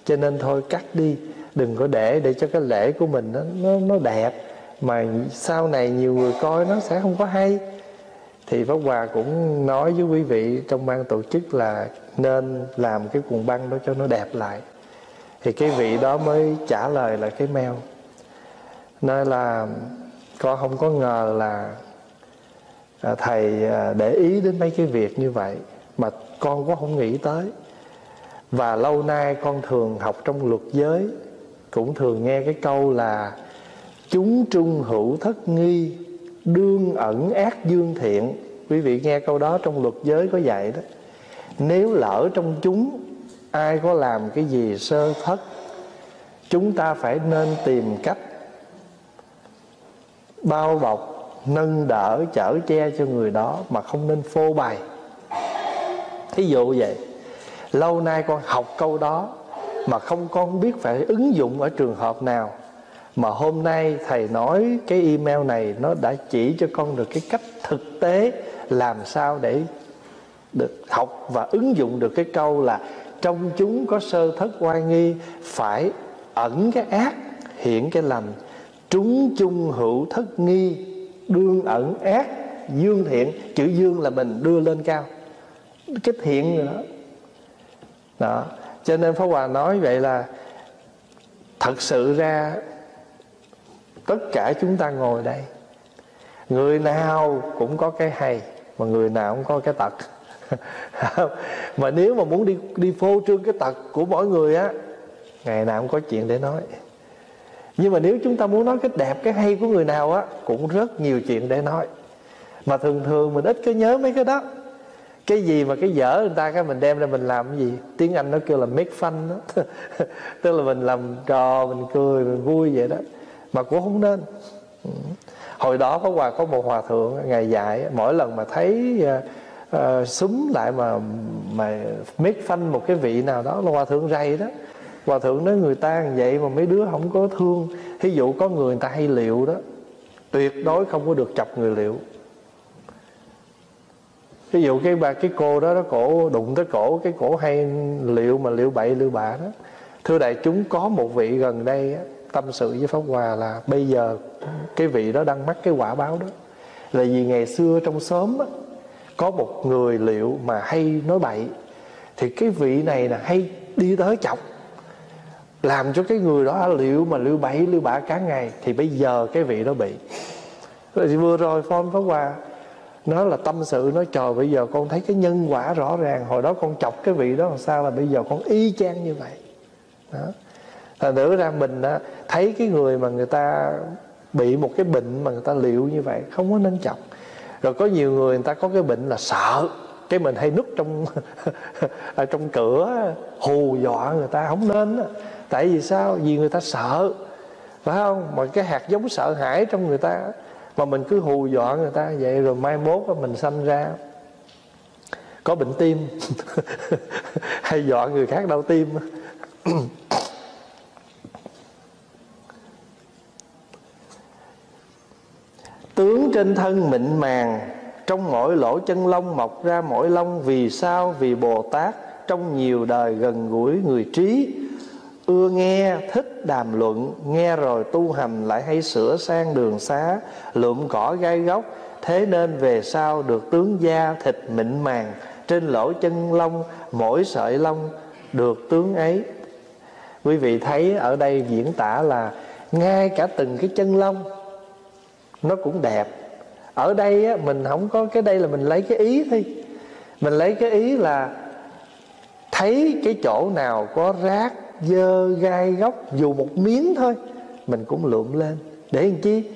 Cho nên thôi cắt đi. Đừng có để để cho cái lễ của mình nó nó, nó đẹp. Mà sau này nhiều người coi nó sẽ không có hay. Thì Pháp Hòa cũng nói với quý vị trong ban tổ chức là nên làm cái cuồng băng đó cho nó đẹp lại. Thì cái vị đó mới trả lời là cái mail. Nói là con không có ngờ là À, thầy à, để ý đến mấy cái việc như vậy mà con có không nghĩ tới. Và lâu nay con thường học trong luật giới cũng thường nghe cái câu là chúng trung hữu thất nghi đương ẩn ác dương thiện. Quý vị nghe câu đó trong luật giới có dạy đó. Nếu lỡ trong chúng ai có làm cái gì sơ thất chúng ta phải nên tìm cách bao bọc nâng đỡ, chở che cho người đó mà không nên phô bày. Thí dụ vậy, lâu nay con học câu đó mà không con biết phải ứng dụng ở trường hợp nào, mà hôm nay thầy nói cái email này nó đã chỉ cho con được cái cách thực tế làm sao để được học và ứng dụng được cái câu là trong chúng có sơ thất oai nghi, phải ẩn cái ác, hiện cái lành chúng chung hữu thất nghi đương ẩn ác, dương thiện, chữ dương là mình đưa lên cao. Cái thiện rồi đó. Đó. Cho nên pháp hòa nói vậy là thật sự ra tất cả chúng ta ngồi đây, người nào cũng có cái hay mà người nào cũng có cái tật. Mà nếu mà muốn đi đi phô trương cái tật của mỗi người á, ngày nào cũng có chuyện để nói nhưng mà nếu chúng ta muốn nói cái đẹp cái hay của người nào á cũng rất nhiều chuyện để nói. Mà thường thường mình ít có nhớ mấy cái đó. Cái gì mà cái dở người ta cái mình đem ra mình làm cái gì? Tiếng anh nó kêu là make fun đó. Tức là mình làm trò mình cười mình vui vậy đó. Mà cũng không nên. Ừ. Hồi đó có hòa có một hòa thượng ngày dạy mỗi lần mà thấy uh, uh, súng lại mà mà make fun một cái vị nào đó là hòa thượng rầy đó hòa thượng nói người ta vậy mà mấy đứa không có thương. Thí dụ có người người ta hay liệu đó tuyệt đối không có được chọc người liệu. Ví dụ cái bà cái cô đó nó cổ đụng tới cổ cái cổ hay liệu mà liệu bậy liệu bạ đó. Thưa đại chúng có một vị gần đây tâm sự với pháp hòa là bây giờ cái vị đó đang mắc cái quả báo đó. Là vì ngày xưa trong xóm á, có một người liệu mà hay nói bậy. Thì cái vị này là hay đi tới chọc làm cho cái người đó liệu mà liệu bảy liệu bả cả ngày thì bây giờ cái vị đó bị. Rồi vừa rồi phong pháp hòa nó là tâm sự nói trời bây giờ con thấy cái nhân quả rõ ràng. Hồi đó con chọc cái vị đó làm sao là bây giờ con y chang như vậy. Đó. Thành thử ra mình á, thấy cái người mà người ta bị một cái bệnh mà người ta liệu như vậy không có nên chọc. Rồi có nhiều người người ta có cái bệnh là sợ. Cái mình hay núp trong ở trong cửa hù dọa người ta không nên á tại vì sao? Vì người ta sợ, phải không? Mà cái hạt giống sợ hãi trong người ta, mà mình cứ hù dọa người ta vậy rồi mai mốt mình sanh ra. Có bệnh tim, hay dọa người khác đau tim tướng trên thân mịn màng, trong mỗi lỗ chân lông mọc ra mỗi lông vì sao? Vì bồ tát trong nhiều đời gần gũi người trí ưa nghe thích đàm luận nghe rồi tu hành lại hay sửa sang đường xá lượm cỏ gai gốc thế nên về sau được tướng da thịt mịn màng trên lỗ chân lông mỗi sợi lông được tướng ấy. Quý vị thấy ở đây diễn tả là ngay cả từng cái chân lông nó cũng đẹp. Ở đây á, mình không có cái đây là mình lấy cái ý thôi. Mình lấy cái ý là thấy cái chỗ nào có rác dơ gai góc dù một miếng thôi mình cũng lượm lên. Để làm chi?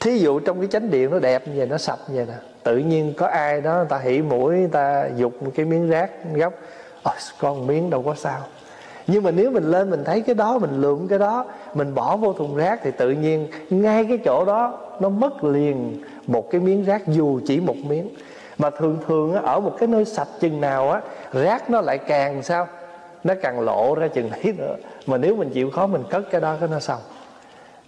Thí dụ trong cái chánh điện nó đẹp như vậy nó sạch như vậy nè tự nhiên có ai đó người ta hỉ mũi người ta dục một cái miếng rác góc Ôi, con miếng đâu có sao. Nhưng mà nếu mình lên mình thấy cái đó mình lượm cái đó mình bỏ vô thùng rác thì tự nhiên ngay cái chỗ đó nó mất liền một cái miếng rác dù chỉ một miếng. Mà thường thường ở một cái nơi sạch chừng nào á rác nó lại càng sao? Nó càng lộ ra chừng ấy nữa. Mà nếu mình chịu khó mình cất cái đó cái nó xong.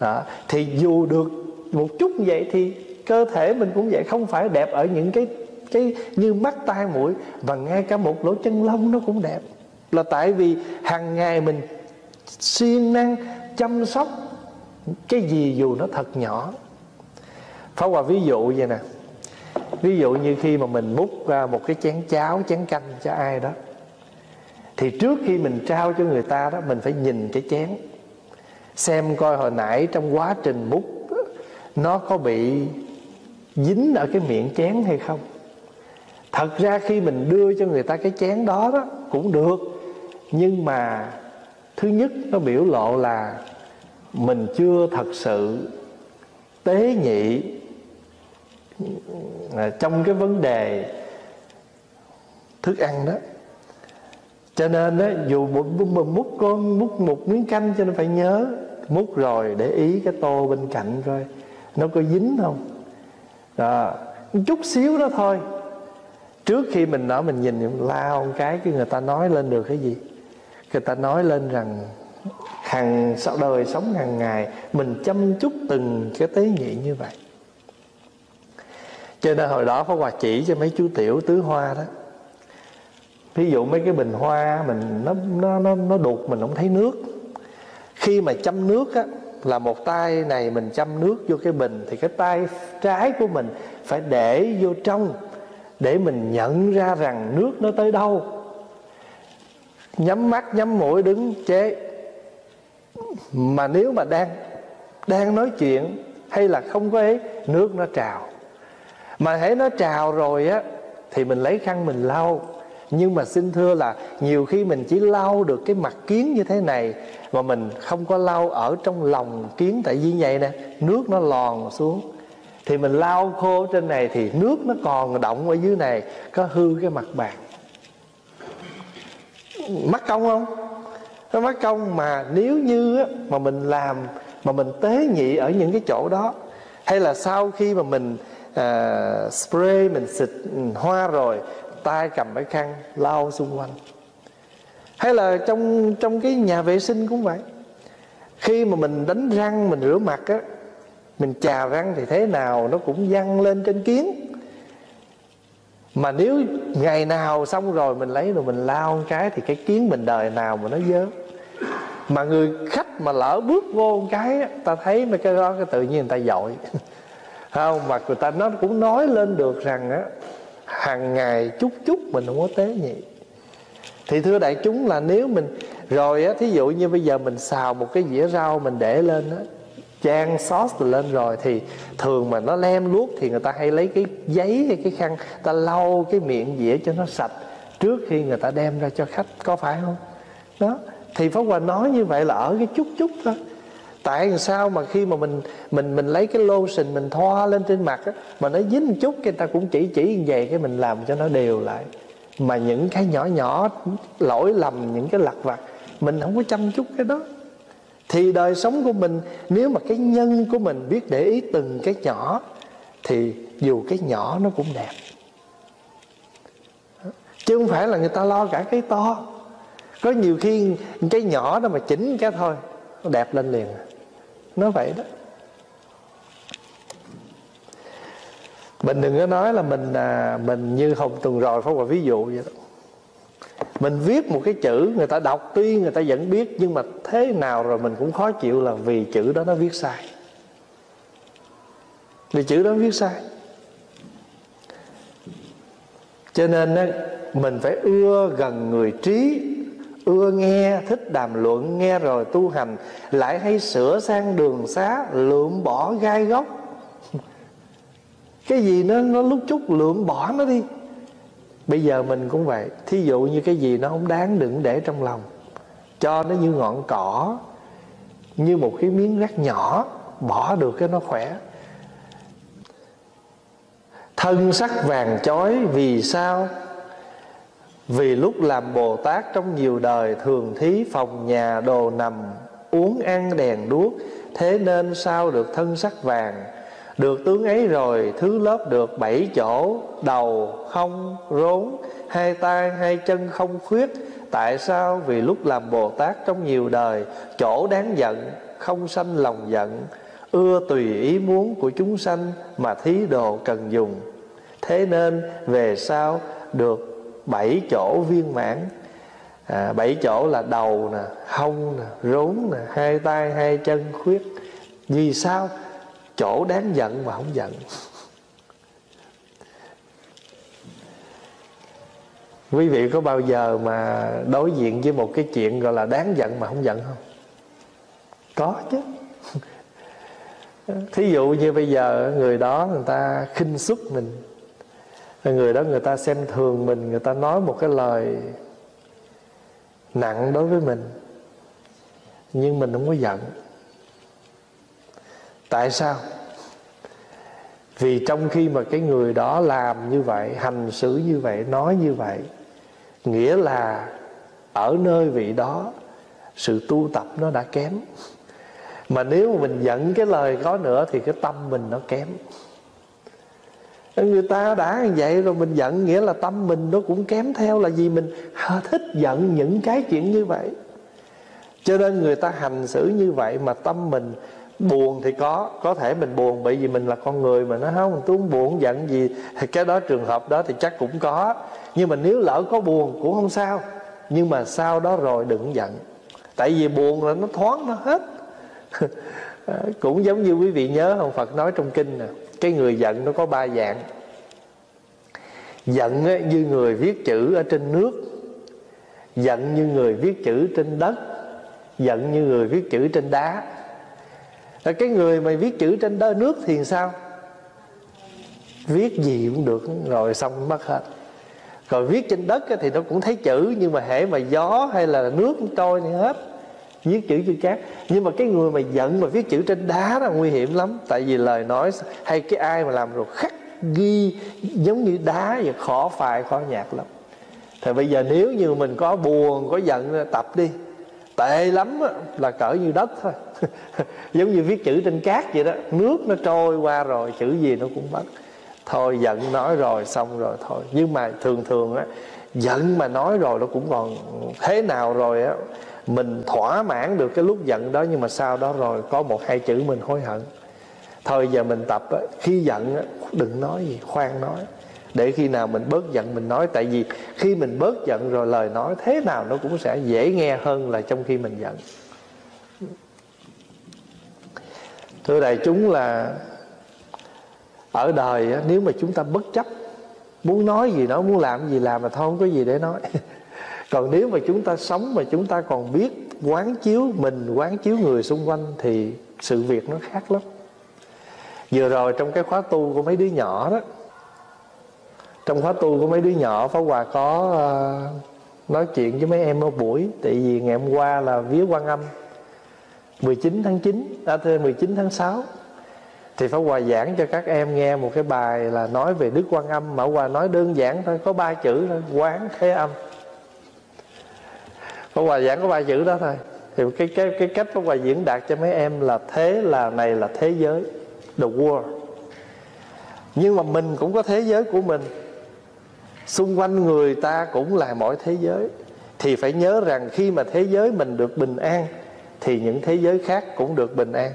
Đó. Thì dù được một chút vậy thì cơ thể mình cũng vậy. Không phải đẹp ở những cái cái như mắt tai mũi. Và ngay cả một lỗ chân lông nó cũng đẹp. Là tại vì hàng ngày mình siêng năng chăm sóc cái gì dù nó thật nhỏ. Phá Hòa ví dụ vậy nè. Ví dụ như khi mà mình múc ra một cái chén cháo, chén canh cho ai đó. Thì trước khi mình trao cho người ta đó, Mình phải nhìn cái chén. Xem coi hồi nãy trong quá trình múc, nó có bị dính ở cái miệng chén hay không. Thật ra khi mình đưa cho người ta cái chén đó đó, cũng được. Nhưng mà thứ nhất, nó biểu lộ là mình chưa thật sự tế nhị à, trong cái vấn đề thức ăn đó cho nên đó, dù một, một múc con múc một miếng canh cho nên phải nhớ múc rồi để ý cái tô bên cạnh coi nó có dính không? Đó chút xíu đó thôi. Trước khi mình nói mình nhìn lao một cái cái người ta nói lên được cái gì? Người ta nói lên rằng hàng sau đời sống hàng ngày mình chăm chút từng cái tế nhị như vậy. Cho nên hồi đó Pháp Hòa chỉ cho mấy chú tiểu tứ hoa đó ví dụ mấy cái bình hoa mình, nó nó nó nó đục mình không thấy nước. Khi mà chăm nước á, là một tay này mình chăm nước vô cái bình thì cái tay trái của mình phải để vô trong để mình nhận ra rằng nước nó tới đâu. Nhắm mắt, nhắm mũi, đứng, chế. Mà nếu mà đang đang nói chuyện hay là không có ấy, nước nó trào. Mà hãy nó trào rồi á, thì mình lấy khăn mình lau nhưng mà xin thưa là nhiều khi mình chỉ lau được cái mặt kiến như thế này mà mình không có lau ở trong lòng kiến. Tại vì vậy nè nước nó lòn xuống. Thì mình lau khô trên này thì nước nó còn động ở dưới này có hư cái mặt bàn. Mất công không? Nó mất công mà nếu như á, mà mình làm mà mình tế nhị ở những cái chỗ đó hay là sau khi mà mình uh, spray mình xịt ừ, hoa rồi tay cầm cái khăn lau xung quanh. Hay là trong trong cái nhà vệ sinh cũng vậy. Khi mà mình đánh răng, mình rửa mặt á, mình chà răng thì thế nào nó cũng văng lên trên kiến. Mà nếu ngày nào xong rồi mình lấy rồi mình lao cái thì cái kiến mình đời nào mà nó dơ. Mà người khách mà lỡ bước vô một cái ta thấy mấy cái đó cái tự nhiên người ta dội. Không, mà người ta nó cũng nói lên được rằng á hàng ngày chút chút mình không có tế nhị. Thì thưa đại chúng là nếu mình, rồi á, thí dụ như bây giờ mình xào một cái dĩa rau mình để lên á, chan sauce lên rồi thì thường mà nó lem luốc thì người ta hay lấy cái giấy hay cái khăn ta lau cái miệng dĩa cho nó sạch trước khi người ta đem ra cho khách, có phải không? Đó, thì pháp hòa nói như vậy là ở cái chút chút thôi tại sao mà khi mà mình mình mình lấy cái lotion mình thoa lên trên mặt á, mà nó dính một chút, cái ta cũng chỉ chỉ như vậy cái mình làm cho nó đều lại. Mà những cái nhỏ nhỏ, lỗi lầm, những cái lặt vặt, mình không có chăm chút cái đó. Thì đời sống của mình, nếu mà cái nhân của mình biết để ý từng cái nhỏ, thì dù cái nhỏ nó cũng đẹp. Chứ không phải là người ta lo cả cái to. Có nhiều khi cái nhỏ đó mà chỉnh cái thôi nó đẹp lên liền à nó vậy đó. Mình đừng có nói là mình à, mình như hồng tuần rồi phải một ví dụ vậy đó. Mình viết một cái chữ người ta đọc tuy người ta vẫn biết nhưng mà thế nào rồi mình cũng khó chịu là vì chữ đó nó viết sai. Vì chữ đó viết sai. Cho nên á, mình phải ưa gần người trí ưa nghe, thích đàm luận, nghe rồi tu hành, lại hay sửa sang đường xá, lượm bỏ gai góc. Cái gì nó nó lúc chút lượm bỏ nó đi. Bây giờ mình cũng vậy, thí dụ như cái gì nó không đáng đừng để trong lòng, cho nó như ngọn cỏ, như một cái miếng rác nhỏ, bỏ được cái nó khỏe. Thân sắc vàng chói vì sao? Vì lúc làm bồ tát trong nhiều đời, thường thí phòng nhà đồ nằm, uống ăn đèn đuốc, thế nên sao được thân sắc vàng? Được tướng ấy rồi, thứ lớp được bảy chỗ, đầu không rốn, hai tay hai chân không khuyết. Tại sao? Vì lúc làm bồ tát trong nhiều đời, chỗ đáng giận, không sanh lòng giận. Ưa tùy ý muốn của chúng sanh mà thí đồ cần dùng. Thế nên về sau, được bảy chỗ viên mãn. À, bảy chỗ là đầu nè hông nè rốn nè hai tay hai chân khuyết. Vì sao? Chỗ đáng giận mà không giận. Quý vị có bao giờ mà đối diện với một cái chuyện gọi là đáng giận mà không giận không? Có chứ. Thí dụ như bây giờ người đó người ta khinh xuất mình người đó, người ta xem thường mình, người ta nói một cái lời nặng đối với mình. Nhưng mình không có giận. Tại sao? Vì trong khi mà cái người đó làm như vậy, hành xử như vậy, nói như vậy, nghĩa là ở nơi vị đó, sự tu tập nó đã kém. Mà nếu mà mình giận cái lời có nữa thì cái tâm mình nó kém người ta đã vậy rồi mình giận? Nghĩa là tâm mình nó cũng kém theo là gì mình thích giận những cái chuyện như vậy. Cho nên người ta hành xử như vậy mà tâm mình buồn thì có có thể mình buồn bởi vì mình là con người mà, nó không, tôi không buồn, giận gì. Thì cái đó trường hợp đó thì chắc cũng có. Nhưng mà nếu lỡ có buồn cũng không sao. Nhưng mà sau đó rồi đừng giận. Tại vì buồn là nó thoáng nó hết. À, cũng giống như quý vị nhớ không? Phật nói trong kinh nè cái người giận nó có ba dạng. Giận như người viết chữ ở trên nước, giận như người viết chữ trên đất, giận như người viết chữ trên đá. Cái người mà viết chữ trên đất nước thì sao? Viết gì cũng được, rồi xong mất hết. Rồi viết trên đất thì nó cũng thấy chữ, nhưng mà hễ mà gió hay là nước trôi thì hết viết chữ trên cát nhưng mà cái người mà giận mà viết chữ trên đá là nguy hiểm lắm. Tại vì lời nói hay cái ai mà làm rồi khắc ghi giống như đá vậy, khó phai, khó nhạt lắm. Thì bây giờ nếu như mình có buồn, có giận, tập đi. Tệ lắm là cỡ như đất thôi. Giống như viết chữ trên cát vậy đó. Nước nó trôi qua rồi, chữ gì nó cũng mất thôi giận nói rồi, xong rồi thôi. Nhưng mà thường thường á, giận mà nói rồi nó cũng còn thế nào rồi á mình thỏa mãn được cái lúc giận đó, nhưng mà sau đó rồi có một hai chữ mình hối hận. Thôi giờ mình tập khi giận đừng nói gì, khoan nói. Để khi nào mình bớt giận mình nói, tại vì khi mình bớt giận rồi lời nói thế nào nó cũng sẽ dễ nghe hơn là trong khi mình giận. Thưa đại chúng là, ở đời nếu mà chúng ta bất chấp, muốn nói gì nói, muốn làm gì làm mà thôi, không có gì để nói. còn nếu mà chúng ta sống mà chúng ta còn biết quán chiếu mình quán chiếu người xung quanh thì sự việc nó khác lắm. Vừa rồi trong cái khóa tu của mấy đứa nhỏ đó trong khóa tu của mấy đứa nhỏ Pháp Hòa có uh, nói chuyện với mấy em ở buổi. Tại vì ngày hôm qua là vía quan âm 19 tháng 9 à, 19 tháng 6 thì Pháp Hòa giảng cho các em nghe một cái bài là nói về Đức Quan Âm. Mà Hòa nói đơn giản thôi có ba chữ thôi quán thế âm. Pháp Hòa giảng có ba chữ đó thôi. Thì cái cái cái cách Pháp Hòa diễn đạt cho mấy em là thế là này là thế giới. The world. Nhưng mà mình cũng có thế giới của mình. Xung quanh người ta cũng là mọi thế giới. Thì phải nhớ rằng khi mà thế giới mình được bình an, thì những thế giới khác cũng được bình an.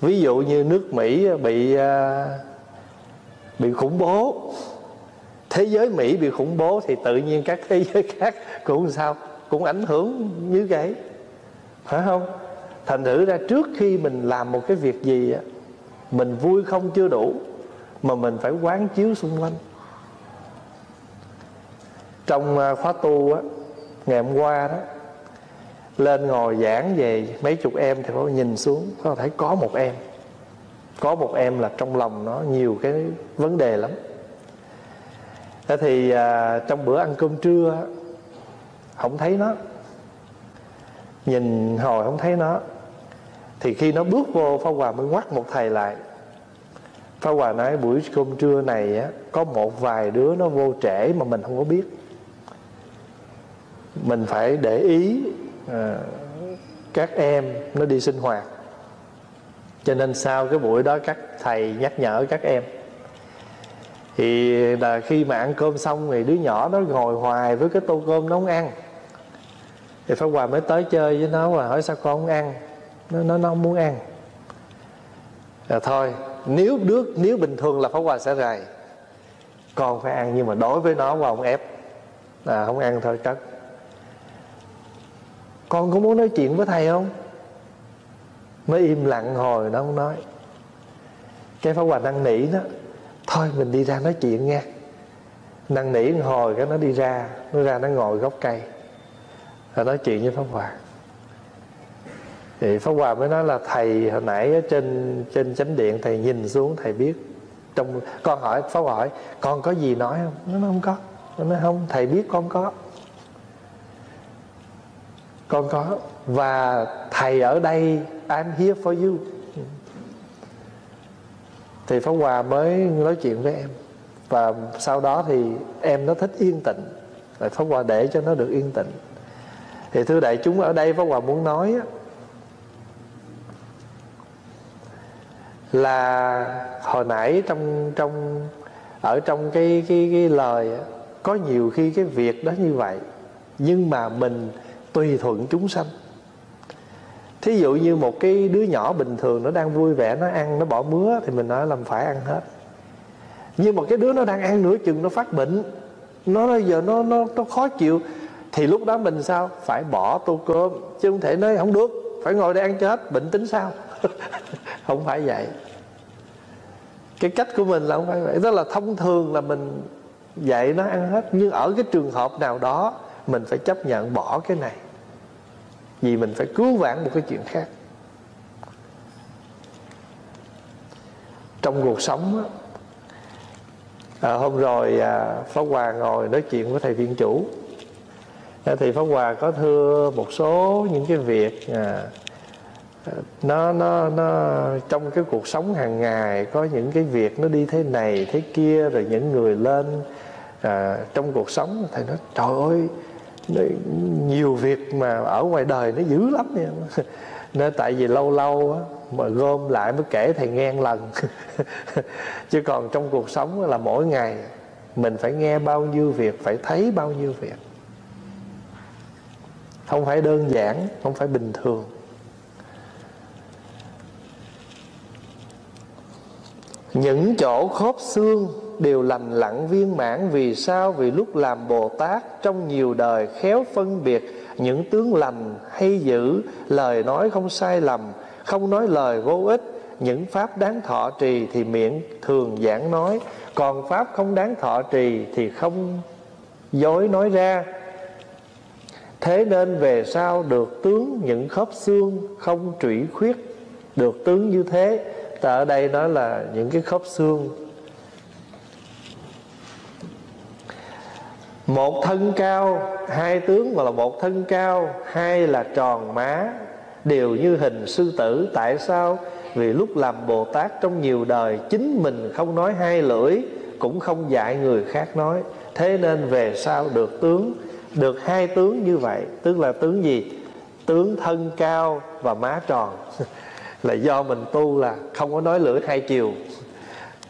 Ví dụ như nước mỹ bị à, bị khủng bố thế giới mỹ bị khủng bố thì tự nhiên các thế giới khác cũng sao? Cũng ảnh hưởng như vậy. Phải không? Thành thử ra trước khi mình làm một cái việc gì á, mình vui không chưa đủ, mà mình phải quán chiếu xung quanh. Trong à, khóa tu á, ngày hôm qua đó, lên ngồi giảng về mấy chục em thì có nhìn xuống, có thể có một em. Có một em là trong lòng nó nhiều cái vấn đề lắm thế thì à, trong bữa ăn cơm trưa không thấy nó. Nhìn hồi không thấy nó thì khi nó bước vô Pháp Hòa mới ngoắt một thầy lại. Pháp Hòa nói buổi cơm trưa này á, có một vài đứa nó vô trễ mà mình không có biết. Mình phải để ý à, các em nó đi sinh hoạt. Cho nên sau cái buổi đó các thầy nhắc nhở các em thì là khi mà ăn cơm xong thì đứa nhỏ nó ngồi hoài với cái tô cơm nó không ăn. Thì Pháp Hòa mới tới chơi với nó và hỏi sao con không ăn. Nó nó, nó không muốn ăn. Là thôi nếu đứa nếu bình thường là Pháp Hòa sẽ rầy. Con phải ăn nhưng mà đối với nó qua ông ép. Là không ăn thôi cất. Con có muốn nói chuyện với thầy không? Mới im lặng hồi nó không nói. Cái Pháp Hòa năn nỉ đó thôi, mình đi ra nói chuyện nha năn nỉ hồi cái nó đi ra, nó ra nó ngồi gốc cây. Rồi nói chuyện với Pháp Hòa. Thì pháp hòa mới nói là, thầy hồi nãy ở trên trên chánh điện thầy nhìn xuống, thầy biết trong con hỏi, pháp hòa hỏi, con có gì nói không? Nó nói, không có. Nó nói, không, thầy biết con có. Con có. Và thầy ở đây, I'm here for you thì pháp hòa mới nói chuyện với em. Và sau đó thì em nó thích yên tĩnh. Rồi pháp hòa để cho nó được yên tĩnh. Thì thưa đại chúng, ở đây pháp hòa muốn nói là hồi nãy trong trong, ở trong cái cái cái lời có nhiều khi cái việc đó như vậy, nhưng mà mình tùy thuận chúng sanh thí dụ như một cái đứa nhỏ bình thường nó đang vui vẻ, nó ăn, nó bỏ mứa thì mình nói làm phải ăn hết. Nhưng một cái đứa nó đang ăn nửa chừng, nó phát bệnh, nó bây giờ nó nó nó khó chịu, thì lúc đó mình sao? Phải bỏ tô cơm, chứ không thể nói không được, phải ngồi đây ăn cho hết, bệnh tính sao? Không phải vậy. Cái cách của mình là không phải vậy. Đó là thông thường là mình dạy nó ăn hết, nhưng ở cái trường hợp nào đó, mình phải chấp nhận bỏ cái này vì mình phải cứu vãn một cái chuyện khác. Trong cuộc sống á, à, hôm rồi à, pháp hòa ngồi nói chuyện với thầy viện chủ. À, thì pháp hòa có thưa một số những cái việc à, à nó nó nó trong cái cuộc sống hàng ngày có những cái việc nó đi thế này thế kia rồi những người lên à, trong cuộc sống thầy nói trời ơi nhiều việc mà ở ngoài đời nó dữ lắm nha. Nên tại vì lâu lâu á, mà gom lại mới kể thầy nghe lần. Chứ còn trong cuộc sống là mỗi ngày mình phải nghe bao nhiêu việc phải thấy bao nhiêu việc. Không phải đơn giản không phải bình thường. Những chỗ khớp xương đều lành lặn viên mãn vì sao? Vì lúc làm bồ tát trong nhiều đời khéo phân biệt những tướng lành hay dữ. Lời nói không sai lầm, không nói lời vô ích. Những pháp đáng thọ trì thì miệng thường giảng nói, còn pháp không đáng thọ trì thì không dối nói ra. Thế nên về sau được tướng những khớp xương không trụy khuyết, được tướng như thế. Tại ở đây nói là những cái khớp xương một thân cao, hai tướng mà là một thân cao, hai là tròn má. Đều như hình sư tử, tại sao? Vì lúc làm bồ tát trong nhiều đời, chính mình không nói hai lưỡi, cũng không dạy người khác nói. Thế nên về sau được tướng, được hai tướng như vậy, tức là tướng gì? Tướng thân cao và má tròn. Là do mình tu là không có nói lưỡi hai chiều.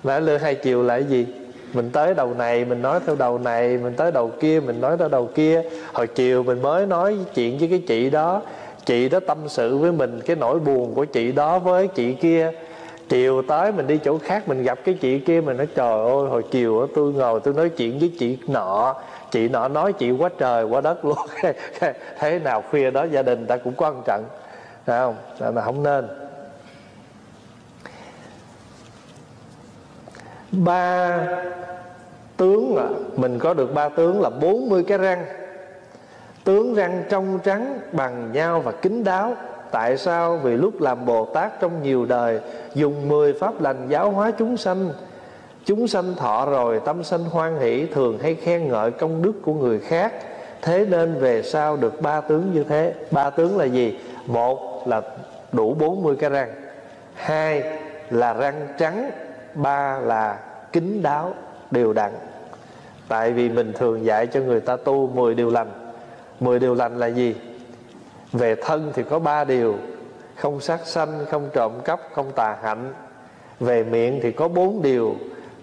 Nói lưỡi hai chiều là cái gì? Mình tới đầu này, mình nói theo đầu này, mình tới đầu kia, mình nói theo đầu kia. Hồi chiều mình mới nói chuyện với cái chị đó. Chị đó tâm sự với mình cái nỗi buồn của chị đó với chị kia. Chiều tới mình đi chỗ khác, mình gặp cái chị kia, mình nói, trời ơi, hồi chiều tôi ngồi tôi nói chuyện với chị nọ. Chị nọ nói chị quá trời quá đất luôn. Thế nào khuya đó, gia đình ta cũng có trọng. Trận phải không là không nên. Ba tướng à, mình có được ba tướng là 40 cái răng. Tướng răng trong trắng bằng nhau và kín đáo. Tại sao? Vì lúc làm bồ tát trong nhiều đời dùng 10 pháp lành giáo hóa chúng sanh. Chúng sanh thọ rồi tâm sanh hoan hỷ thường hay khen ngợi công đức của người khác. Thế nên về sau được ba tướng như thế. Ba tướng là gì? Một là đủ 40 cái răng. Hai là răng trắng ba là kính đáo, đều đặn. Tại vì mình thường dạy cho người ta tu 10 điều lành. 10 điều lành là gì? Về thân thì có ba điều. Không sát sanh, không trộm cắp, không tà hạnh. Về miệng thì có bốn điều.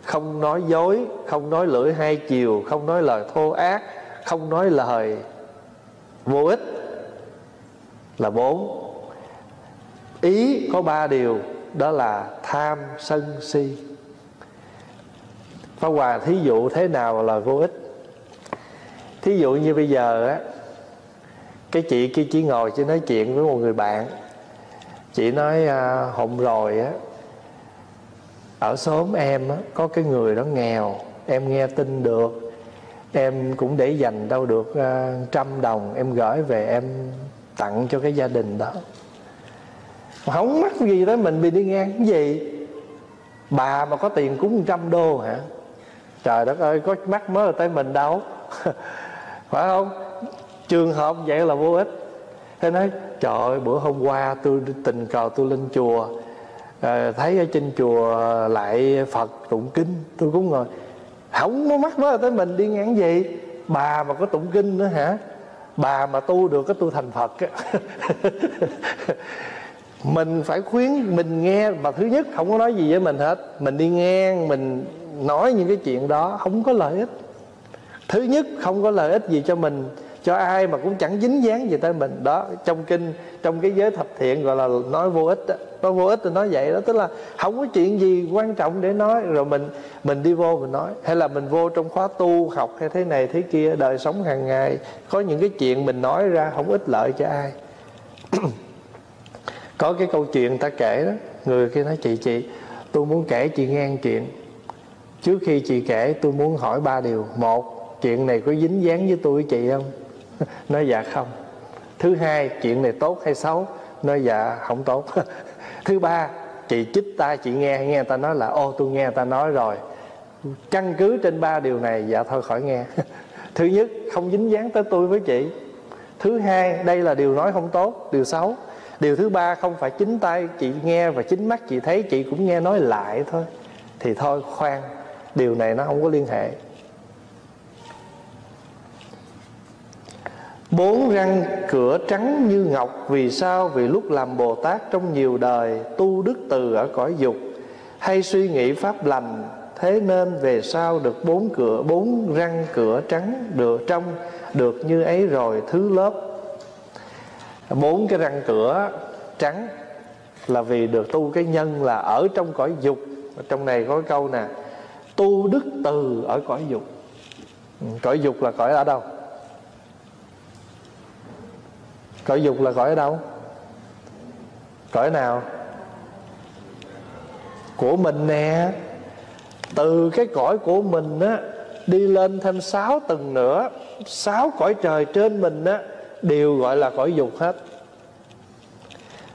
Không nói dối, không nói lưỡi hai chiều, không nói lời thô ác, không nói lời vô ích là bốn. Ý có ba điều đó là tham sân si. Pháp Hòa thí dụ thế nào là vô ích? Thí dụ như bây giờ á Cái chị kia chỉ ngồi chỉ nói chuyện với một người bạn. Chị nói à, hôm rồi á Ở xóm em á Có cái người đó nghèo Em nghe tin được Em cũng để dành đâu được à, trăm đồng Em gửi về em tặng cho cái gia đình đó không mắc gì tới mình bị đi ngang cái gì? Bà mà có tiền cúng trăm đô hả? Trời đất ơi có mắc mới tới mình đâu. Phải không? Trường hợp vậy là vô ích. Thế nói trời ơi bữa hôm qua tôi tình cờ tôi lên chùa à, thấy ở trên chùa lại phật tụng kinh. Tôi cũng ngồi không có mắc mới tới mình đi ngang gì? Bà mà có tụng kinh nữa hả? Bà mà tu được cái tu thành phật á. mình phải khuyến, mình nghe mà thứ nhất, không có nói gì với mình hết. Mình đi nghe mình nói những cái chuyện đó, không có lợi ích. Thứ nhất, không có lợi ích gì cho mình, cho ai mà cũng chẳng dính dáng gì tới mình. Đó, trong kinh, trong cái giới thập thiện gọi là nói vô ích đó. nói vô ích thì nói vậy đó, tức là không có chuyện gì quan trọng để nói. Rồi mình mình đi vô mình nói. Hay là mình vô trong khóa tu, học hay thế này thế kia, đời sống hàng ngày, có những cái chuyện mình nói ra không ích lợi cho ai. có cái câu chuyện ta kể đó, người kia nói, chị chị, tôi muốn kể chị nghe chuyện. Trước khi chị kể, tôi muốn hỏi ba điều. Một, chuyện này có dính dáng với tôi với chị không? Nói dạ không. Thứ hai, chuyện này tốt hay xấu? Nói dạ không tốt. Thứ ba, chị chích ta chị nghe nghe ta nói là, ô, tôi nghe ta nói rồi. Căn cứ trên ba điều này dạ thôi khỏi nghe. Thứ nhất, không dính dáng tới tôi với chị. Thứ hai, đây là điều nói không tốt, điều xấu điều thứ ba, không phải chính tay chị nghe và chính mắt chị thấy, chị cũng nghe nói lại thôi. Thì thôi, khoan, điều này nó không có liên hệ. Bốn răng cửa trắng như ngọc, Vì sao? Vì lúc làm Bồ Tát trong nhiều đời, Tu đức từ ở cõi dục. Hay suy nghĩ pháp lành, Thế nên về sau được bốn cửa, Bốn răng cửa trắng được trong, Được như ấy rồi, thứ lớp Bốn cái răng cửa trắng Là vì được tu cái nhân là ở trong cõi dục. Trong này có câu nè, Tu đức từ ở cõi dục. Ừ, cõi dục là cõi ở đâu? cõi dục là cõi ở đâu? Cõi nào? Của mình nè. Từ cái cõi của mình á, đi lên thêm sáu tầng nữa, sáu cõi trời trên mình á đều gọi là cõi dục hết.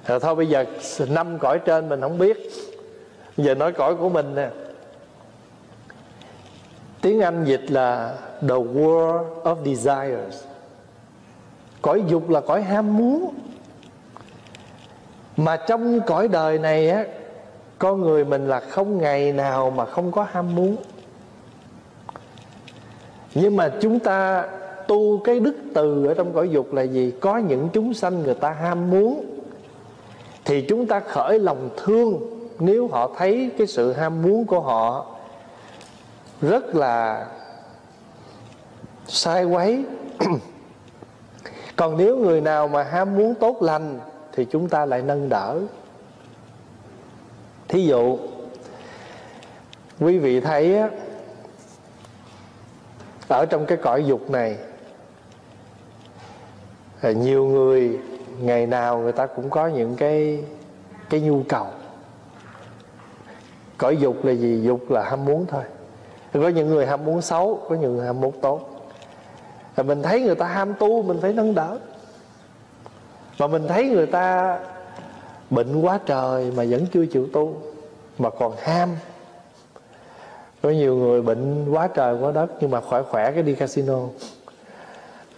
Rồi thôi, bây giờ năm cõi trên mình không biết. Giờ nói cõi của mình nè. Tiếng anh dịch là the world of desires. Cõi dục là cõi ham muốn. Mà trong cõi đời này á con người mình là không ngày nào mà không có ham muốn. Nhưng mà chúng ta tu cái đức từ ở trong cõi dục là gì? Có những chúng sanh người ta ham muốn thì chúng ta khởi lòng thương. Nếu họ thấy cái sự ham muốn của họ rất là sai quấy còn nếu người nào mà ham muốn tốt lành thì chúng ta lại nâng đỡ. Thí dụ quý vị thấy á, ở trong cái cõi dục này nhiều người, ngày nào người ta cũng có những cái cái nhu cầu. Cõi dục là gì? Dục là ham muốn thôi. Có những người ham muốn xấu, có những người ham muốn tốt. Rồi mình thấy người ta ham tu, mình phải nâng đỡ. Mà mình thấy người ta bệnh quá trời mà vẫn chưa chịu tu, mà còn ham. Có nhiều người bệnh quá trời quá đất nhưng mà khỏe khỏe cái đi casino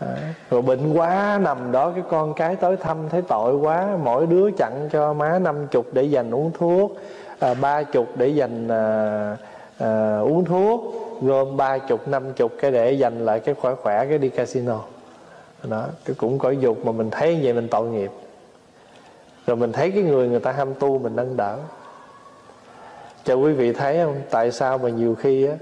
à, rồi bệnh quá nằm đó cái con cái tới thăm thấy tội quá. Mỗi đứa chặn cho má năm chục để dành uống thuốc à, ba chục để dành à, à, uống thuốc gom ba chục năm chục cái để dành lại cái khỏe khỏe cái đi casino. Đó cái cũng có dục mà mình thấy vậy mình tội nghiệp. Rồi mình thấy cái người người ta ham tu mình nâng đỡ. Cho quý vị thấy không? Tại sao mà nhiều khi á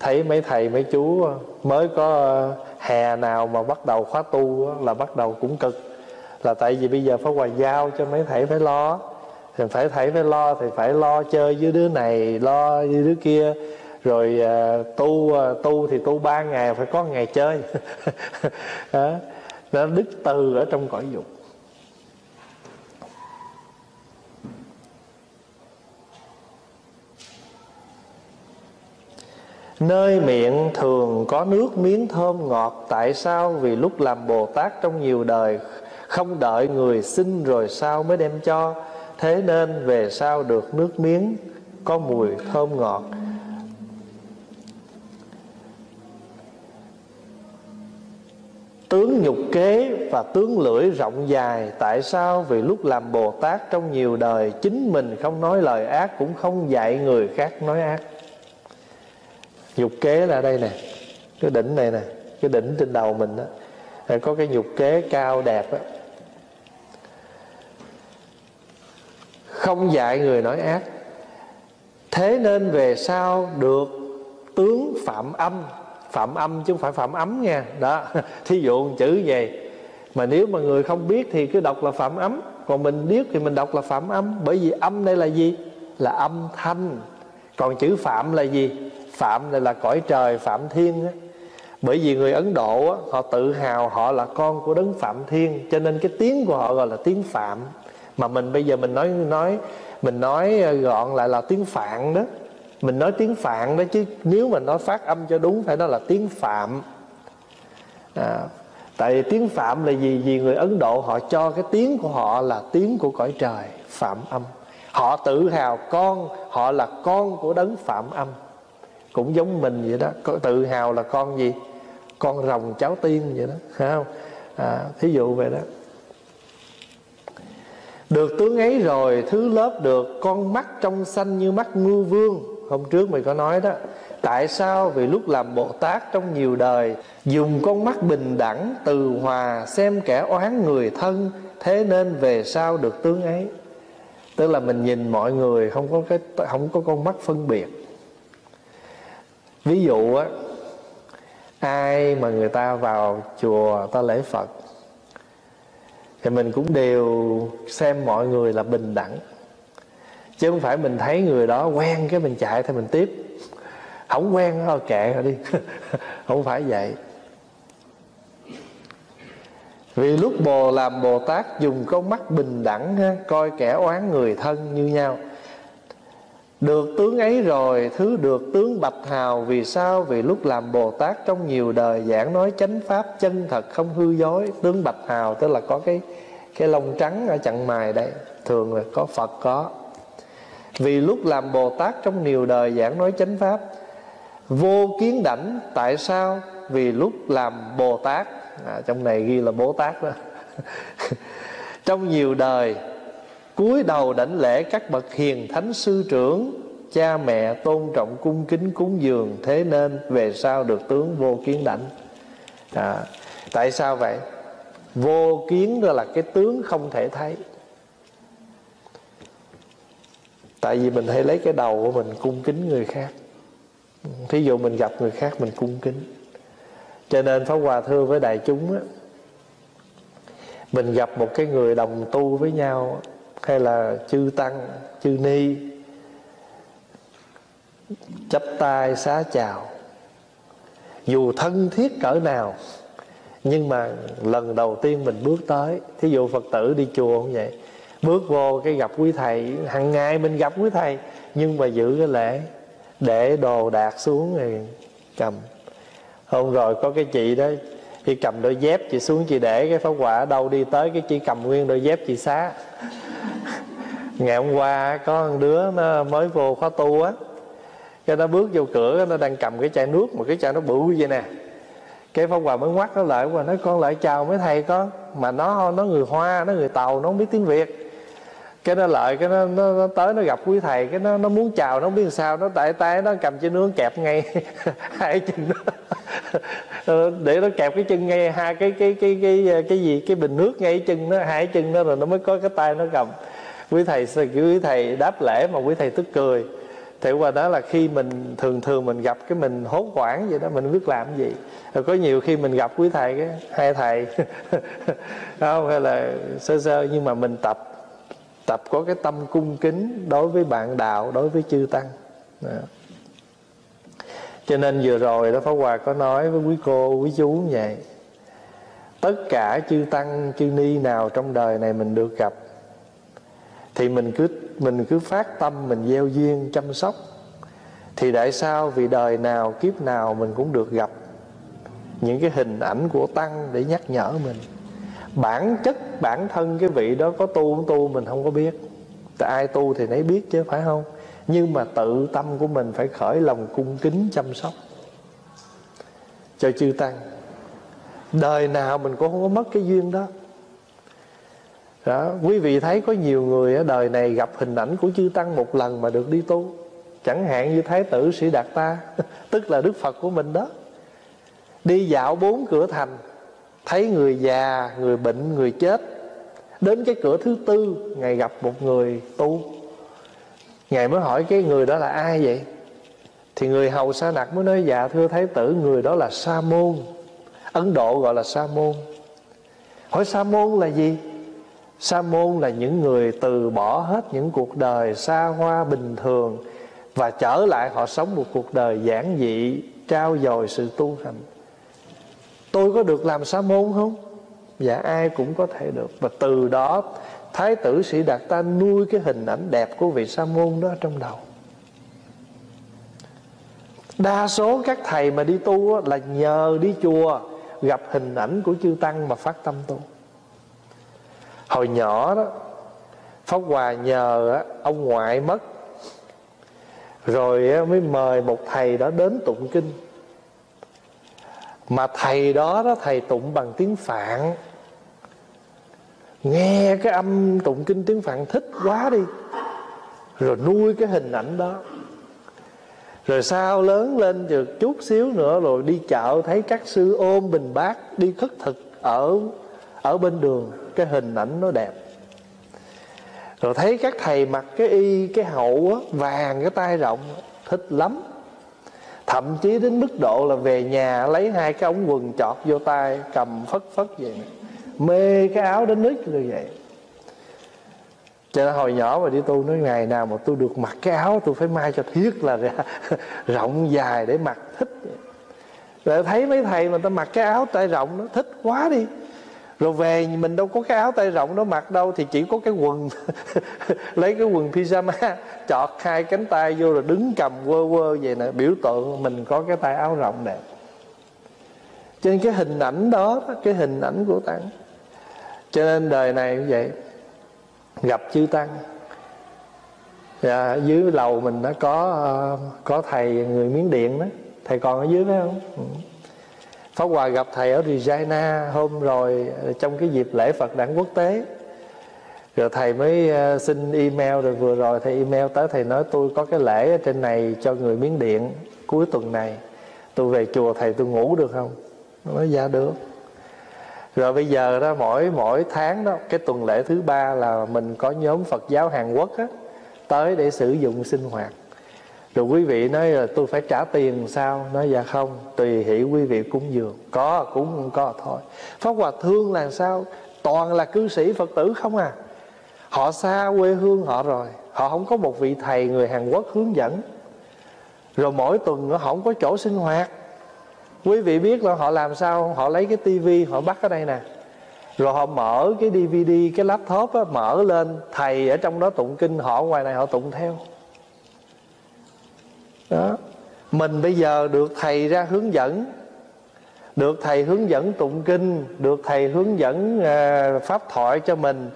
thấy mấy thầy mấy chú mới có hè nào mà bắt đầu khóa tu á, là bắt đầu cũng cực. Là tại vì bây giờ phải hòa giao cho mấy thầy phải lo. Thì phải thầy phải lo thì phải lo chơi với đứa này lo với đứa kia. Rồi uh, tu uh, tu thì tu ba ngày phải có ngày chơi. Đó. Nó đức từ ở trong cõi dục. Nơi miệng thường có nước miếng thơm ngọt, Tại sao? Vì lúc làm Bồ Tát trong nhiều đời, Không đợi người xin rồi sao mới đem cho? Thế nên về sau được nước miếng có mùi thơm ngọt. Tướng nhục kế và tướng lưỡi rộng dài, tại sao? Vì lúc làm bồ tát trong nhiều đời, chính mình không nói lời ác, cũng không dạy người khác nói ác nhục kế là đây nè, cái đỉnh này nè, cái đỉnh trên đầu mình đó à, có cái nhục kế cao đẹp đó không dạy người nói ác. Thế nên về sau được tướng phạm âm phạm âm chứ không phải phạm ấm nha. Đó, thí dụ chữ về mà nếu mà người không biết thì cứ đọc là phạm ấm. Còn mình biết thì mình đọc là phạm âm. Bởi vì âm đây là gì? Là âm thanh. Còn chữ phạm là gì? Phạm này là cõi trời phạm thiên á. Bởi vì người ấn độ á, họ tự hào họ là con của đấng phạm thiên cho nên cái tiếng của họ gọi là tiếng phạm. Mà mình bây giờ mình nói nói mình nói ờ, gọn lại là tiếng phạn đó. Mình nói tiếng phạn đó chứ nếu mà nó phát âm cho đúng phải nói là tiếng phạm. À, tại tiếng phạm là gì? Vì người ấn độ họ cho cái tiếng của họ là tiếng của cõi trời phạm âm. Họ tự hào con họ là con của đấng phạm âm cũng giống mình vậy đó. Tự hào là con gì? Con rồng cháu tiên vậy đó. Phải không? À, thí dụ vậy đó. Được tướng ấy rồi thứ lớp được con mắt trong xanh như mắt ngư vương. Hôm trước mình có nói đó tại sao? Vì lúc làm bồ tát trong nhiều đời dùng con mắt bình đẳng từ hòa xem kẻ oán người thân thế nên về sau được tướng ấy. Tức là mình nhìn mọi người không có cái không có con mắt phân biệt ví dụ á ai mà người ta vào chùa ta lễ phật thì mình cũng đều xem mọi người là bình đẳng. Chứ không phải mình thấy người đó quen cái mình chạy thì mình tiếp. Không quen thôi kệ rồi đi. Không phải vậy. Vì lúc bồ làm bồ tát dùng con mắt bình đẳng ha, coi kẻ oán người thân như nhau được tướng ấy rồi thứ được tướng bạch hào. Vì sao? Vì lúc làm bồ tát trong nhiều đời giảng nói chánh pháp chân thật không hư dối. Tướng bạch hào tức là có cái cái lông trắng ở chặng mài đây thường là có phật có. Vì lúc làm bồ tát trong nhiều đời giảng nói chánh pháp vô kiến đảnh. Tại sao? Vì lúc làm bồ tát. À, trong này ghi là bồ tát đó. Trong nhiều đời cúi đầu đảnh lễ các bậc hiền thánh sư trưởng cha mẹ tôn trọng cung kính cúng dường thế nên về sau được tướng vô kiến đảnh. À, tại sao vậy? Vô kiến đó là cái tướng không thể thấy. Tại vì mình hay lấy cái đầu của mình cung kính người khác. Thí dụ mình gặp người khác mình cung kính. Cho nên pháp hòa thưa với đại chúng á mình gặp một cái người đồng tu với nhau hay là chư tăng, chư ni, chắp tay xá chào. Dù thân thiết cỡ nào, nhưng mà lần đầu tiên mình bước tới, thí dụ phật tử đi chùa cũng vậy, bước vô cái gặp quý thầy hàng ngày mình gặp quý thầy, nhưng mà giữ cái lễ, để đồ đạc xuống rồi cầm. Hôm rồi có cái chị đó, chị cầm đôi dép, chị xuống chị để cái pháo quả, đâu đi tới cái chị cầm nguyên đôi dép chị xá ngày hôm qua có một đứa nó mới vô khóa tu á. Cái nó bước vô cửa nó đang cầm cái chai nước mà cái chai nó bự vậy nè. Cái phong hòa mới ngoắt nó lại và nói con lại chào mấy thầy con. Mà nó nó người hoa nó người tàu nó không biết tiếng việt. Cái nó lại cái nó, nó, nó tới nó gặp quý thầy cái nó nó muốn chào nó không biết sao. Nó tại tay nó cầm chai nước kẹp ngay hai chân nó. Ờ, để nó kẹp cái chân ngay hai cái cái cái cái cái, cái gì cái bình nước ngay chân nó hai chân nó rồi nó mới có cái tay nó cầm quý thầy quý thầy đáp lễ mà quý thầy tức cười. Thì qua đó là khi mình, thường thường mình gặp cái mình hốt quản vậy đó, mình biết làm gì. Rồi có nhiều khi mình gặp quý thầy cái, hai thầy, không hay là sơ sơ, nhưng mà mình tập tập có cái tâm cung kính đối với bạn đạo, đối với chư tăng. Đó. cho nên vừa rồi đó Pháp Hòa có nói với quý cô, quý chú như vậy, tất cả chư tăng, chư ni nào trong đời này mình được gặp thì mình cứ mình cứ phát tâm, mình gieo duyên, chăm sóc. Thì tại sao, vì đời nào, kiếp nào mình cũng được gặp những cái hình ảnh của tăng để nhắc nhở mình. Bản chất, bản thân cái vị đó có tu không tu mình không có biết. Tại ai tu thì nấy biết chứ, phải không? Nhưng mà tự tâm của mình phải khởi lòng cung kính, chăm sóc. Cho chư tăng, đời nào mình cũng không có mất cái duyên đó đó, quý vị thấy có nhiều người ở đời này gặp hình ảnh của chư tăng một lần mà được đi tu. Chẳng hạn như thái tử sĩ đạt ta, tức là đức phật của mình đó. Đi dạo bốn cửa thành, thấy người già, người bệnh, người chết. Đến cái cửa thứ tư ngài gặp một người tu. Ngài mới hỏi cái người đó là ai vậy? Thì người hầu sa nặc mới nói dạ thưa thái tử, người đó là sa môn. Ấn độ gọi là sa môn. Hỏi sa môn là gì? Sa môn là những người từ bỏ hết những cuộc đời xa hoa bình thường và trở lại họ sống một cuộc đời giản dị, trao dồi sự tu hành. Tôi có được làm sa môn không? Dạ ai cũng có thể được. Và từ đó, thái tử sĩ đạt ta nuôi cái hình ảnh đẹp của vị sa môn đó trong đầu. Đa số các thầy mà đi tu là nhờ đi chùa gặp hình ảnh của chư tăng mà phát tâm tu hồi nhỏ đó, pháp hòa nhờ ông ngoại mất. Rồi mới mời một thầy đó đến tụng kinh. Mà thầy đó đó, thầy tụng bằng tiếng phạn. Nghe cái âm tụng kinh tiếng phạn thích quá đi, rồi nuôi cái hình ảnh đó. Rồi sau lớn lên được chút xíu nữa rồi đi chợ, thấy các sư ôm bình bát, đi khất thực ở ở bên đường cái hình ảnh nó đẹp. Rồi thấy các thầy mặc cái y cái hậu á, vàng cái tay rộng thích lắm. Thậm chí đến mức độ là về nhà lấy hai cái ống quần chọt vô tay cầm phất phất vậy mê cái áo đến nứt như vậy. Cho nên hồi nhỏ mà đi tu nói ngày nào mà tôi được mặc cái áo tôi phải mai cho thiết là ra rộng dài để mặc thích rồi thấy mấy thầy mà ta mặc cái áo tay rộng nó thích quá đi rồi về mình đâu có cái áo tay rộng đó mặc đâu thì chỉ có cái quần. Lấy cái quần pyjama chọt hai cánh tay vô rồi đứng cầm quơ quơ vậy nè. Biểu tượng mình có cái tay áo rộng đẹp trên cái hình ảnh đó cái hình ảnh của tăng. Cho nên đời này như vậy gặp chư tăng. Dạ, dưới lầu mình đã có ờ, có thầy người miến điện đó. Thầy còn ở dưới phải không. Ừ. Pháp Hòa gặp thầy ở Regina hôm rồi, trong cái dịp lễ Phật đản quốc tế. Rồi thầy mới ờ, xin email, rồi vừa rồi thầy email tới, thầy nói tôi có cái lễ ở trên này cho người miến điện cuối tuần này. Tôi về chùa thầy tôi ngủ được không? Nó nói dạ được. Rồi bây giờ đó, mỗi mỗi tháng đó, cái tuần lễ thứ ba là mình có nhóm Phật giáo Hàn Quốc á, tới để sử dụng sinh hoạt rồi quý vị nói là tôi phải trả tiền sao? Nói dạ không tùy hỷ quý vị cúng dường. Có cũng không có thôi. Pháp hòa thương là sao? Toàn là cư sĩ phật tử không à. Họ xa quê hương họ rồi. Họ không có một vị thầy người hàn quốc hướng dẫn. Rồi mỗi tuần nó không có chỗ sinh hoạt. Quý vị biết là họ làm sao? Họ lấy cái tivi họ bắt ở đây nè. Rồi họ mở cái dvd cái laptop á, mở lên. Thầy ở trong đó tụng kinh họ ngoài này họ tụng theo đó. Mình bây giờ được thầy ra hướng dẫn được thầy hướng dẫn tụng kinh được thầy hướng dẫn uh, pháp thoại cho mình.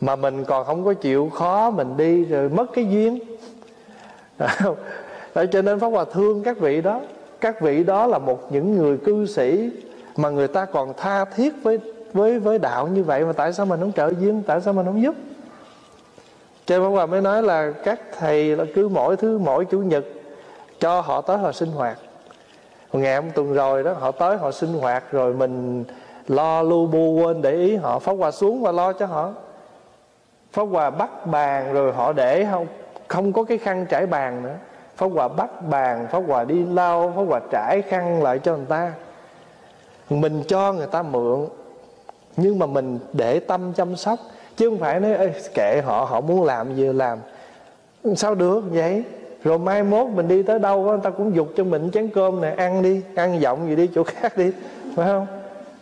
Mà mình còn không có chịu khó mình đi rồi mất cái duyên. Đó, cho nên pháp hòa thương các vị đó. Các vị đó là một những người cư sĩ mà người ta còn tha thiết với với với đạo như vậy. Mà tại sao mình không trợ duyên? Tại sao mình không giúp? Cho nên Hòa mới nói là các thầy là cứ mỗi thứ mỗi chủ nhật cho họ tới họ sinh hoạt. Ngày hôm tuần rồi đó, họ tới họ sinh hoạt rồi mình lo lu bu quên để ý họ. Pháp hòa xuống và lo cho họ. Pháp hòa bắt bàn rồi họ để không không có cái khăn trải bàn nữa. Pháp hòa bắt bàn, pháp hòa đi lau, pháp hòa trải khăn lại cho người ta. Mình cho người ta mượn, nhưng mà mình để tâm chăm sóc chứ không phải nói kệ họ họ muốn làm gì làm. Sao được vậy? Rồi mai mốt mình đi tới đâu người ta cũng dục cho mình chén cơm này ăn đi, ăn giọng gì đi, chỗ khác đi, phải không?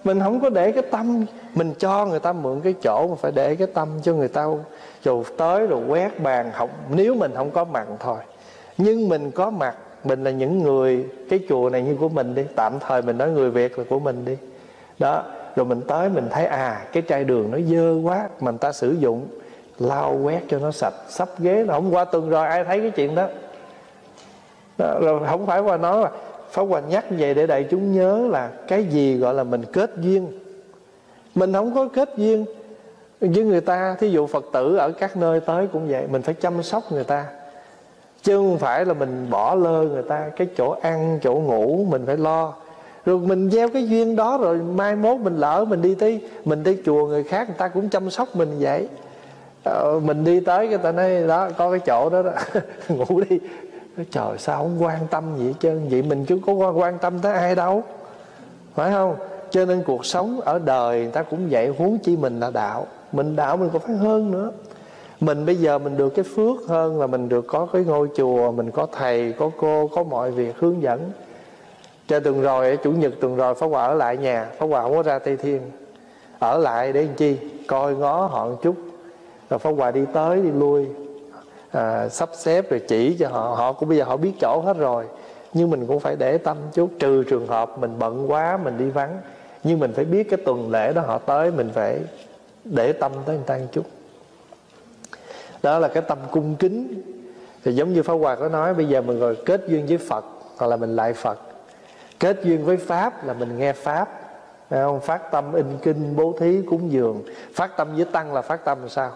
Mình không có để cái tâm, mình cho người ta mượn cái chỗ mà phải để cái tâm cho người ta. Dù tới rồi quét bàn, học, nếu mình không có mặt thôi. Nhưng mình có mặt, mình là những người, cái chùa này như của mình đi, tạm thời mình nói người việt là của mình đi. Đó rồi mình tới mình thấy à cái chai đường nó dơ quá mình ta sử dụng lau quét cho nó sạch. Sắp ghế hôm qua tuần rồi ai thấy cái chuyện đó, đó rồi không phải qua nói là Pháp Hòa nhắc vậy để đại chúng nhớ là cái gì gọi là mình kết duyên. Mình không có kết duyên với người ta Thí dụ Phật tử ở các nơi tới cũng vậy Mình phải chăm sóc người ta. Chứ không phải là mình bỏ lơ người ta Cái chỗ ăn, chỗ ngủ mình phải lo. Rồi mình gieo cái duyên đó Rồi mai mốt mình lỡ mình đi tới Mình đi chùa người khác người ta cũng chăm sóc mình vậy. Ờ, Mình đi tới người ta nói đó có cái chỗ đó đó Ngủ đi. Trời sao không quan tâm gì hết trơn? Vậy mình chứ có quan tâm tới ai đâu. Phải không? Cho nên cuộc sống ở đời người ta cũng vậy Huống chi mình là đạo. Mình đạo mình còn phải hơn nữa. Mình bây giờ mình được cái phước hơn là mình được có cái ngôi chùa mình có thầy có cô có mọi việc hướng dẫn cho tuần rồi chủ nhật tuần rồi pháp hòa ở lại nhà. Pháp hòa không có ra tây thiên. Ở lại để làm chi? Coi ngó họ một chút. Rồi pháp hòa đi tới đi lui. À, sắp xếp rồi chỉ cho họ. Họ cũng bây giờ họ biết chỗ hết rồi. Nhưng mình cũng phải để tâm chút. Trừ trường hợp mình bận quá mình đi vắng. Nhưng mình phải biết cái tuần lễ đó họ tới mình phải để tâm tới người ta một chút. Đó là cái tâm cung kính. Thì giống như Pháp Hòa có nói bây giờ mình rồi kết duyên với Phật hoặc là mình lại Phật kết duyên với Pháp là mình nghe Pháp. Phải không? phát tâm in kinh bố thí cúng dường. Phát tâm với tăng là phát tâm làm sao?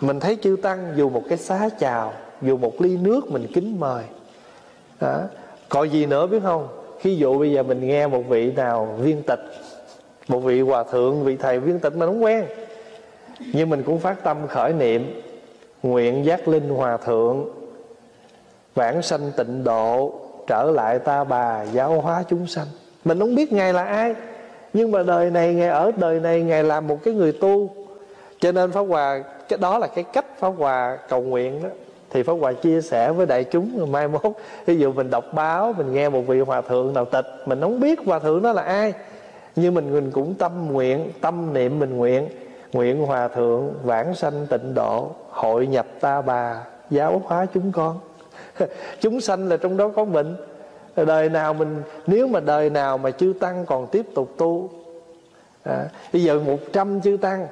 Mình thấy chư tăng dù một cái xá chào, dù một ly nước mình kính mời. Đó. còn gì nữa biết không? Khi dụ bây giờ mình nghe một vị nào viên tịch, một vị hòa thượng, vị thầy viên tịch mà không quen. Nhưng mình cũng phát tâm khởi niệm, nguyện giác linh hòa thượng, vãng sanh tịnh độ trở lại ta bà giáo hóa chúng sanh. Mình không biết ngài là ai, nhưng mà đời này ngài ở, đời này ngài làm một cái người tu. Cho nên pháp hòa, cái đó là cái cách pháp hòa cầu nguyện đó. Thì pháp hòa chia sẻ với đại chúng mai mốt. Ví dụ mình đọc báo, mình nghe một vị hòa thượng nào tịch, mình không biết hòa thượng đó là ai. Nhưng mình mình cũng tâm nguyện, tâm niệm mình nguyện nguyện hòa thượng vãng sanh tịnh độ, hội nhập ta bà giáo hóa chúng con. chúng sanh là trong đó có bệnh. Đời nào mình nếu mà đời nào mà chư tăng còn tiếp tục tu à, bây giờ một trăm chư tăng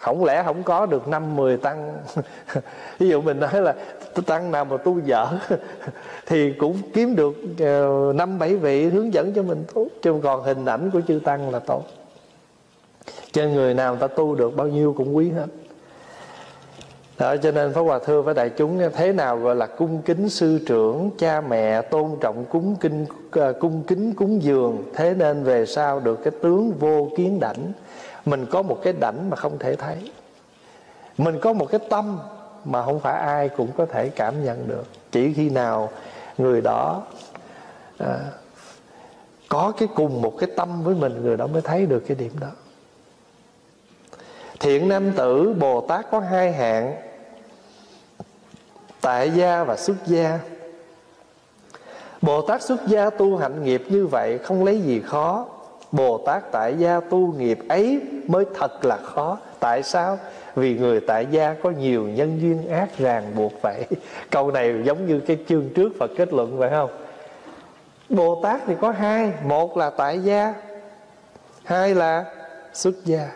không lẽ không có được năm mười tăng? Ví dụ mình nói là tăng nào mà tu dở thì cũng kiếm được ờ, năm bảy vị hướng dẫn cho mình tốt chứ còn hình ảnh của chư tăng là tốt. Cho người nào ta tu được bao nhiêu cũng quý hết đó, cho nên Pháp Hòa thưa với đại chúng Thế nào gọi là cung kính sư trưởng Cha mẹ tôn trọng cúng kinh ờ, cung kính cúng dường Thế nên về sau được cái tướng vô kiến đảnh. Mình có một cái đảnh mà không thể thấy. Mình có một cái tâm Mà không phải ai cũng có thể cảm nhận được. Chỉ khi nào người đó à, Có cái cùng một cái tâm với mình Người đó mới thấy được cái điểm đó. Thiện nam tử Bồ Tát có hai hạng. Tại gia và xuất gia. Bồ Tát xuất gia tu hạnh nghiệp như vậy Không lấy gì khó. Bồ Tát tại gia tu nghiệp ấy Mới thật là khó. Tại sao? Vì người tại gia có nhiều nhân duyên ác ràng buộc vậy. Câu này giống như cái chương trước Phật kết luận vậy không? Bồ Tát thì có hai. Một là tại gia, Hai là xuất gia.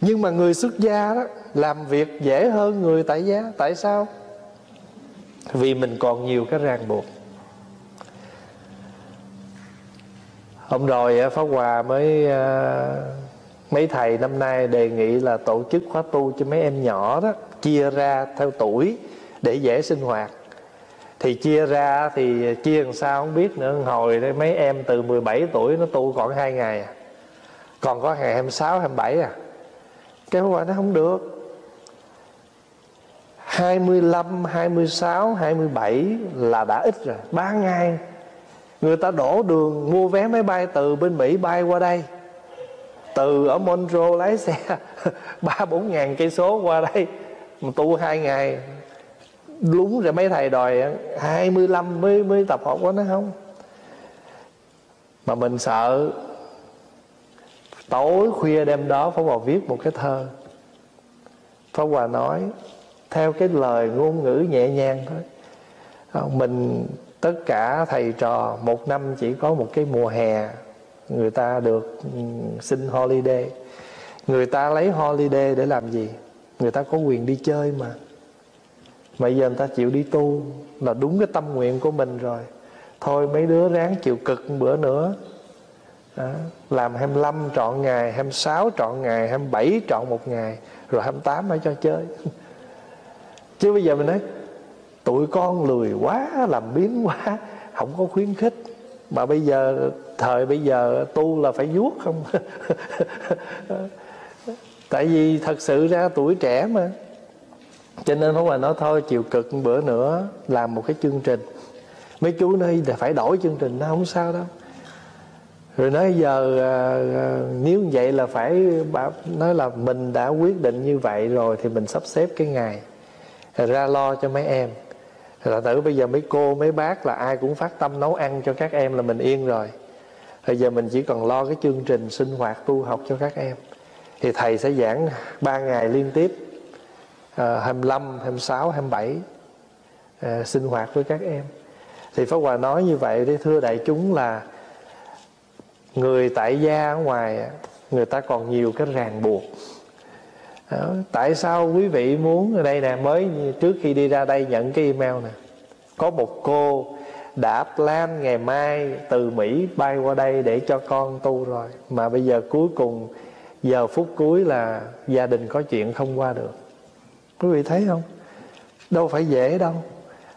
Nhưng mà người xuất gia đó, Làm việc dễ hơn người tại gia. Tại sao? Vì mình còn nhiều cái ràng buộc. Hôm rồi à, pháp hòa mới à, mấy thầy năm nay đề nghị là tổ chức khóa tu cho mấy em nhỏ đó, chia ra theo tuổi để dễ sinh hoạt. Thì chia ra thì chia làm sao không biết nữa. Hồi đấy mấy em từ 17 tuổi nó tu còn hai ngày à. còn có ngày 26 27 à. Cái pháp hòa nó không được. 25, 26, 27 là đã ít rồi 3 ngày. Người ta đổ đường mua vé máy bay từ bên Mỹ bay qua đây. Từ ở Montreux lái xe ba bốn ngàn cây số qua đây. Mà Tu 2 ngày Đúng rồi mấy thầy đòi 25 mới mới tập học quá nó không? Mà mình sợ Tối khuya đêm đó Pháp Hòa viết một cái thơ. Pháp Hòa nói theo cái lời ngôn ngữ nhẹ nhàng thôi. À, mình, tất cả thầy trò một năm chỉ có một cái mùa hè, người ta được xin holiday. Người ta lấy holiday để làm gì? Người ta có quyền đi chơi mà. Mà giờ người ta chịu đi tu là đúng cái tâm nguyện của mình rồi. Thôi mấy đứa ráng chịu cực một bữa nữa. Đó. làm 25 trọn ngày 26 trọn ngày 27 trọn một ngày, rồi 28 mới cho chơi. chứ bây giờ mình nói tụi con lười quá làm biến quá không có khuyến khích. Mà bây giờ thời bây giờ tu là phải vuốt không? Tại vì thật sự ra tuổi trẻ mà. Cho nên không mà nói thôi chịu cực một bữa nữa làm một cái chương trình. Mấy chú nói là phải đổi chương trình nó không sao đâu. Rồi nói giờ à, à, nếu vậy là phải nói là mình đã quyết định như vậy rồi thì mình sắp xếp cái ngày ra lo cho mấy em. Là tử bây giờ mấy cô mấy bác là ai cũng phát tâm nấu ăn cho các em là mình yên rồi. Bây giờ mình chỉ còn lo cái chương trình sinh hoạt tu học cho các em. Thì thầy sẽ giảng ba ngày liên tiếp à, 25, 26, 27 à, sinh hoạt với các em. Thì Pháp Hòa nói như vậy để thưa đại chúng là người tại gia ở ngoài người ta còn nhiều cái ràng buộc đó. tại sao quý vị muốn ở đây nè, mới trước khi đi ra đây nhận cái email nè? Có một cô đã plan ngày mai từ Mỹ bay qua đây để cho con tu rồi, mà bây giờ cuối cùng, giờ phút cuối là gia đình có chuyện không qua được. Quý vị thấy không? Đâu phải dễ đâu.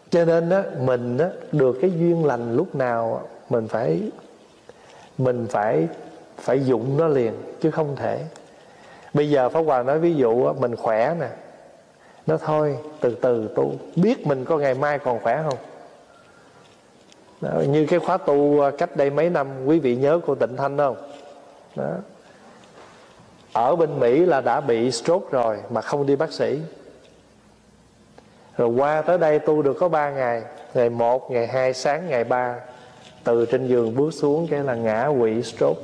Cho nên á, mình á, được cái duyên lành lúc nào mình phải mình phải phải dụng nó liền, chứ không thể bây giờ pháp hòa nói ví dụ mình khỏe nè. Nó thôi từ từ tu. Biết mình có ngày mai còn khỏe không? Đó, như cái khóa tu à, cách đây mấy năm quý vị nhớ cô tịnh thanh không? Đó. Ở bên Mỹ là đã bị stroke rồi mà không đi bác sĩ. Rồi qua tới đây tu được có 3 ngày ngày 1, ngày 2, sáng ngày 3 từ trên giường bước xuống cái là ngã quỵ stroke.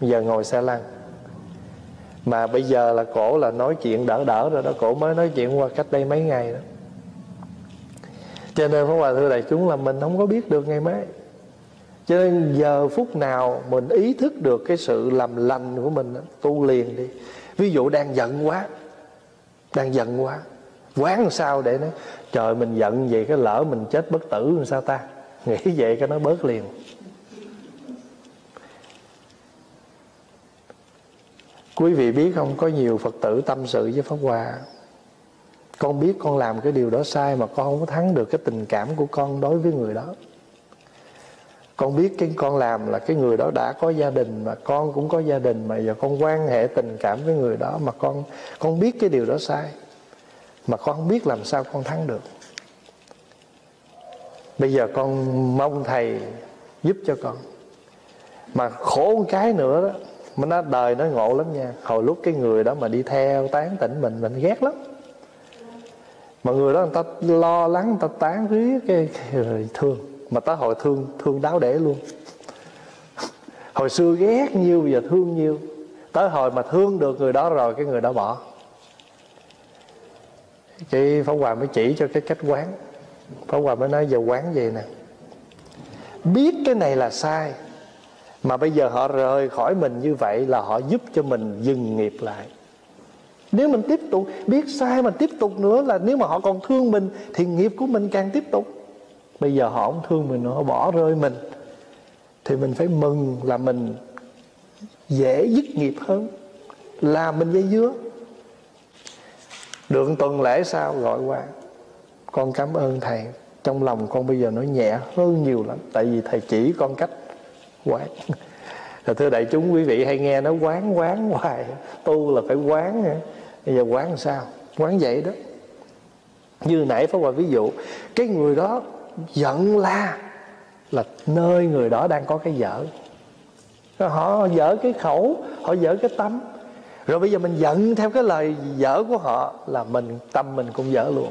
Giờ ngồi xe lăn mà bây giờ là cổ là nói chuyện đỡ đỡ rồi đó. Cổ mới nói chuyện qua cách đây mấy ngày đó. Cho nên Pháp Hòa thưa đại chúng là mình không có biết được ngày mai. Cho nên giờ phút nào mình ý thức được cái sự làm lành của mình tu liền đi. Ví dụ đang giận quá đang giận quá quán sao để nó, trời mình giận vậy cái lỡ mình chết bất tử làm sao ta? Nghĩ vậy cái nó bớt liền. Quý vị biết không, có nhiều phật tử tâm sự với pháp hòa con biết con làm cái điều đó sai mà con không có thắng được cái tình cảm của con đối với người đó. Con biết cái con làm là cái người đó đã có gia đình mà con cũng có gia đình mà giờ con quan hệ tình cảm với người đó mà con con biết cái điều đó sai mà con không biết làm sao con thắng được. Bây giờ con mong thầy giúp cho con. Mà khổ một cái nữa đó mà nó đời nó ngộ lắm nha. Hồi lúc cái người đó mà đi theo tán tỉnh mình mình ghét lắm. Mà người đó người ta lo lắng người ta tán riết cái, cái rồi thương. Mà tới hồi thương thương đáo để luôn. Hồi xưa ghét nhiêu bây giờ thương nhiêu tới hồi mà thương được người đó rồi cái người đó bỏ. Cái Pháp Hòa mới chỉ cho cái cách quán. Pháp Hòa mới nói giờ quán gì nè. Biết cái này là sai. Mà bây giờ họ rời khỏi mình như vậy Là họ giúp cho mình dừng nghiệp lại. Nếu mình tiếp tục Biết sai mà tiếp tục nữa là Nếu mà họ còn thương mình Thì nghiệp của mình càng tiếp tục. Bây giờ họ không thương mình nữa, Họ bỏ rơi mình. Thì mình phải mừng là mình Dễ dứt nghiệp hơn, Là mình dây dưa được tuần lễ sau gọi qua, con cảm ơn thầy. Trong lòng con bây giờ nó nhẹ hơn nhiều lắm, tại vì thầy chỉ con cách quán. Là thưa đại chúng, quý vị hay nghe nó quán quán hoài. Tu là phải quán bây giờ quán sao? Quán vậy đó. Như nãy pháp hòa ví dụ, cái người đó giận la là nơi người đó đang có cái dở. Họ dở cái khẩu, họ dở cái tâm. Rồi bây giờ mình giận theo cái lời dở của họ là mình, tâm mình cũng dở luôn.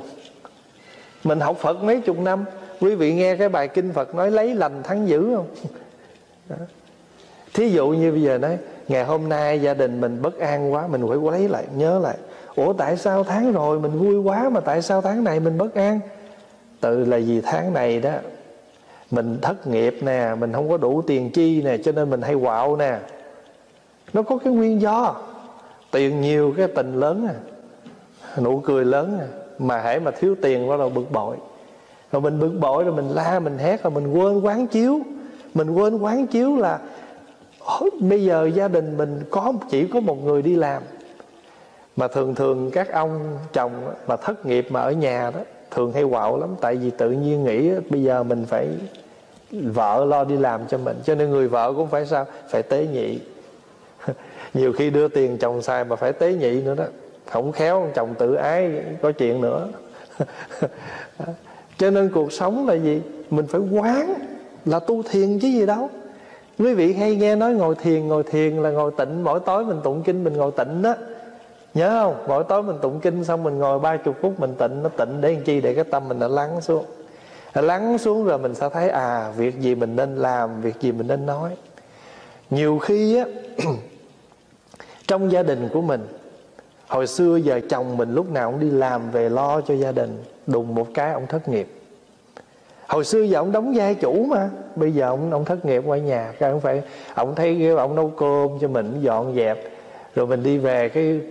Mình học phật mấy chục năm, quý vị nghe cái bài kinh phật nói, lấy lành thắng dữ không? Đó. thí dụ như bây giờ nói, ngày hôm nay gia đình mình bất an quá, mình phải lấy lại, nhớ lại. Ủa, tại sao tháng rồi mình vui quá mà tại sao tháng này mình bất an? Tự là vì tháng này đó, mình thất nghiệp nè, mình không có đủ tiền chi nè, cho nên mình hay quạo nè. Nó có cái nguyên do. Tiền nhiều, cái tình lớn à. Nụ cười lớn à. mà hãy mà thiếu tiền đó là bực bội. Rồi mình bực bội rồi mình la, mình hét, rồi mình quên quán chiếu mình quên quán chiếu là bây giờ gia đình mình có, chỉ có một người đi làm. Mà thường thường các ông chồng mà thất nghiệp mà ở nhà đó, thường hay quạo lắm. Tại vì tự nhiên nghĩ bây giờ mình phải vợ lo đi làm cho mình. Cho nên người vợ cũng phải sao? Phải tế nhị. Nhiều khi đưa tiền chồng xài mà phải tế nhị nữa đó. Không khéo, chồng tự ái, có chuyện nữa. Cho nên cuộc sống là gì? Mình phải quán là tu thiền chứ gì đâu. Quý vị hay nghe nói ngồi thiền ngồi thiền là ngồi tịnh, mỗi tối mình tụng kinh mình ngồi tịnh đó. Nhớ không? Mỗi tối mình tụng kinh xong mình ngồi ba chục phút mình tịnh, nó tịnh để làm chi? Để cái tâm mình nó lắng xuống. Lắng xuống rồi mình sẽ thấy à việc gì mình nên làm, việc gì mình nên nói. Nhiều khi á, trong gia đình của mình, hồi xưa giờ chồng mình lúc nào cũng đi làm về lo cho gia đình, đùng một cái ông thất nghiệp hồi xưa giờ ông đóng vai chủ mà. Bây giờ ông ông thất nghiệp qua nhà. Cái ông phải ông thấy ông nấu cơm cho mình dọn dẹp. Rồi mình đi về cái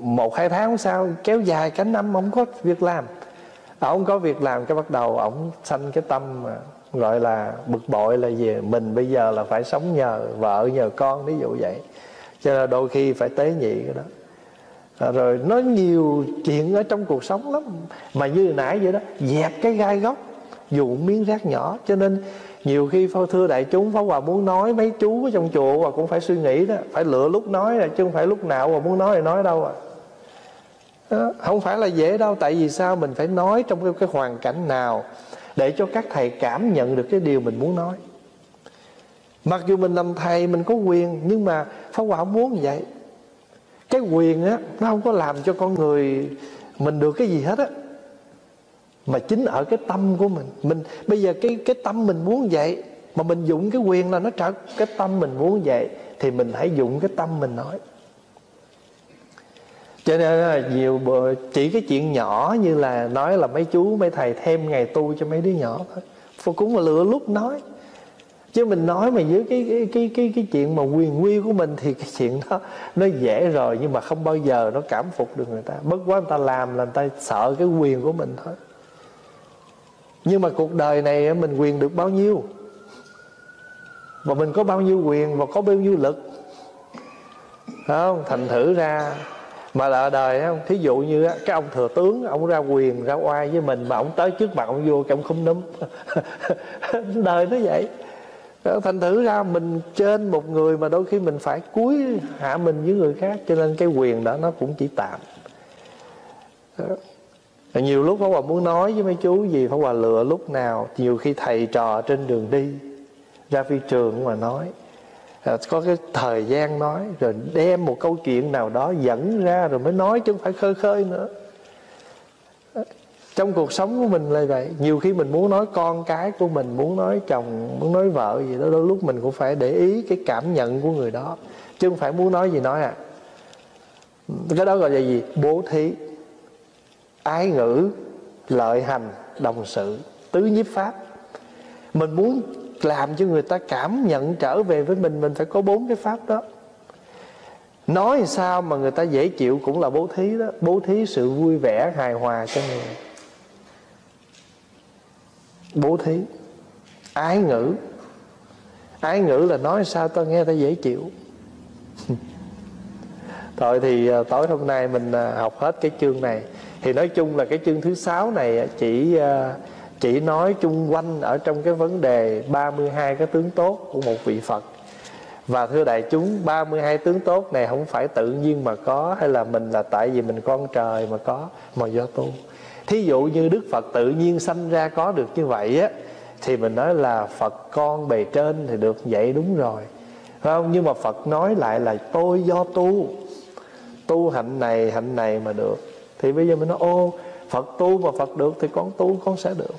một hai tháng sau kéo dài cả năm ông có việc làm. À, ông có việc làm cái bắt đầu ông sanh cái tâm mà gọi là bực bội là gì? Mình bây giờ là phải sống nhờ vợ nhờ con ví dụ vậy. Cho nên đôi khi phải tế nhị cái đó. À, rồi nó nhiều chuyện ở trong cuộc sống lắm. Mà như nãy vậy đó dẹp cái gai góc dù miếng rác nhỏ. Cho nên nhiều khi phao thưa đại chúng pháp hòa muốn nói mấy chú ở trong chùa và cũng phải suy nghĩ đó. Phải lựa lúc nói là chứ không phải lúc nào mà muốn nói thì nói đâu à. Đó, không phải là dễ đâu. Tại vì sao? Mình phải nói trong cái, cái hoàn cảnh nào để cho các thầy cảm nhận được cái điều mình muốn nói. Mặc dù mình làm thầy mình có quyền nhưng mà pháp hòa không muốn vậy. Cái quyền á nó không có làm cho con người mình được cái gì hết á mà chính ở cái tâm của mình. Mình, bây giờ cái cái tâm mình muốn vậy, mà mình dụng cái quyền là nó trở cái tâm mình muốn vậy, thì mình hãy dụng cái tâm mình nói. Cho nên là nhiều chỉ cái chuyện nhỏ như là nói là mấy chú, mấy thầy thêm ngày tu cho mấy đứa nhỏ thôi. Phật cũng là lựa lúc nói. Chứ mình nói mà dưới cái cái cái cái cái chuyện mà quyền quy của mình thì cái chuyện đó nó dễ rồi, nhưng mà không bao giờ nó cảm phục được người ta. Bất quá người ta làm là người ta sợ cái quyền của mình thôi nhưng mà cuộc đời này mình quyền được bao nhiêu? Và mình có bao nhiêu quyền và có bao nhiêu lực? Không? Thành thử ra mà là đời không? Thí dụ như cái ông thừa tướng, ông ra quyền, ra oai với mình mà ông tới trước mặt ông vô cái ông không núm. Đời nó vậy. Thành thử ra mình trên một người mà đôi khi mình phải cúi hạ mình với người khác, cho nên cái quyền đó nó cũng chỉ tạm nhiều lúc Pháp Hòa muốn nói với mấy chú gì Pháp Hòa lựa lúc nào Nhiều khi thầy trò trên đường đi Ra phi trường mà nói à, Có cái thời gian nói Rồi đem một câu chuyện nào đó dẫn ra Rồi mới nói chứ không phải khơi khơi nữa. Trong cuộc sống của mình là vậy Nhiều khi mình muốn nói con cái của mình Muốn nói chồng, muốn nói vợ gì đó Đôi lúc mình cũng phải để ý cái cảm nhận của người đó Chứ không phải muốn nói gì nói à. Cái đó gọi là gì? Bố thí ái ngữ, lợi hành, đồng sự, tứ nhiếp pháp. Mình muốn làm cho người ta cảm nhận trở về với mình mình phải có bốn cái pháp đó. Nói sao mà người ta dễ chịu cũng là bố thí đó. Bố thí sự vui vẻ, hài hòa cho người. Bố thí. Ái ngữ. Ái ngữ là nói sao ta nghe ta dễ chịu. Thôi thì à, tối hôm nay mình à, học hết cái chương này thì nói chung là cái chương thứ sáu này à, chỉ à, chỉ nói chung quanh ở trong cái vấn đề 32 cái tướng tốt của một vị Phật. Và thưa đại chúng 32 tướng tốt này không phải tự nhiên mà có, Hay là mình là tại vì mình con trời mà có, Mà do tu. Thí dụ như Đức Phật tự nhiên sanh ra có được như vậy á, Thì mình nói là Phật con bề trên thì được vậy đúng rồi. Phải không? Nhưng mà Phật nói lại là tôi do tu. Tu hạnh này hạnh này mà được thì bây giờ mình nói, ô, phật tu mà phật được thì con tu con sẽ được.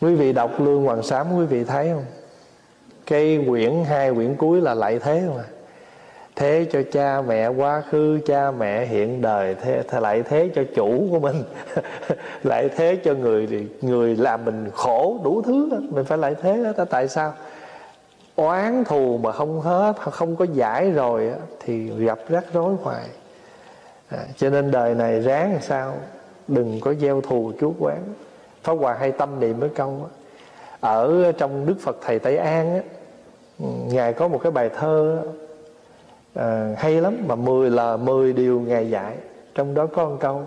Quý vị đọc lương hoàng sám, quý vị thấy không? Cái quyển hai, quyển cuối là lại thế mà thế cho cha mẹ quá khứ, cha mẹ hiện đời, thế lại thế cho chủ của mình. Lại thế cho người người làm mình khổ đủ thứ đó. mình phải lại thế đó tại sao? Oán thù mà không hết, không có giải rồi thì gặp rắc rối hoài à, cho nên đời này ráng sao? Đừng có gieo thù chuốc quán. Pháp hòa hay tâm niệm với câu ở trong đức phật thầy tây an á, ngài có một cái bài thơ à, hay lắm mà 10 là 10 điều ngài dạy. Trong đó có một câu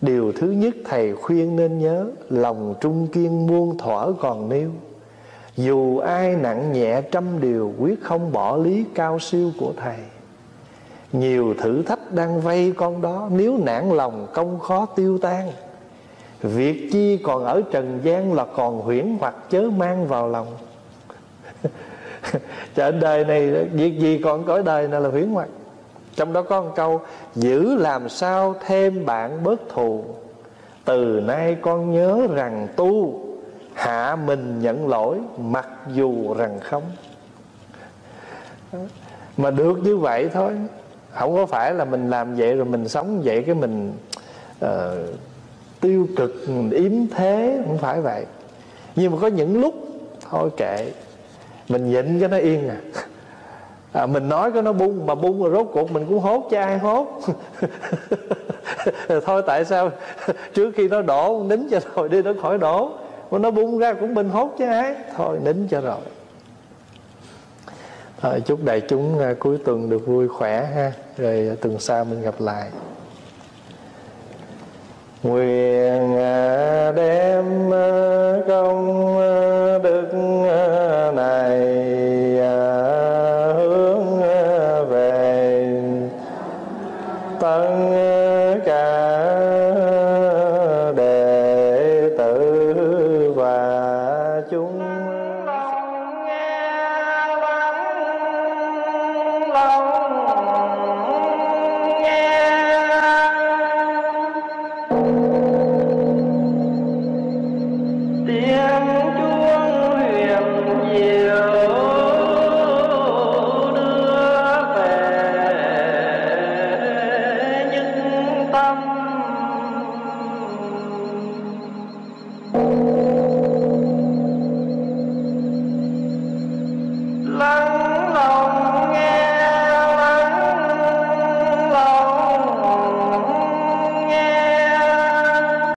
điều thứ nhất thầy khuyên nên nhớ lòng trung kiên muôn thuở còn nêu. Dù ai nặng nhẹ trăm điều quyết không bỏ lý cao siêu của thầy. Nhiều thử thách đang vây con đó, nếu nản lòng, công khó tiêu tan. Việc chi còn ở trần gian là còn huyễn hoặc chớ mang vào lòng. Trên đời này, việc gì còn cõi đời này là huyễn hoặc? Trong đó có một câu, giữ làm sao thêm bạn bớt thù. Từ nay con nhớ rằng tu, hạ mình nhận lỗi, mặc dù rằng không. Mà được như vậy thôi không có phải là mình làm vậy rồi mình sống vậy cái mình uh, tiêu cực mình yếm thế không phải vậy. Nhưng mà có những lúc thôi kệ mình nhịn cho nó yên à. À, mình nói cái nó bung mà bung rồi rốt cuộc mình cũng hốt cho ai hốt. Thôi tại sao trước khi nó đổ nín cho rồi đi nó khỏi đổ. Mà nó bung ra cũng mình hốt cho ai. Thôi nín cho rồi à, chúc đại chúng à, cuối tuần được vui khỏe ha. Rồi à, tuần sau mình gặp lại. Nguyện à, đem công đức này à,